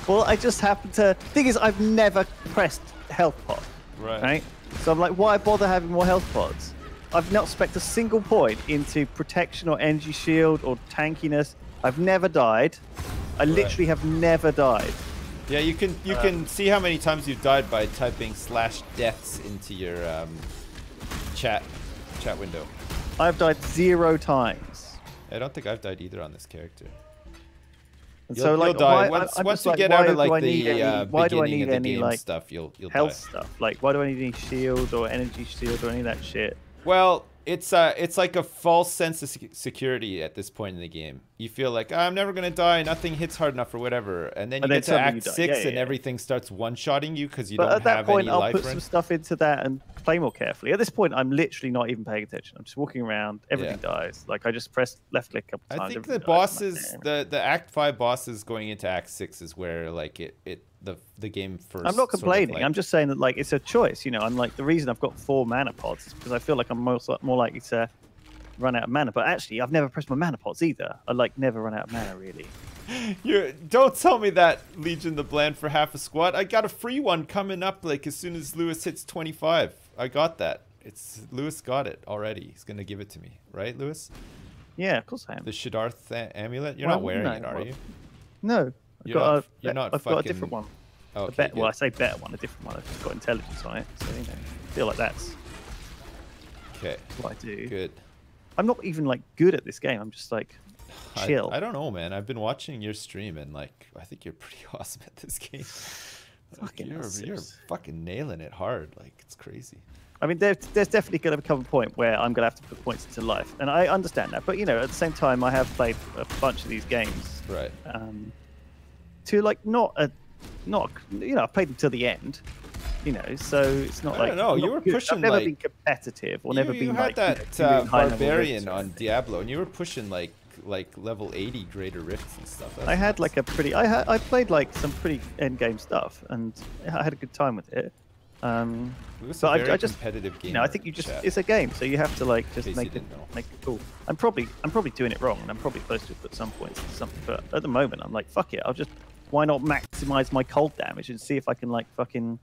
Well, I just happen to. Thing is, I've never pressed health pot. Right. Right. So I'm like, why bother having more health pods? I've not spent a single point into protection or energy shield or tankiness. I've never died. I literally have never died. yeah, you can you can see how many times you've died by typing slash deaths into your um, chat chat window. I've died zero times. I don't think I've died either on this character. You'll, so like, you'll die why, once, I'm once you like, get out of like the any, uh, why do I beginning need of the any game like stuff. You'll you'll health die. stuff? Like, why do I need any shield or energy shield or any of that shit? Well, it's uh, it's like a false sense of security at this point in the game. You feel like "Ah, I'm never gonna die, nothing hits hard enough or whatever, and then you And then get to Act. Six Yeah, and yeah. everything starts one-shotting you because you but don't have any life. at that point, I'll put some stuff into that and play more carefully. At this point, I'm literally not even paying attention. I'm just walking around. Everything dies. Like I just press left click a couple times. I think the everything dies. Like, bosses, the the Act Five bosses going into Act Six is where like it it the the game first. I'm not sort of, complaining. like- I'm just saying that like it's a choice. You know, I'm like the reason I've got four mana pods is because I feel like I'm most more likely to run out of mana. But actually, I've never pressed my mana pods either. I like never run out of mana really. You don't tell me that Legion the Bland for half a squat. I got a free one coming up like as soon as Lewis hits 25. I got that. It's Lewis got it already. He's gonna give it to me, right, Lewis? Yeah, of course I am. The Shaddarth a- amulet. You're not wearing it, are Well, you? No, I've You're got not- a, you're not I've got a different one. Okay. bet, well, I say better one, a different one. I've got intelligence on it, so you know, I feel like that's Okay. what I do. Good. I'm not even like good at this game. I'm just like I- chill. I, don't know, man. I've been watching your stream and like I think you're pretty awesome at this game. Like, Fucking you're, you're fucking nailing it hard. Like it's crazy. I mean, there's, there's definitely going to become a point where I'm going to have to put points into life, and I understand that. But you know, at the same time, I have played a bunch of these games Right. um, to like not a not you know I've played them till the end. You know, so it's not I like don't know, I'm you were good. pushing, I've never like- been competitive or you, never you been had like you know, that uh, barbarian on. Diablo, and you were pushing like like level 80 greater rifts and stuff. That's I had nuts. like a pretty. I had I played like some pretty end game stuff, and I had a good time with it. Um, It was but a I- very I just- competitive game. you know, I think you just it's a game, so you have to like just make it know. make it cool. I'm probably I'm probably doing it wrong, and I'm probably supposed to put some points into something. But at the moment, I'm like, fuck it, I'll just why not maximize my cold damage and see if I can like fucking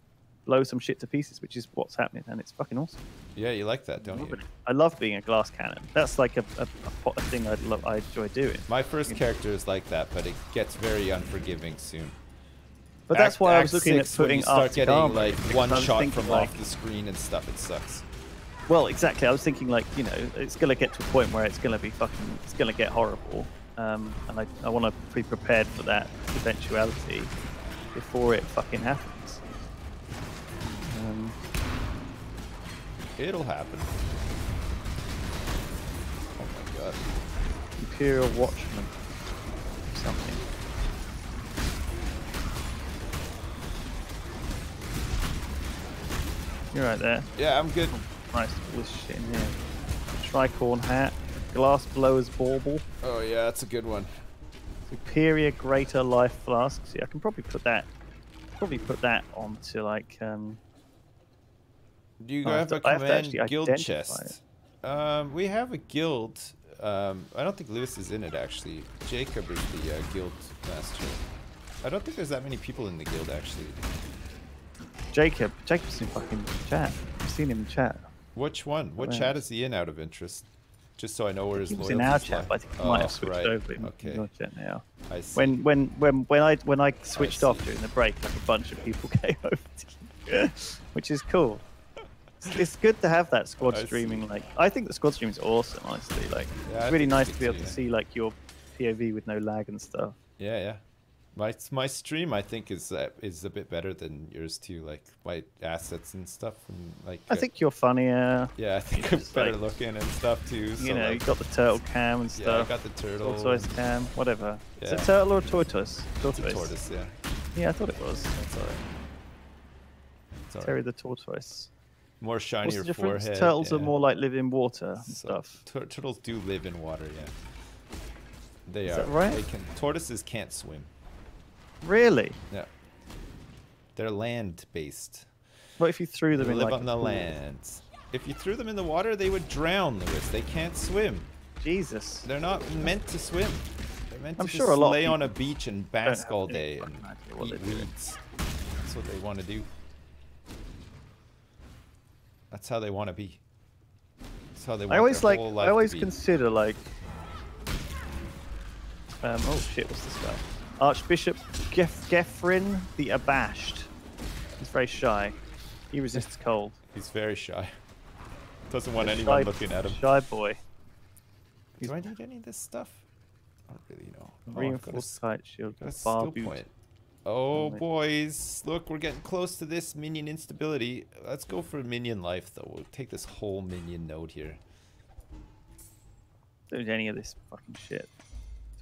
blow some shit to pieces, which is what's happening, and it's fucking awesome. Yeah, you like that, don't you? I love being a glass cannon. That's like a, a, a, thing I love. I enjoy doing. My first character is like that, but it gets very unforgiving soon. But that's Act- why I was looking at putting you start getting armor like one shot from like, off the screen and stuff. It sucks. Well, exactly. I was thinking like you know it's gonna get to a point where it's gonna be fucking it's gonna get horrible, um, and I I want to be prepared for that eventuality before it fucking happens. Um, It'll happen. Oh my god. Imperial Watchman, something. You're right there. Yeah, I'm good. Nice all this shit in here. Tricorn hat, glass blower's bauble. Oh yeah, that's a good one. Superior Greater Life Flask. See, I can probably put that. Probably put that onto like. um Do you Oh, have have a to- I have command guild chest? Um, we have a guild. Um, I don't think Lewis is in it actually. Jacob is the uh, guild master. I don't think there's that many people in the guild actually. Jacob. Jacob's in fucking chat. I've seen him in chat. Which one? What chat is he in out of interest? Just so I know where his He was loyalties in our chat, but I think he oh, might have switched right. over. in Okay, your chat now. I see. When when when when I when I switched off during the break, like a bunch of people came over to you, which is cool. It's, it's good to have that squad I see. streaming. Like I think the squad streaming is awesome. Honestly, like Yeah, it's really nice to be able too, to yeah. see like your POV with no lag and stuff. Yeah, yeah. My my stream I think is uh, is a bit better than yours too. Like my assets and stuff, and like I uh, think you're funnier. yeah, I think I'm better like, looking and stuff too. So You know, like, you got the turtle cam and stuff. yeah, I got the turtle. Tortoise cam, whatever. Is it turtle or tortoise? It's Tortoise. a tortoise, yeah. Yeah, I thought it was. That's alright. Terry the tortoise. More What's the difference? forehead. Turtles are more like live in water So, stuff. tur- turtles do live in water, yeah. They Is are. that right? They can. Tortoises can't swim. Really? Yeah. They're land based. What if you threw They them in live like on the pool? land. If you threw them in the water, they would drown, Lewis. They can't swim. Jesus. They're not meant to swim. They're meant I'm to sure just a lot lay on a beach and bask all day and eat weeds. That's what they want to do. That's how they want to be. That's how they want I always like. I always to be. consider like. Um, oh shit! What's this guy? Archbishop Gef- Gefrin the Abashed. He's very shy. He resists cold. He's very shy. Doesn't want Shy- anyone looking at him. Shy boy. He's Do I need any of this stuff? I don't really know. Oh, reinforced s- kite shield. got a skill point. Oh boys, look, we're getting close to this minion instability. Let's go for minion life though. We'll take this whole minion node here. Don't do any of this fucking shit.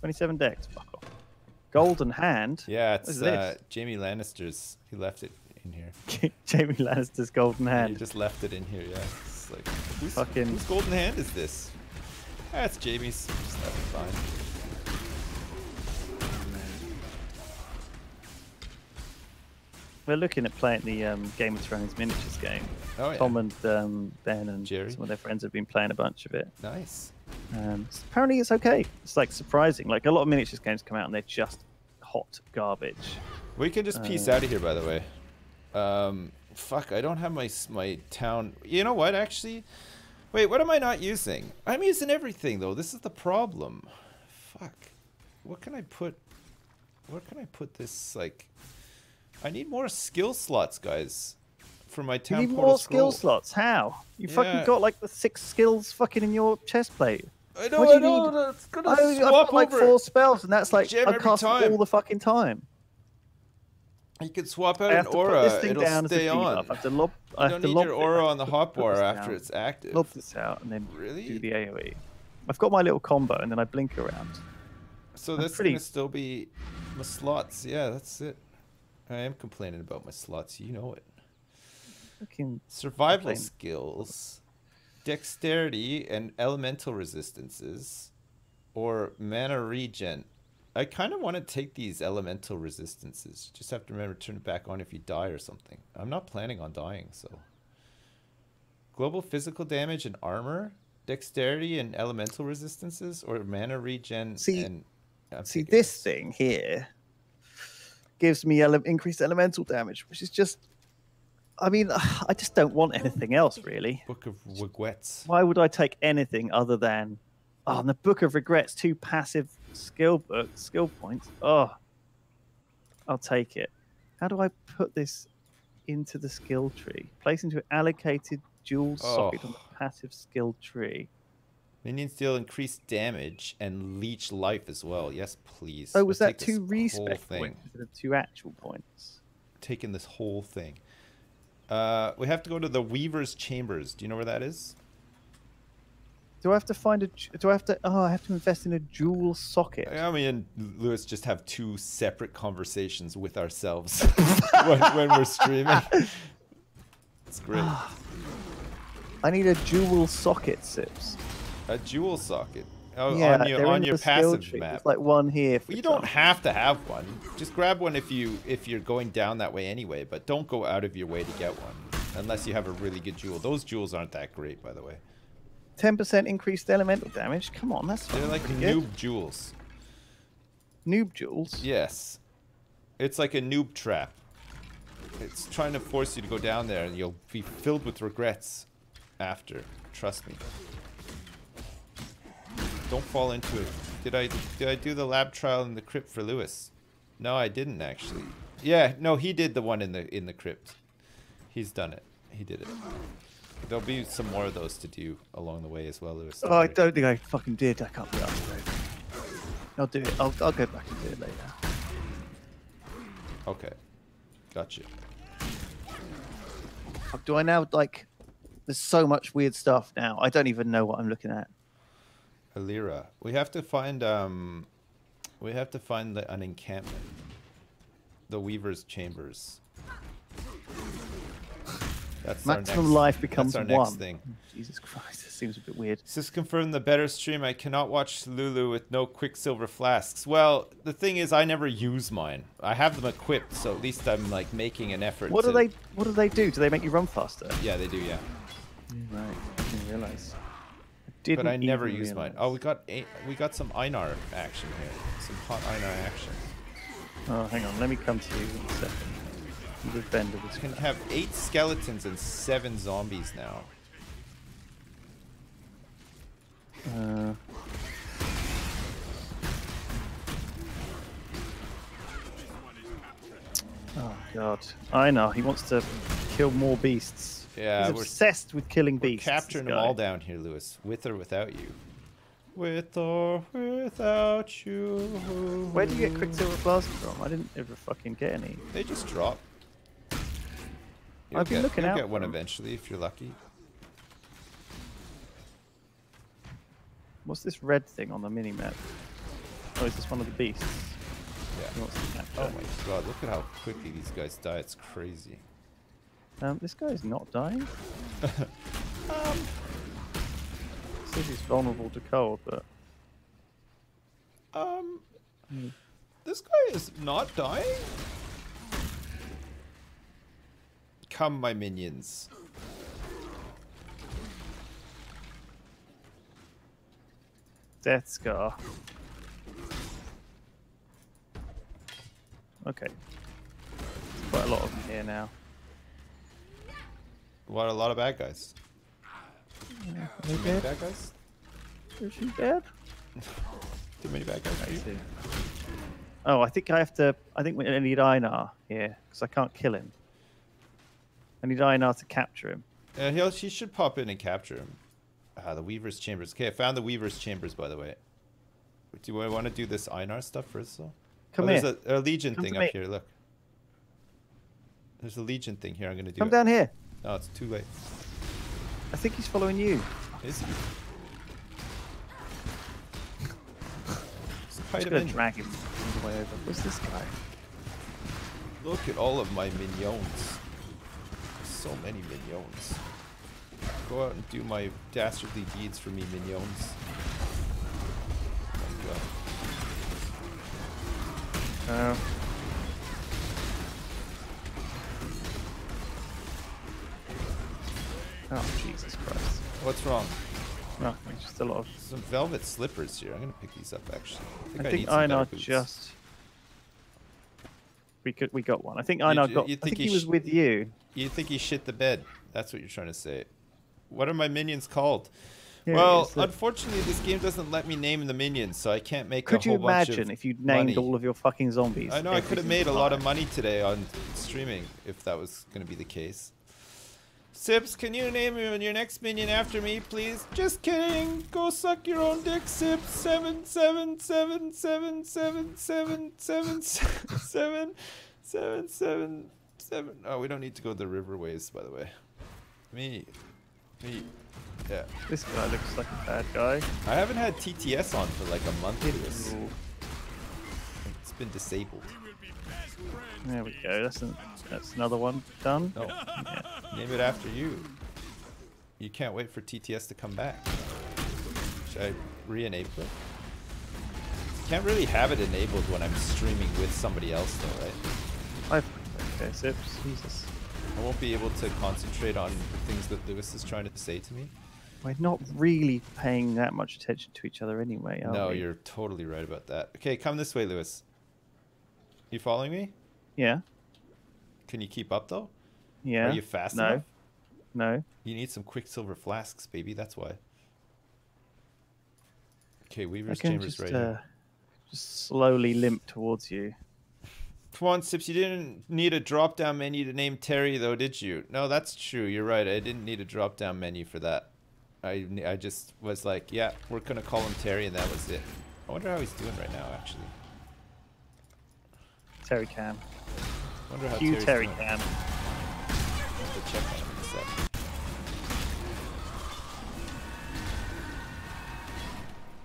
27 dex. Fuck off. Golden hand. Yeah, it's uh. Jaime Lannister's. He left it in here. Jaime Lannister's golden Hand. He just left it in here. Yeah, it's like whose, Fucking- whose golden hand is this? That's Jaime's. Just left it fine. We're looking at playing the um, Game of Thrones miniatures game. Oh yeah, Tom and um, Ben and Jerry. some of their friends have been playing a bunch of it. nice. Um, s- apparently, it's okay. It's like surprising. Like a lot of miniatures games come out and they're just hot garbage. We can just piece Uh, out of here, by the way. Um, fuck, I don't have my my town. You know what? Actually, wait. What am I not using? I'm using everything though. This is the problem. Fuck. What can I put? Where can I put this? Like, I need more skill slots, guys, for my You town need portal more skill slots. How? You Yeah. fucking got like the six skills fucking in your chest plate. I know. What do I you know. need? It's gonna I, I've got like over. four spells, and that's like I cast all the fucking time. You can swap out an aura. this thing It'll down as a stay on. I have to lob. I You don't need your aura on the have to hot bar after it's active. Lob this out and then Really? do the AOE. I've got my little combo, and then I blink around. So that's pretty- gonna still be my slots. Yeah, that's it. I am complaining about my slots. You know it. Fucking Survival Complain. skills, dexterity, and elemental resistances, or mana regen. I kind of want to take these elemental resistances. Just have to remember to turn it back on if you die or something. I'm not planning on dying, so. Global physical damage and armor, dexterity and elemental resistances, or mana regen See- and. I'm see this thing here gives me ele- increased elemental damage, which is just. I mean, I just don't want anything else really. Book of Regrets. Why would I take anything other than, oh, and the Book of Regrets, two passive skill book skill points. Oh, I'll take it. How do I put this into the skill tree? Place into allocated dual oh. socket on Oh. the passive skill tree. Minions deal increased damage and leech life as well. Yes, please. Oh, was that two respec thing. points instead of two actual points? Taking this whole thing. Uh, we have to go to the Weaver's Chambers. Do you know where that is? Do I have to find a? Do I have to? Oh, I have to invest in a dual socket. I mean, Lewis just have two separate conversations with ourselves when, when we're streaming. It's great. I need a dual socket, Sips. A jewel socket. Oh, yeah, on your on your the passive map. There's like one here. Well, you don't have to have one. Just grab one if you if you're going down that way anyway, but don't go out of your way to get one unless you have a really good jewel. Those jewels aren't that great, by the way. 10% increased elemental damage. Come on, that's They're like pretty good. noob jewels. noob jewels. Yes. It's like a noob trap. It's trying to force you to go down there and you'll be filled with regrets after. Trust me. Don't fall into it. Did I did I do the lab trial in the crypt for Lewis? No, I didn't actually. Yeah, no, he did the one in the in the crypt. He's done it. He did it. There'll be some more of those to do along the way as well, Lewis. Oh, I don't think I fucking did. I can't be asked. I'll do it. I'll, I'll go back and do it later. Okay. Gotcha. Do I now like? There's so much weird stuff now. I don't even know what I'm looking at. Alira. We have to find um we have to find the, an encampment. The Weaver's Chambers. That's our Maximum next- life becomes that's our one. next thing. Jesus Christ, this seems a bit weird. This is confirmed the better stream. I cannot watch Lulu with no Quicksilver flasks. Well, the thing is, I never use mine. I have them equipped, so at least I'm like making an effort. What to... do they? What do they do? Do they make you run faster? Yeah, they do. Yeah, Right. I didn't realize. I didn't but I never even use mine. Oh, we got eight, we got some Einhar action here. Some hot Einhar action. Oh, hang on. Let me come to you in a second. You just bend with this. can have eight skeletons and seven zombies now. Uh, oh god, I know he wants to kill more beasts. Yeah, He's we're- obsessed with killing We're beasts. capturing them all down here, Lewis. With or without you. With or without you. Where do you get Quicksilver Flask from? I didn't ever fucking get any. They just drop. You'll I've been get, looking you'll out get one eventually if you're lucky. What's this red thing on the mini map? Oh, is this one of the beasts? Yeah. He wants to capture. Oh my god, look at how quickly these guys die. It's crazy. Um, this guy's not dying. Um, Says he's vulnerable to cold, but um, Hmm. this guy is not dying? Come, my minions. Death Scar. Okay. There's Quite a lot of them here now. What a lot of bad guys. Too many bad guys? Is she dead? Too many bad guys? Oh, I think I have to. I think we need Einhar here because I can't kill him. I need Einhar to capture him. Yeah, he'll, he should pop in and capture him. Ah, the Weaver's Chambers. Okay, I found the Weaver's Chambers, by the way. Do I want to do this Einhar stuff first, though? Come oh, here. There's a, a Legion Come thing up me. here, look. There's a Legion thing here, I'm going to do Come it. down here. No, it's too late. I think he's following you. Is he? Just I'm hide just gonna drag him all the way over. Where's this guy? Look at all of my minions. So many minions. Go out and do my dastardly deeds for me, minions. Oh, God. Uh, oh Jesus Christ! What's wrong? Nothing. Just a lot of. Some velvet slippers here. I'm gonna pick these up actually. I think, I I think need some Einhar boots. just. We could. We got one. I think You Einhar d- got. you I think think he he was with you. You think he shit the bed? That's what you're trying to say. What are my minions called? Here well, unfortunately, this game doesn't let me name the minions, so I can't make. Could a you whole bunch imagine if you named money. all of your fucking zombies? I know I could have made a lot of money today on streaming if that was going to be the case. Sips, can you name your next minion after me, please? Just kidding. Go suck your own dick, Sips. Seven, seven, seven, seven, seven, seven, seven, seven, seven, seven, seven. Oh, we don't need to go the riverways, by the way. Me, me. Yeah, This guy looks like a bad guy. I haven't had TTS on for like a month. Lewis. Ooh, It's been disabled. There we go. That's an, that's another one done. No. Name it after you. You can't wait for TTS to come back. Should I re-enable it? Can't really have it enabled when I'm streaming with somebody else though, right? I okay, Sips. Jesus. I won't be able to concentrate on the things that Lewis is trying to say to me. We're not really paying that much attention to each other anyway, are no, we? you're totally right about that. Okay, come this way, Lewis. You following me? Yeah. Can you keep up though? Yeah. Are you fast no. enough? No. You need some quicksilver flasks, baby. That's why. Okay, Weaver's Chambers just, right uh, here. just slowly limp towards you. Come on, Sips. You didn't need a drop down menu to name Terry, though, did you? No, that's true. You're right. I didn't need a drop down menu for that. I, I just was like, yeah, we're going to call him Terry, and that was it. I wonder how he's doing right now, actually. Terry Cam. Wonder how Cue Terry. Cam. Have to check on him in a sec.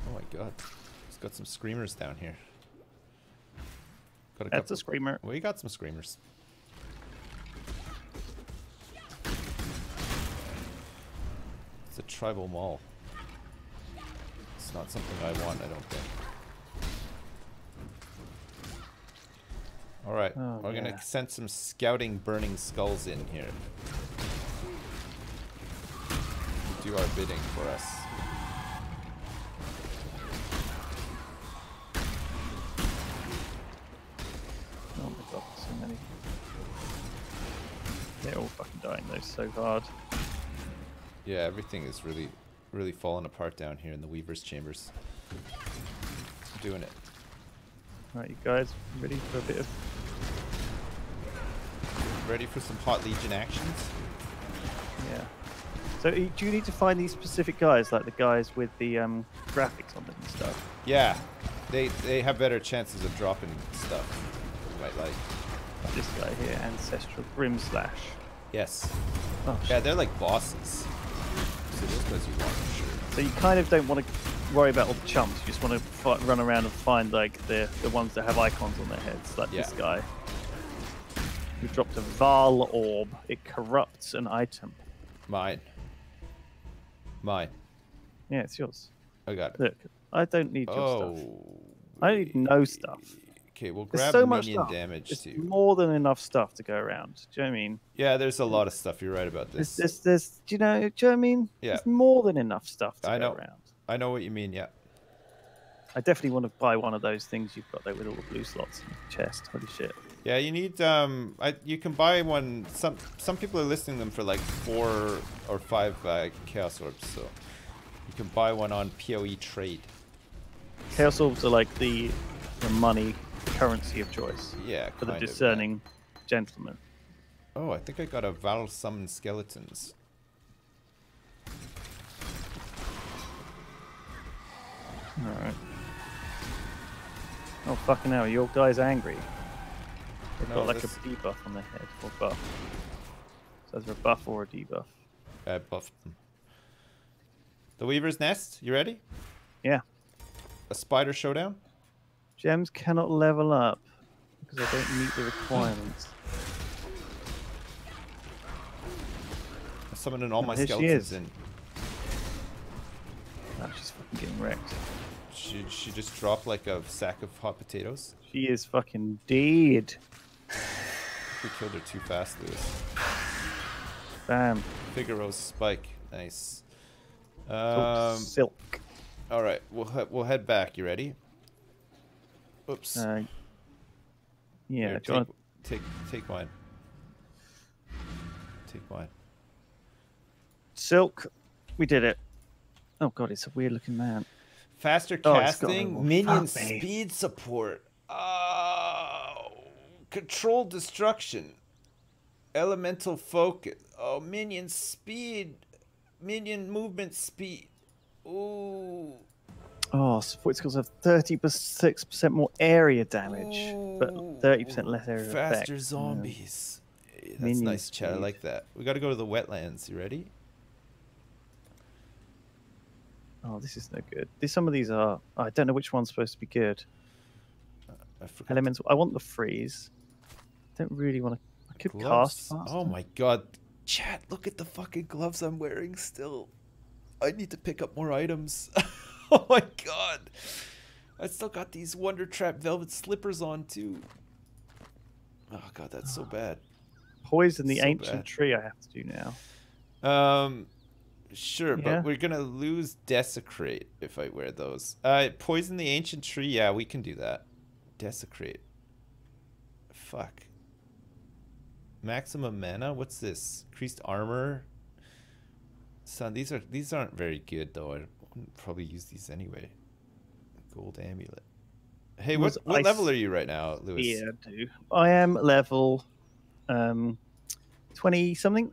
Oh my god. He's got some screamers down here. Got a That's a screamer. We got some screamers. It's a tribal mall. It's not something I want, I don't think. Alright, Oh, we're yeah. gonna send some scouting burning skulls in here. Do our bidding for us. Oh my god, so many. They're all fucking dying though so hard. Yeah, everything is really, really falling apart down here in the Weaver's chambers. doing it. Right, you guys ready for a bit of Ready for some hot legion actions? yeah. So do you need to find these specific guys, like the guys with the um, graphics on them and stuff? Yeah, they they have better chances of dropping stuff. Like. Like this guy here, Ancestral Grim Slash. Yes. Oh, Yeah, they're like bosses. So those guys you want sure. So you kind of don't want to worry about all the chumps. You just want to run around and find like the the ones that have icons on their heads, like this Yeah. guy. Who dropped a Vaal orb? It corrupts an item. Mine. Mine. Yeah, it's yours. I got it. Look, I don't need your oh. stuff. I need oh, no stuff. Okay, we'll There's grab so much stuff. damage It's too. more than enough stuff to go around. Do you know what I mean? Yeah, there's a lot of stuff. You're right about this. there's, there's, do you know? Do you know what I mean? Yeah. There's more than enough stuff to I go know. around. I know what you mean. Yeah. I definitely want to buy one of those things you've got there with all the blue slots in the chest. Holy shit! Yeah, you need um I you can buy one some some people are listing them for like 4 or 5 uh, chaos orbs, so you can buy one on PoE trade. Chaos orbs are like the the money currency of choice Yeah, for the kind of, discerning gentleman. Oh, I think I got a Vaal summon skeletons. All right. Oh fucking hell! Your guy's angry. They've No, got like this- a debuff on their head or buff. So either a buff or a debuff. Uh, I buffed them. The Weaver's Nest, you ready? Yeah. A spider showdown? Gems cannot level up because I don't meet the requirements. I'm summoning all Oh, my skeletons is. in. Oh, she's fucking getting wrecked. She, she just dropped like a sack of hot potatoes. She is fucking dead. We killed her too fast, Lewis. Bam. Maligaro's spike. Nice. Um, silk. all right, we'll he- we'll head back. You ready? Oops. Uh, yeah, Here, take, take take mine. Take mine. silk? We did it. Oh god, it's a weird looking man. Faster Oh, casting, a- minion speed support. Oh, control destruction. Elemental focus. Oh, minion speed. Minion movement speed. Ooh. Oh, support skills have 36% more area damage, but 30% less area Faster effect. Yeah. zombies. Eh, That's nice, chat. I like that. We got to go to the wetlands. You ready? Oh, this is no good. These, some of these are. I don't know which one's supposed to be good. I forgot. Elemental. I want the freeze. I don't really want to. I could cast. Faster. Oh my god. Chat, look at the fucking gloves I'm wearing still. I need to pick up more items. oh my god. I still got these Wondertrap velvet slippers on too. Oh god, that's so bad. Poison the So ancient bad. tree. I have to do now. Um, sure, Yeah. but we're gonna lose desecrate if I wear those. Uh, poison the ancient tree. Yeah, we can do that. Desecrate. Fuck. Maximum mana. What's this? Increased armor. Son, these are these aren't very good though. Probably use these anyway. Gold amulet. Hey, what what level are you right now, Lewis? Yeah, I am level um twenty something,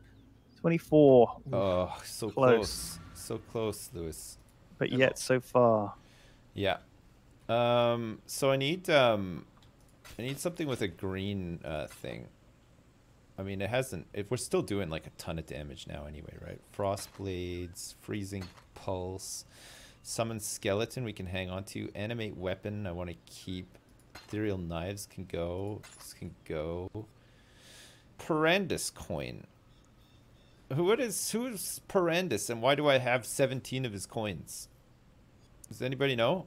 twenty four. Oh, so Close. close. So close, Lewis. but yet so far. Yeah. Um. So I need um, I need something with a green uh thing. I mean, it hasn't. If we're still doing like a ton of damage now, anyway, right? Frost blades, freezing pulse, summon skeleton. We can hang on to. Animate weapon. I want to keep. Ethereal knives can go. This can go. Perandus coin. Who what is who is Perandus and why do I have seventeen of his coins? Does anybody know?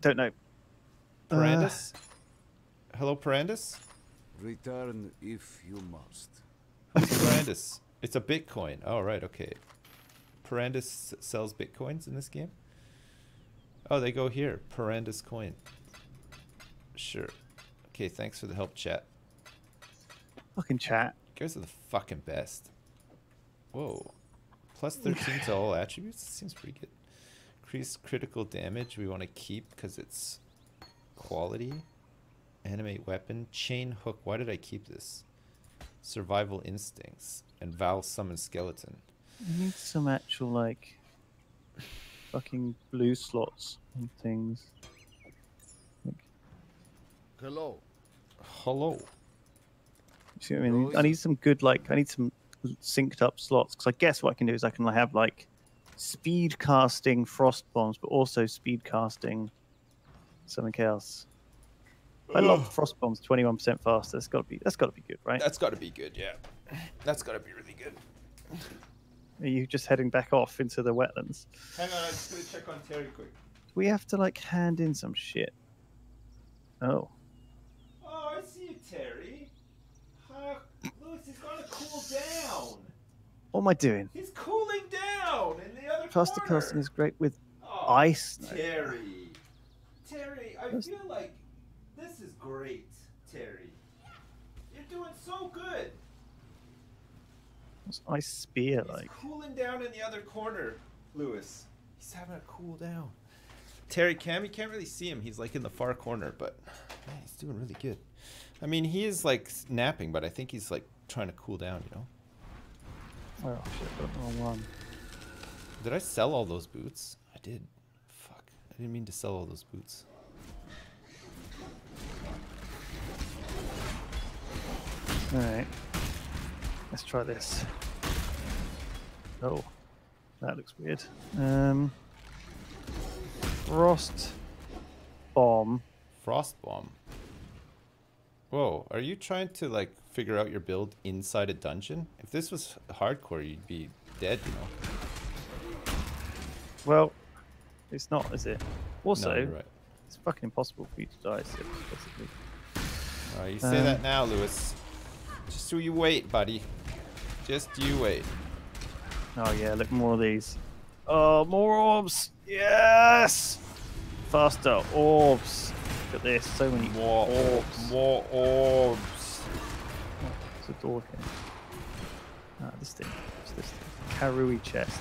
Don't know. Uh, Perandus? Hello, Perandus? Return if you must. Who's Perandus? It's a Bitcoin. Oh, right, okay. Perandus s- sells Bitcoins in this game? Oh, they go here. Perandus coin. Sure. Okay, thanks for the help, chat. Fucking chat. You guys are the fucking best. Whoa. Plus 13 to all attributes? Seems pretty good. Increase critical damage we want to keep because it's quality. Animate weapon. Chain hook. Why did I keep this? Survival instincts. And Vaal summon skeleton. I need some actual like fucking blue slots and things. Hello. Hello. You see what I mean? I need some good like I need some synced up slots because I guess what I can do is I can have like speed casting frost bombs, but also speed casting something else. If I love frost bombs twenty one percent faster. That's got to be that's got to be good, right? That's got to be good, yeah. That's got to be really good. Are you just heading back off into the wetlands? Hang on, I'm just going to check on Terry quick. We have to like hand in some shit. Oh, Oh, I see you, Terry. Huh? Lewis, he's got to cool down. what am I doing? He's cooling down in the other Faster corner. casting is great with Oh, ice. Terry. Terry, I That's- feel like this is great, Terry. You're doing so good. What's ice spear He's like? cooling down in the other corner, Lewis. He's having a cool down. Terry Cam, you can't really see him. He's like in the far corner, but man, he's doing really good. I mean, he is like napping, but I think he's like trying to cool down, you know? Oh shit, the wrong one. Did I sell all those boots? I did. Fuck. I didn't mean to sell all those boots. All right, let's try this. Oh, that looks weird. Um, frost bomb. Frost bomb. Whoa, are you trying to like figure out your build inside a dungeon? If this was hardcore, you'd be dead, you know. Well, it's not, is it? Also, no, right. it's fucking impossible for you to die. So basically, Uh, you say Um, that now, Lewis. Just you wait, buddy. Just you wait. oh yeah, look more of these. Oh, more orbs! Yes, faster orbs. Look at this, so many More orbs. More orbs. It's a door here. Ah, this thing. What's this thing? Karui chest.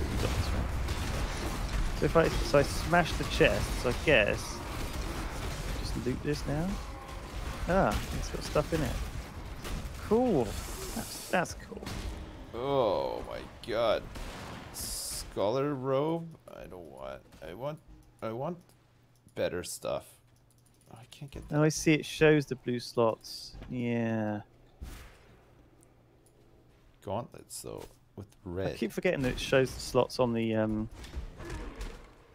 You got this one. So if I so I smash the chest, so I guess just loot this now. Ah, it's got stuff in it. Cool. That's that's cool. Oh my god. Scholar robe? I don't want. I want. I want better stuff. Oh, I can't get that. Oh, I see. It shows the blue slots. Yeah. gauntlets though with red. I keep forgetting that it shows the slots on the um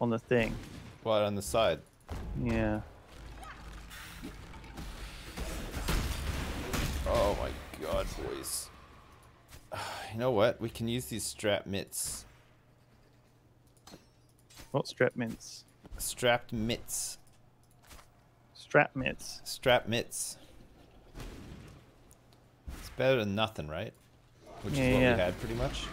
on the thing. What on the side? Yeah. Oh my god, boys. You know what? We can use these strap mitts. What strap mints? Strapped mitts. Strap mitts. Strap mitts. It's better than nothing, right? Which Yeah, is what yeah. we had pretty much.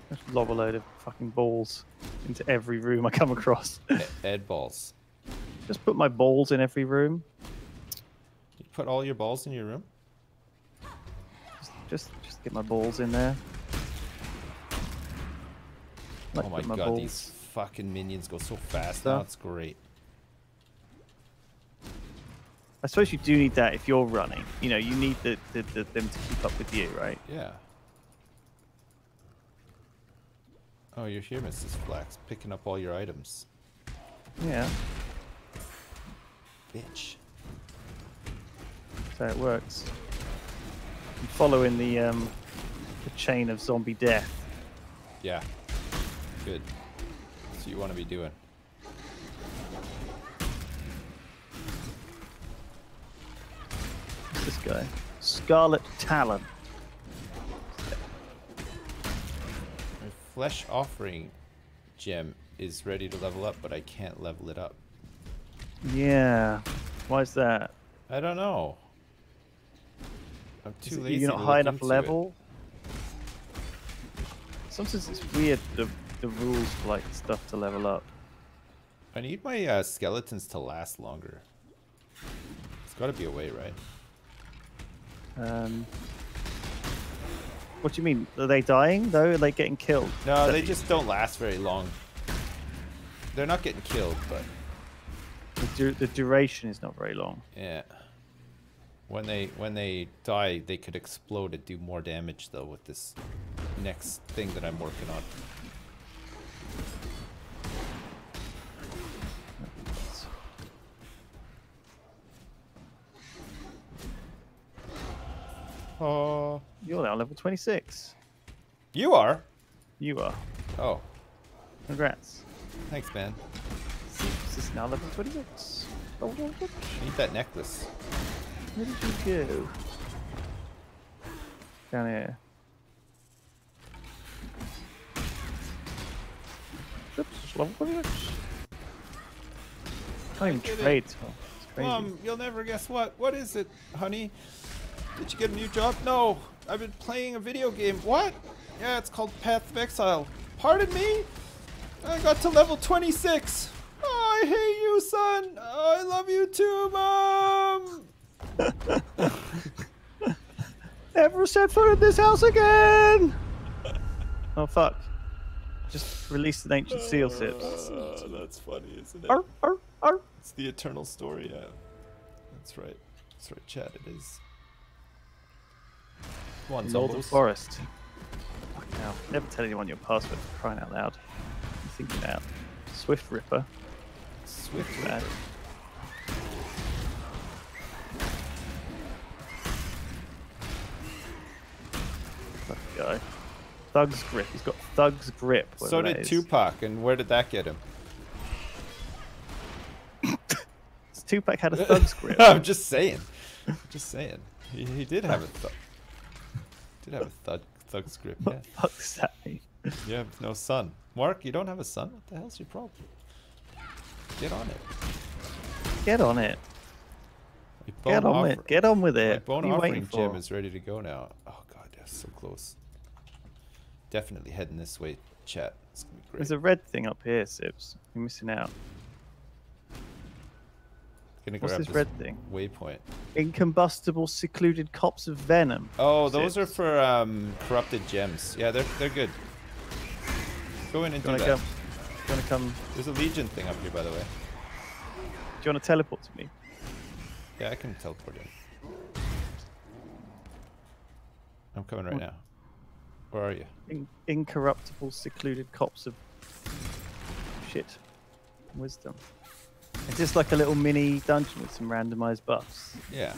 Just lob a load of fucking balls into every room I come across. Ed balls. Just put my balls in every room. You put all your balls in your room? Just, just, just get my balls in there. Like oh my my god, balls. these fucking minions go so fast Stuff. now. It's great. I suppose you do need that if you're running. You know, you need the, the, the, them to keep up with you, right? Yeah. Oh, you're here, Mrs. Flax, picking up all your items. Yeah, Bitch. that's how it works. I'm following the um, the chain of zombie death. Yeah. Good. That's what you want to be doing. This guy? Scarlet Talon. My flesh offering gem is ready to level up, but I can't level it up. Yeah. Why is that? I don't know. I'm too lazy. you're not to high enough into it. level. Sometimes it's weird the the rules for like stuff to level up. I need my uh, skeletons to last longer. There's got to be a way, right? Um, what do you mean? Are they dying though? Are they getting killed? No, they just don't last very long. They're not getting killed, but the, du- the duration is not very long. yeah. When they when they die, they could explode and do more damage though with this next thing that I'm working on. Oh, You're now level 26. you are. You are. Oh, Congrats. thanks, man. This is now level 26. Oh, oh, oh. I need that necklace. Where did you go? Down here. Oops, it's level 26. Can't even did it. trade. so It's. Mom, you'll never guess what. What is it, honey? Did you get a new job? No, I've been playing a video game. What? Yeah, it's called Path of Exile. Pardon me? I got to level 26. Oh, I hate you, son. Oh, I love you too, Mom. Never set foot in this house again! oh, fuck. Just released an ancient seal sips. Uh, that's funny, isn't it? Arr, arr, arr. It's the eternal story, yeah. That's right. That's right, Chad, it is. Come on, of the Forest. Fuck now. Never tell anyone your password for crying out loud. I'm thinking out. Swift Ripper. Swift. Ripper. Fuck guy. Thug's Grip. He's got Thug's Grip. So did is. Tupac, and where did that get him? Tupac had a Thug's Grip. I'm just saying. I'm Just saying. He, he did have a thug. Did have a thug thug script. Yeah. what the fuck that mean? You have no son. Mark, you don't have a son. What the hell's your problem? Get on it. Get on it. Get on offer- it. Get on with My it. bone you waiting offering gym is ready to go now. Oh god, yeah, so close. Definitely heading this way, chat. It's gonna be great. There's a red thing up here, Sips. You're missing out. Gonna What's grab this red thing? waypoint. Incombustible secluded cops of venom. Oh, those are for um, corrupted gems. Yeah, they're they're good. Go in and Do do that. come? Do you wanna come? There's a legion thing up here, by the way. Do you wanna teleport to me? Yeah, I can teleport in. I'm coming right What? now. Where are you? In- incorruptible secluded cops of shit. Wisdom. It's just like a little mini dungeon with some randomized buffs. Yeah.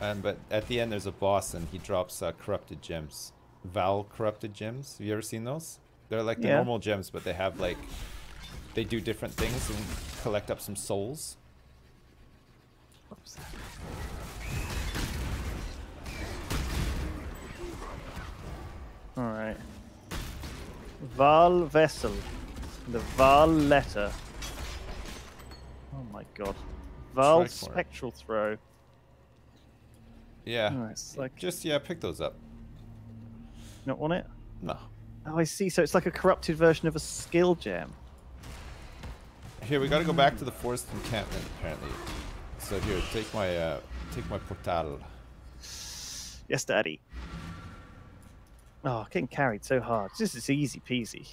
Um, but at the end, there's a boss, and he drops uh, corrupted gems. Vaal corrupted gems. Have you ever seen those? They're like the Yeah. normal gems, but they have like they do different things and collect up some souls. Oops. All right. Vaal vessel. The Vaal letter. Oh my god. Val for it. spectral throw. Yeah. Oh, it's like Just yeah, pick those up. not on it. No. Oh, I see. So it's like a corrupted version of a skill gem. Here we got to go back to the forest encampment apparently. So here, take my uh, take my portal. Yes, Daddy. Oh, getting carried so hard. This is easy peasy.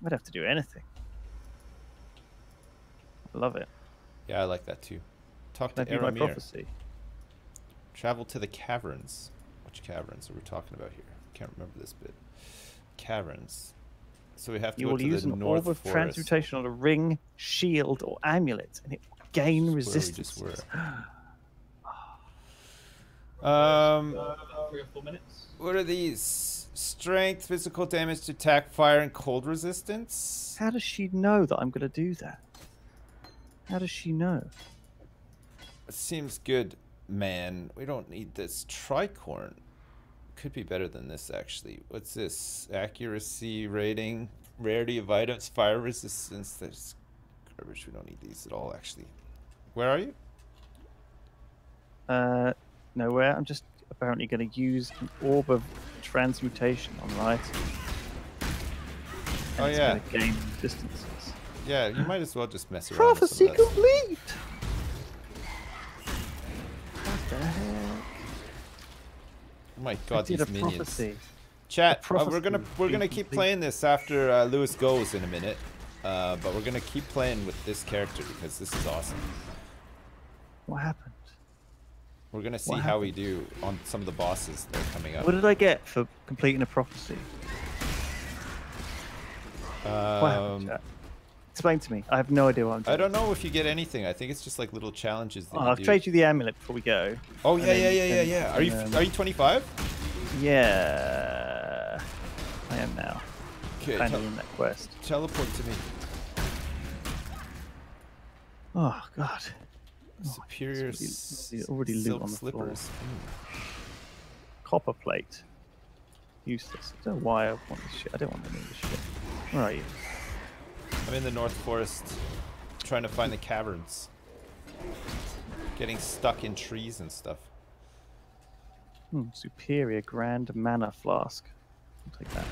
I don't have to do anything. I love it. Yeah, I like that too. Talk to That'd be my prophecy. Travel to the caverns. Which caverns are we talking about here? Can't remember this bit. Caverns. So we have to You go will to use the an north orb of transmutation on a ring, shield, or amulet, and it will gain we resistance. just were. Um, three or four minutes. what are these? Strength, physical damage to attack, fire, and cold resistance. How does she know that I'm going to do that? How does she know? Seems good, man. We don't need this tricorn. Could be better than this, actually. What's this? Accuracy rating, rarity of items, fire resistance. There's garbage. We don't need these at all, actually. Where are you? Uh, nowhere. I'm just apparently going to use an orb of transmutation on right. Oh, it's yeah. Going to gain distances. Yeah, you might as well just mess around. with Prophecy some of this. complete. What the heck? Oh my I god, did these a minions. prophecy. Chat, A uh, we're gonna we're gonna keep complete. playing this after uh, Lewis goes in a minute, uh, but we're gonna keep playing with this character because this is awesome. What happened? We're gonna see how we do on some of the bosses that are coming up. What did I get for completing a prophecy? What happened, Um, chat? Explain to me. I have no idea what I'm doing. I don't know if you get anything. I think it's just like little challenges. That Oh, you I'll do. trade you the amulet before we go. Oh yeah, yeah, yeah, yeah, yeah. Are you um, are you 25? Yeah, I am now. Okay, Kind of in that quest. teleport to me. Oh God. Superior already- s- already- already loot on the floor. slippers. Mm. Copper plate. Useless. I don't know why I want this shit. I don't want any of this shit. Where are you? I'm in the North Forest, trying to find the caverns. Getting stuck in trees and stuff. Hmm, superior Grand Mana Flask. I'll take that.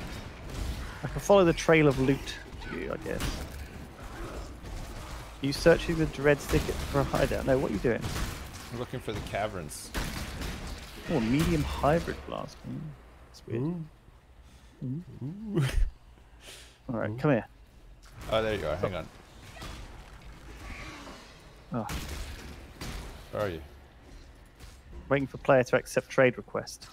I can follow the trail of loot to you, I guess. Are you searching the Dread Thicket for a hideout? No, what are you doing? I'm looking for the caverns. Oh, medium hybrid flask. Mm, that's weird. Alright, come here. Oh, there you are. Hang on. Oh, Where are you? waiting for player to accept trade request.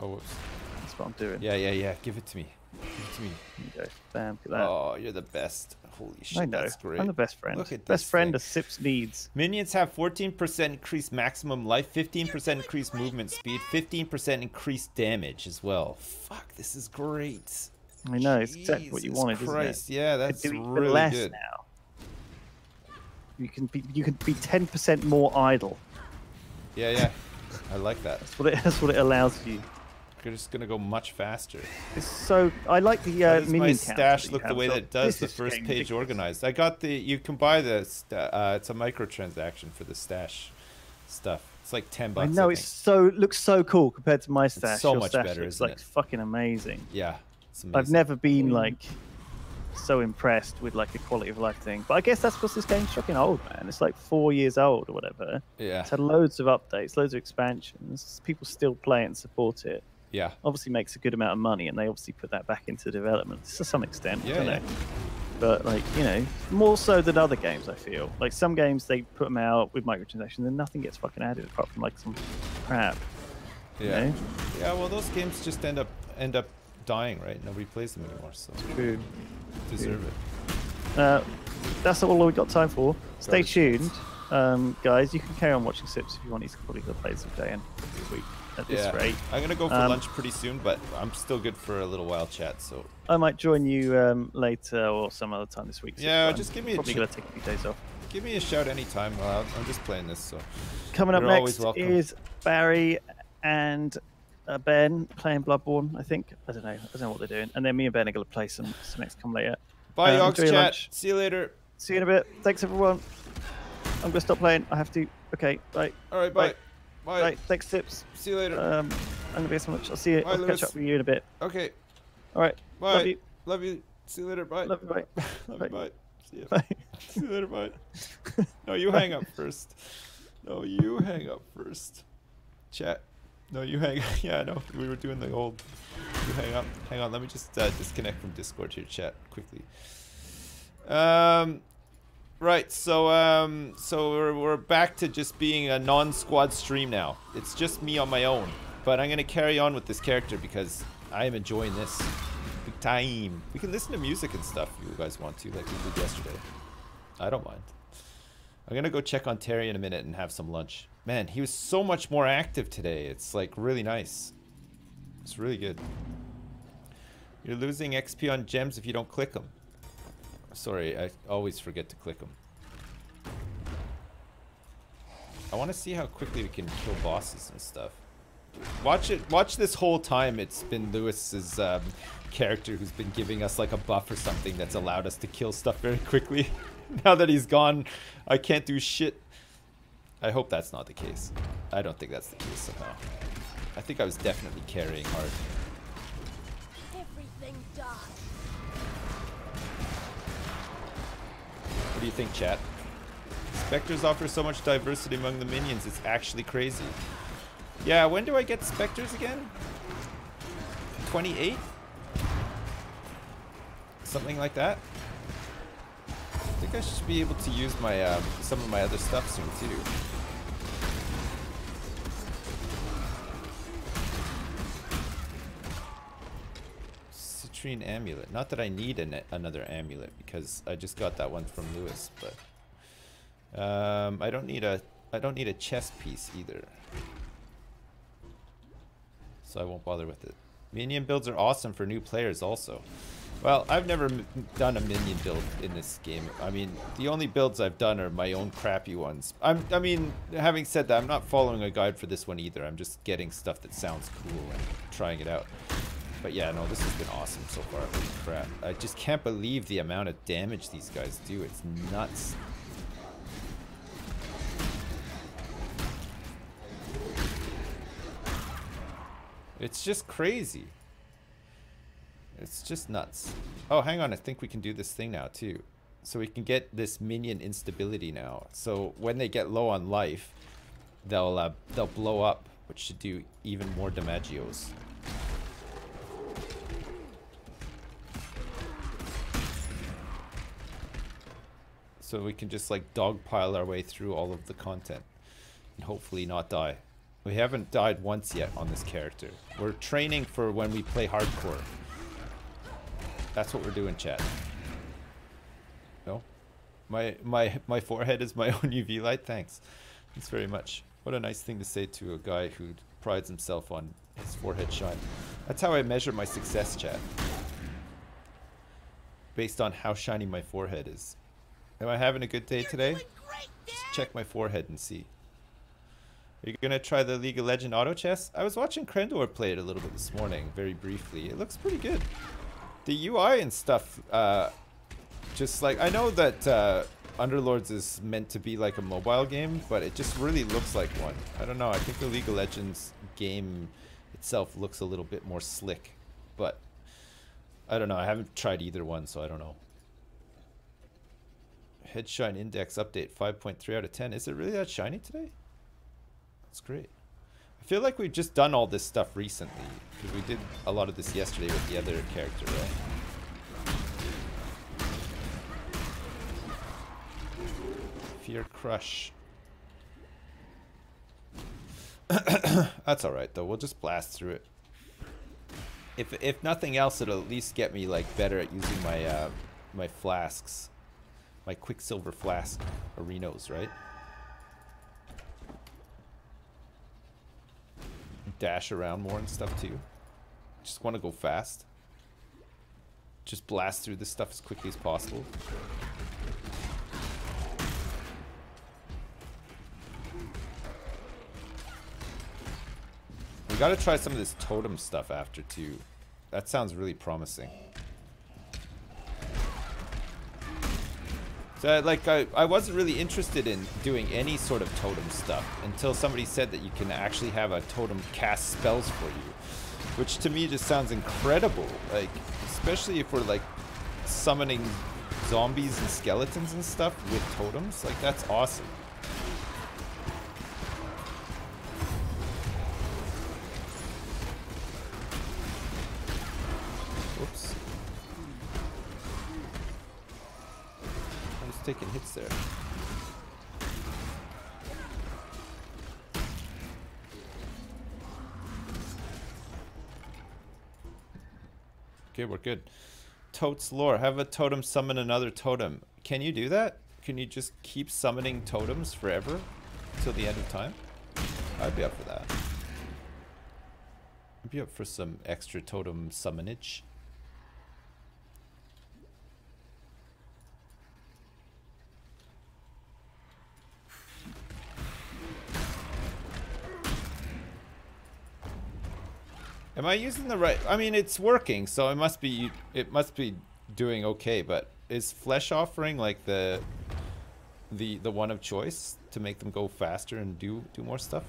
Oh, whoops. That's what I'm doing. Yeah, yeah, yeah. Give it to me. Give it to me. There you go. Bam, look at that. Oh, you're the best. Holy shit, I know. that's great. I'm the best friend. Look at best friend of Sips needs. Minions have 14% increased maximum life, 15% increased movement speed, 15% increased damage as well. Fuck, this is great. I know, it's exactly what you wanted, Christ. isn't it? Yeah, that's really less good. now. You can be you can be ten percent more idle. Yeah, yeah. I like that. That's what it that's what it allows you. We're just gonna go much faster. It's so I like the uh, minion my stash look the way that it does? The first page ridiculous. organized. I got the. You can buy the. Uh, it's a microtransaction for the stash stuff. It's like ten bucks. I know I it's so looks so cool compared to my stash. so Your much stash better, isn't like it? fucking amazing. Yeah. It's I've never been like so impressed with like a quality of life thing. But I guess that's because this game's fucking old, man. It's like four years old or whatever. Yeah. It's had loads of updates, loads of expansions. People still play and support it. Yeah. Obviously makes a good amount of money, and they obviously put that back into development to some extent. I Yeah, don't yeah. know. But like you know, more so than other games, I feel like some games they put them out with microtransactions, and nothing gets fucking added apart from like some crap. you Yeah. know? Yeah. Well, those games just end up end up dying, right? Nobody plays them anymore, so True. deserve it. Uh, that's all we've got time for. Stay Garbage tuned, um, guys. You can carry on watching Sips if you want. He's probably gonna play some day and week at this Yeah. rate. I'm gonna go for Um, lunch pretty soon, but I'm still good for a little while chat. So I might join you um, later or some other time this week. Yeah, just give me a Probably gonna take a few days off. give me a shout anytime. Uh, I'm just playing this, so Coming up You're next is Barry and uh, Ben playing Bloodborne. I think I don't know. I don't know what they're doing. And then me and Ben are to play some some XCOM later. bye, Um, Yogs chat. lunch. See you later. See you in a bit. Thanks everyone. I'm going to stop playing. I have to. Okay. Bye. All right, bye. Bye. Bye. Bye. Thanks tips. See you later. Um, I'm to be some much. I'll see you. Bye, I'll Lewis. catch up with you in a bit. okay. All right. Bye. Love you. Love you. See you later. Bye. Love you. Bye. Love Bye. you. Bye. See you. Bye. See you later. Bye. No, you hang up first. No, you hang up first. Chat. No, you hang. Yeah, no, we were doing the old. You hang up. Hang on. Let me just uh, disconnect from Discord here. Chat quickly. Um. Right. So um. So we're we're back to just being a non-squad stream now. It's just me on my own. But I'm gonna carry on with this character because I am enjoying this. Big time. We can listen to music and stuff if you guys want to, like we did yesterday. I don't mind. I'm gonna go check on Terry in a minute and have some lunch. Man, he was so much more active today. It's like really nice. It's really good. You're losing XP on gems if you don't click them. Sorry, I always forget to click them. I want to see how quickly we can kill bosses and stuff. Watch it. Watch this whole time. It's been Lewis's um, character who's been giving us like a buff or something that's allowed us to kill stuff very quickly. now that he's gone, I can't do shit. I hope that's not the case. I don't think that's the case somehow. I think I was definitely carrying hard. What do you think, chat? Spectres offer so much diversity among the minions, it's actually crazy. Yeah, when do I get specters again? 28? Something like that? I think I should be able to use my um, some of my other stuff soon too. Citrine amulet. Not that I need an, another amulet because I just got that one from Lewis, but um, I don't need a I don't need a chest piece either. So I won't bother with it. Minion builds are awesome for new players also. Well, I've never done a minion build in this game. I mean, the only builds I've done are my own crappy ones. I'm, I mean, having said that, I'm not following a guide for this one either. I'm just getting stuff that sounds cool and trying it out. But yeah, no, this has been awesome so far. Holy crap. I just can't believe the amount of damage these guys do. It's nuts. It's just crazy. It's just nuts. Oh, hang on. I think we can do this thing now, too. So we can get this minion instability now. So when they get low on life, they'll uh, they'll blow up, which should do even more damagios. So we can just like dogpile our way through all of the content and hopefully not die. We haven't died once yet on this character. We're training for when we play hardcore. That's what we're doing, chat. No? My my my forehead is my own UV light. Thanks. Thanks very much. What a nice thing to say to a guy who prides himself on his forehead shine. That's how I measure my success, chat. Based on how shiny my forehead is. Am I having a good day today? Just check my forehead and see. Are you gonna try the League of Legend auto chess? I was watching Krendor play it a little bit this morning, very briefly. It looks pretty good. The UI and stuff, uh, just like I know that uh, Underlords is meant to be like a mobile game, but it just really looks like one. I don't know. I think the League of Legends game itself looks a little bit more slick, but I don't know. I haven't tried either one, so I don't know. Headshine Index update 5.3 out of 10. Is it really that shiny today? That's great. I feel like we've just done all this stuff recently because we did a lot of this yesterday with the other character, right? Fear Crush. That's all right though. We'll just blast through it. If if nothing else, it'll at least get me like better at using my uh, my flasks, my Quicksilver Flask arenos, right? Dash around more and stuff too. Just want to go fast. Just blast through this stuff as quickly as possible. We gotta try some of this totem stuff after too. That sounds really promising. So like I, I wasn't really interested in doing any sort of totem stuff until somebody said that you can actually have a totem cast spells for you. Which to me just sounds incredible. Like especially if we're like summoning zombies and skeletons and stuff with totems. Like that's awesome. Taking hits there. Okay, we're good. Totes lore. Have a totem summon another totem. Can you do that? Can you just keep summoning totems forever? Till the end of time? I'd be up for that. I'd be up for some extra totem summonage. Am I using the right? I mean, it's working, so it must be it must be doing okay. But is flesh offering like the the the one of choice to make them go faster and do do more stuff?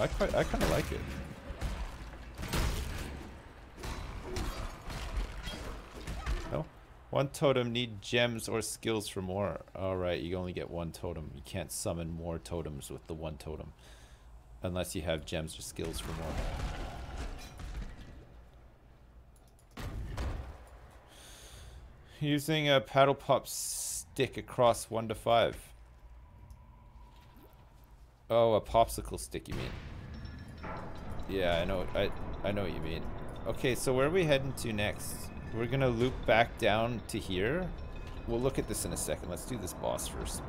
I quite I kind of like it. No, one totem need gems or skills for more. All right, you only get one totem. You can't summon more totems with the one totem. Unless you have gems or skills for more. Using a paddle pop stick across 1 to 5. Oh, a popsicle stick you mean. Yeah, I know I I know what you mean. Okay, so where are we heading to next? We're gonna loop back down to here. We'll look at this in a second. Let's do this boss first.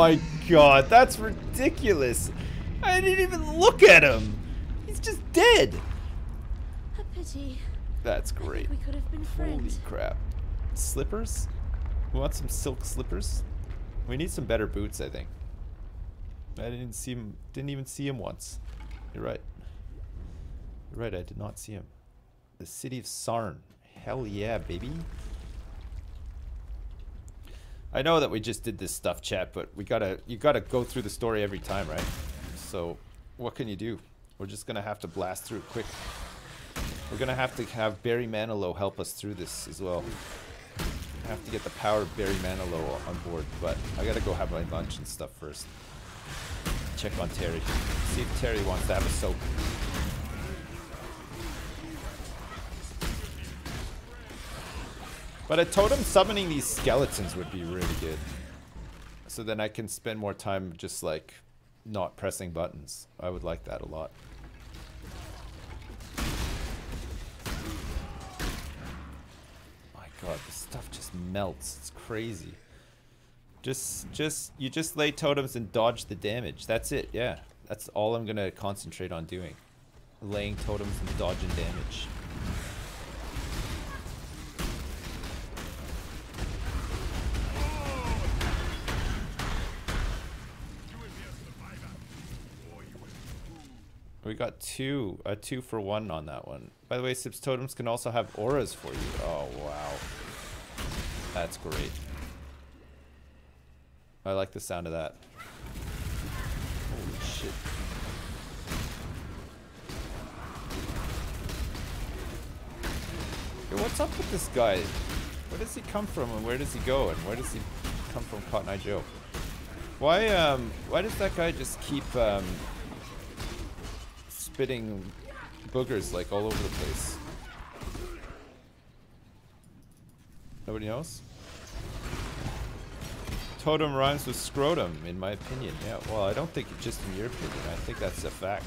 My god, that's ridiculous! I didn't even look at him! He's just dead! A pity. That's great. we could have been Holy crap. Slippers? We want some silk slippers? We need some better boots, I think. I didn't see him, didn't even see him once. You're right. You're right, I did not see him. The city of Sarn. Hell yeah, baby. I know that we just did this stuff, chat, but we gotta, you gotta go through the story every time, right? So, what can you do? We're just gonna have to blast through it quick. We're gonna have to have Barry Manilow help us through this as well. I have to get the power of Barry Manilow on board, but I gotta go have my lunch and stuff first. Check on Terry. See if Terry wants to have a soak. But a totem summoning these skeletons would be really good. So then I can spend more time just like not pressing buttons. I would like that a lot. My god, this stuff just melts. It's crazy. Just just you just lay totems and dodge the damage. That's it. Yeah. That's all I'm to concentrate on doing. Laying totems and dodging damage. Got two, a two for one on that one. By the way, Sips totems can also have auras for you. Oh, wow. That's great. I like the sound of that. Holy shit. What's up with this guy? Where does he come from and where does he go and where does he come from, Cotton Eye Joe? Why, um, why does that guy just keep, um, spitting boogers like all over the place? Nobody knows? Totem rhymes with scrotum, in my opinion. Yeah, well, I don't think just in your opinion. I think that's a fact.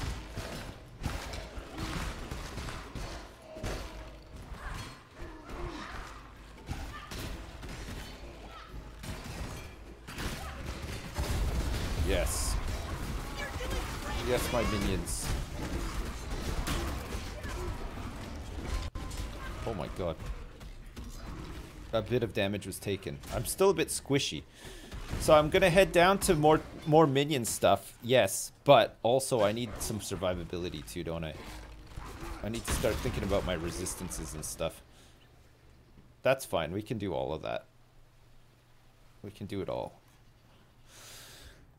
A bit of damage was taken. I'm still a bit squishy. So I'm gonna head down to more more minion stuff, yes, but also I need some survivability too, don't I? I need to start thinking about my resistances and stuff. That's fine, we can do all of that. We can do it all.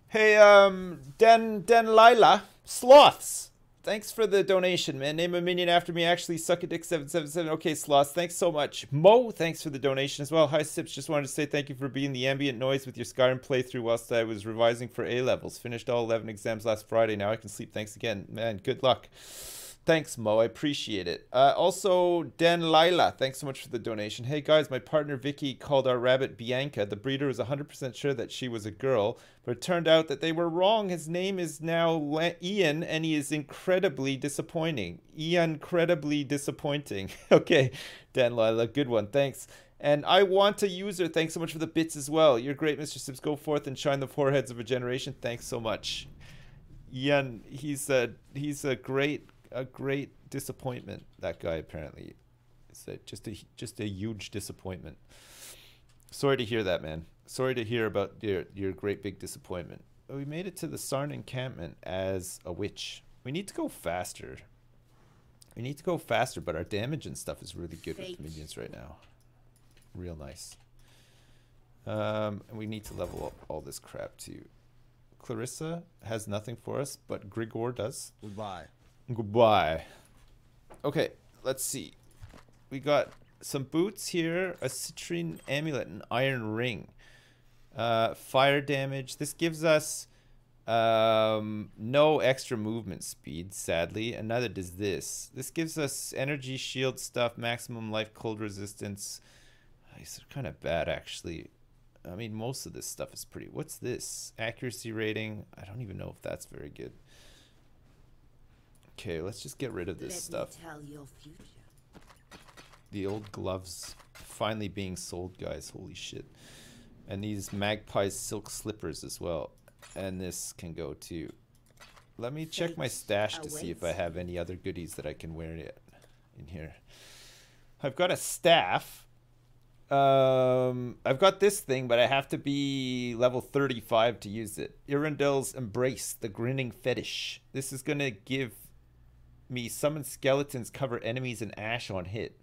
Hey, um, Den Den Lila Sloths. Thanks for the donation, man. Name a minion after me. Actually, suck a dick seven seven seven. Okay, Sloths. Thanks so much. Mo, thanks for the donation as well. Hi Sips. Just wanted to say thank you for being the ambient noise with your Skyrim playthrough whilst I was revising for A levels. Finished all eleven exams last Friday. Now I can sleep. Thanks again, man. Good luck. Thanks, Mo. I appreciate it. Uh, also, Dan Lila, thanks so much for the donation. Hey guys, my partner Vicky called our rabbit Bianca. The breeder was 100% sure that she was a girl, but it turned out that they were wrong. His name is now Ian, and he is incredibly disappointing. Ian, incredibly disappointing. okay, Dan Lila, good one. Thanks. And I want a user. Thanks so much for the bits as well. You're great, Mr. Sips. Go forth and shine the foreheads of a generation. Thanks so much. Ian, he's a he's a great a great disappointment. That guy apparently, it's a, just a just a huge disappointment. Sorry to hear that, man. Sorry to hear about your your great big disappointment. But we made it to the Sarn encampment as a witch. We need to go faster. We need to go faster, but our damage and stuff is really good Fate. with minions right now. Real nice. Um, and we need to level up all this crap too. Clarissa has nothing for us, but Grigor does. Goodbye. Goodbye. Okay, let's see. We got some boots here, a citrine amulet, an iron ring. Uh, fire damage. This gives us um, no extra movement speed, sadly, and neither does this. This gives us energy shield stuff, maximum life cold resistance. These are kind of bad, actually. I mean, most of this stuff is pretty. What's this? Accuracy rating. I don't even know if that's very good. Okay, let's just get rid of this Let stuff. me tell your future. The old gloves finally being sold, guys. Holy shit. And these magpie silk slippers as well. And this can go too. Let me check my stash to see if I have any other goodies that I can wear yet in here. I've got a staff. Um, I've got this thing, but I have to be level 35 to use it. Earendel's Embrace, the Grinning Fetish. This is going to give me summon skeletons cover enemies in ash on hit.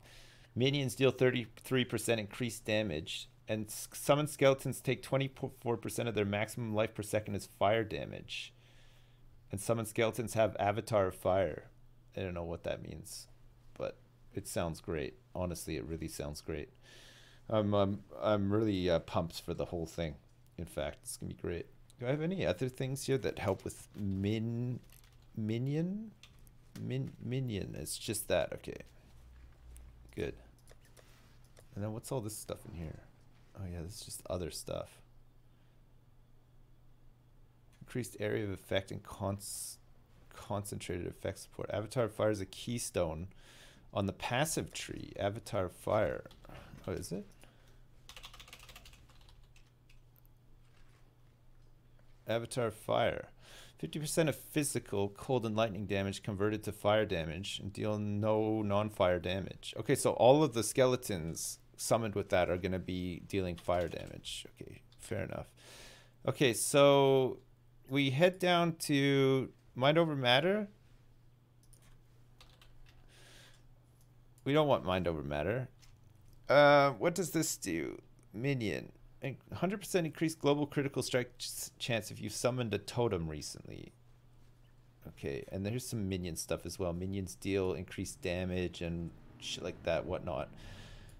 Minions deal 33% increased damage, and summon skeletons take 24% of their maximum life per second as fire damage. And summon skeletons have Avatar of Fire. I don't know what that means, but it sounds great. Honestly, it really sounds great. I'm I'm, I'm really uh, pumped for the whole thing. In fact, it's gonna be great. Do I have any other things here that help with min minion? Min minion. It's just that. Okay. Good. And then what's all this stuff in here? Oh yeah, this is just other stuff. Increased area of effect and cons- concentrated effect support. Avatar Fire is a keystone on the passive tree. Avatar Fire. What is it? Avatar Fire. 50% of physical cold and lightning damage converted to fire damage and deal no non-fire damage. Okay, so all of the skeletons summoned with that are going to be dealing fire damage. Okay, fair enough. Okay, so we head down to Mind Over Matter. We don't want Mind Over Matter. Uh, what does this do? Minion. In- 100% increased global critical strike ch- chance if you've summoned a totem recently. Okay, and there's some minion stuff as well. Minions deal increased damage and shit like that, whatnot.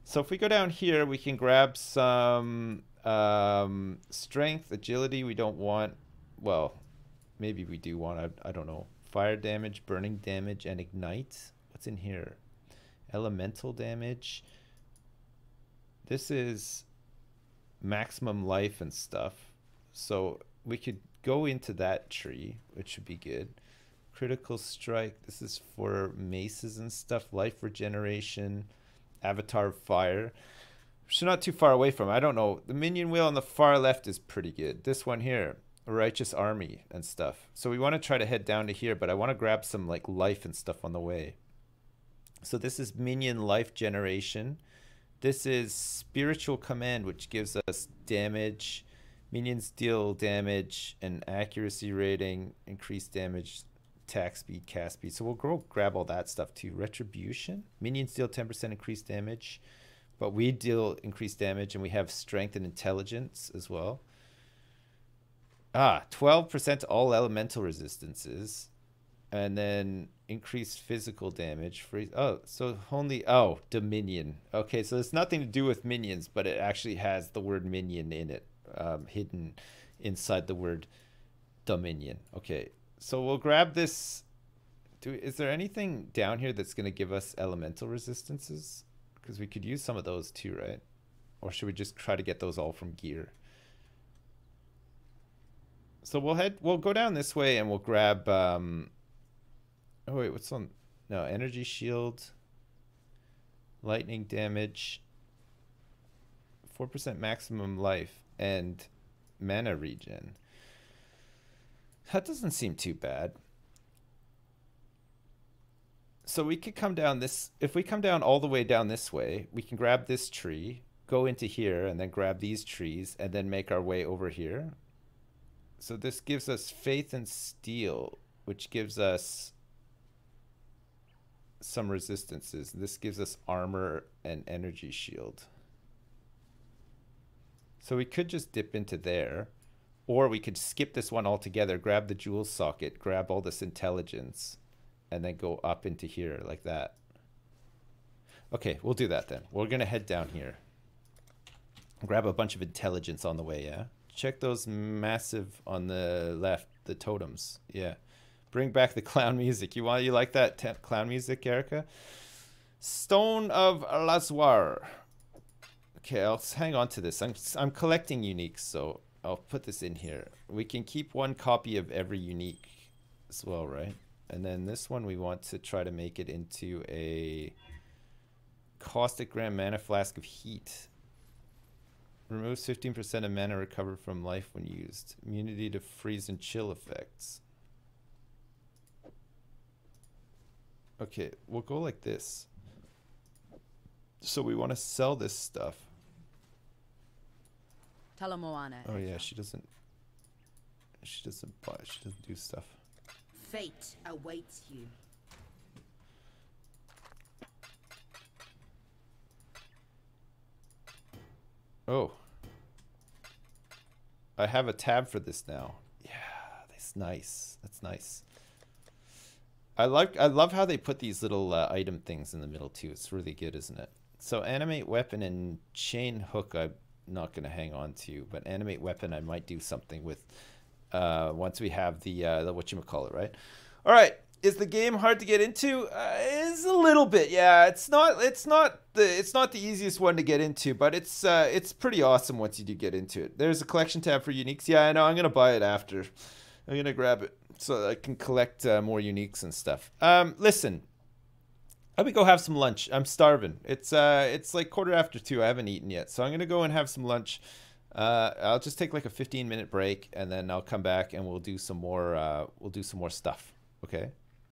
So if we go down here, we can grab some um, strength, agility. We don't want, well, maybe we do want, I, I don't know, fire damage, burning damage, and ignite. What's in here? Elemental damage. This is maximum life and stuff. So we could go into that tree, which would be good. Critical strike. This is for maces and stuff. Life regeneration. Avatar fire. So not too far away from. I don't know. The minion wheel on the far left is pretty good. This one here, righteous army and stuff. So we want to try to head down to here, but I want to grab some like life and stuff on the way. So this is minion life generation. This is spiritual command, which gives us damage. Minions deal damage and accuracy rating, increased damage, attack speed, cast speed. So we'll go grab all that stuff too. Retribution. Minions deal 10% increased damage, but we deal increased damage and we have strength and intelligence as well. Ah, 12% all elemental resistances. And then increased physical damage. Oh, so only. Oh, Dominion. Okay, so it's nothing to do with minions, but it actually has the word minion in it, um, hidden inside the word Dominion. Okay, so we'll grab this. Do is there anything down here that's going to give us elemental resistances? Because we could use some of those too, right? Or should we just try to get those all from gear? So we'll head. We'll go down this way and we'll grab. Um, oh wait, what's on? No, energy shield. Lightning damage. Four percent maximum life and mana regen. That doesn't seem too bad. So we could come down this, if we come down all the way down this way, we can grab this tree, go into here, and then grab these trees, and then make our way over here. So this gives us faith and steel, which gives us some resistances. This gives us armor and energy shield. So we could just dip into there. Or we could skip this one altogether, grab the jewel socket, grab all this intelligence, and then go up into here like that. Okay, we'll do that then. We're going to head down here. Grab a bunch of intelligence on the way, yeah? Check those massive on the left, the totems. Yeah. Bring back the clown music. You want you like that clown music, Erica? Stone of Lazhwar. Okay, I'll hang on to this. I'm I'm collecting uniques, so I'll put this in here. We can keep one copy of every unique as well, right? And then this one we want to try to make it into a caustic gram mana flask of heat. Removes 15% of mana recovered from life when used. Immunity to freeze and chill effects. Okay, we'll go like this. So we want to sell this stuff. Talamoana. Oh yeah, she doesn't. She doesn't buy. She doesn't do stuff. Fate awaits you. Oh. I have a tab for this now. Yeah, that's nice. That's nice. I like. I love how they put these little uh, item things in the middle too. It's really good, isn't it? So animate weapon and chain hook. I'm not gonna hang on to, but animate weapon I might do something with. Uh, once we have the uh, the what you call it, right? All right. Is the game hard to get into? Uh, it's a little bit, yeah. It's not. It's not the. It's not the easiest one to get into, but it's. Uh, it's pretty awesome once you do get into it. There's a collection tab for uniques. Yeah, I know. I'm gonna buy it after. I'm gonna grab it so I can collect uh, more uniques and stuff. Um, listen, let me go have some lunch. I'm starving. It's uh, it's like quarter after two. I haven't eaten yet, so I'm gonna go and have some lunch. Uh, I'll just take like a 15 minute break, and then I'll come back and we'll do some more. Uh, we'll do some more stuff. Okay.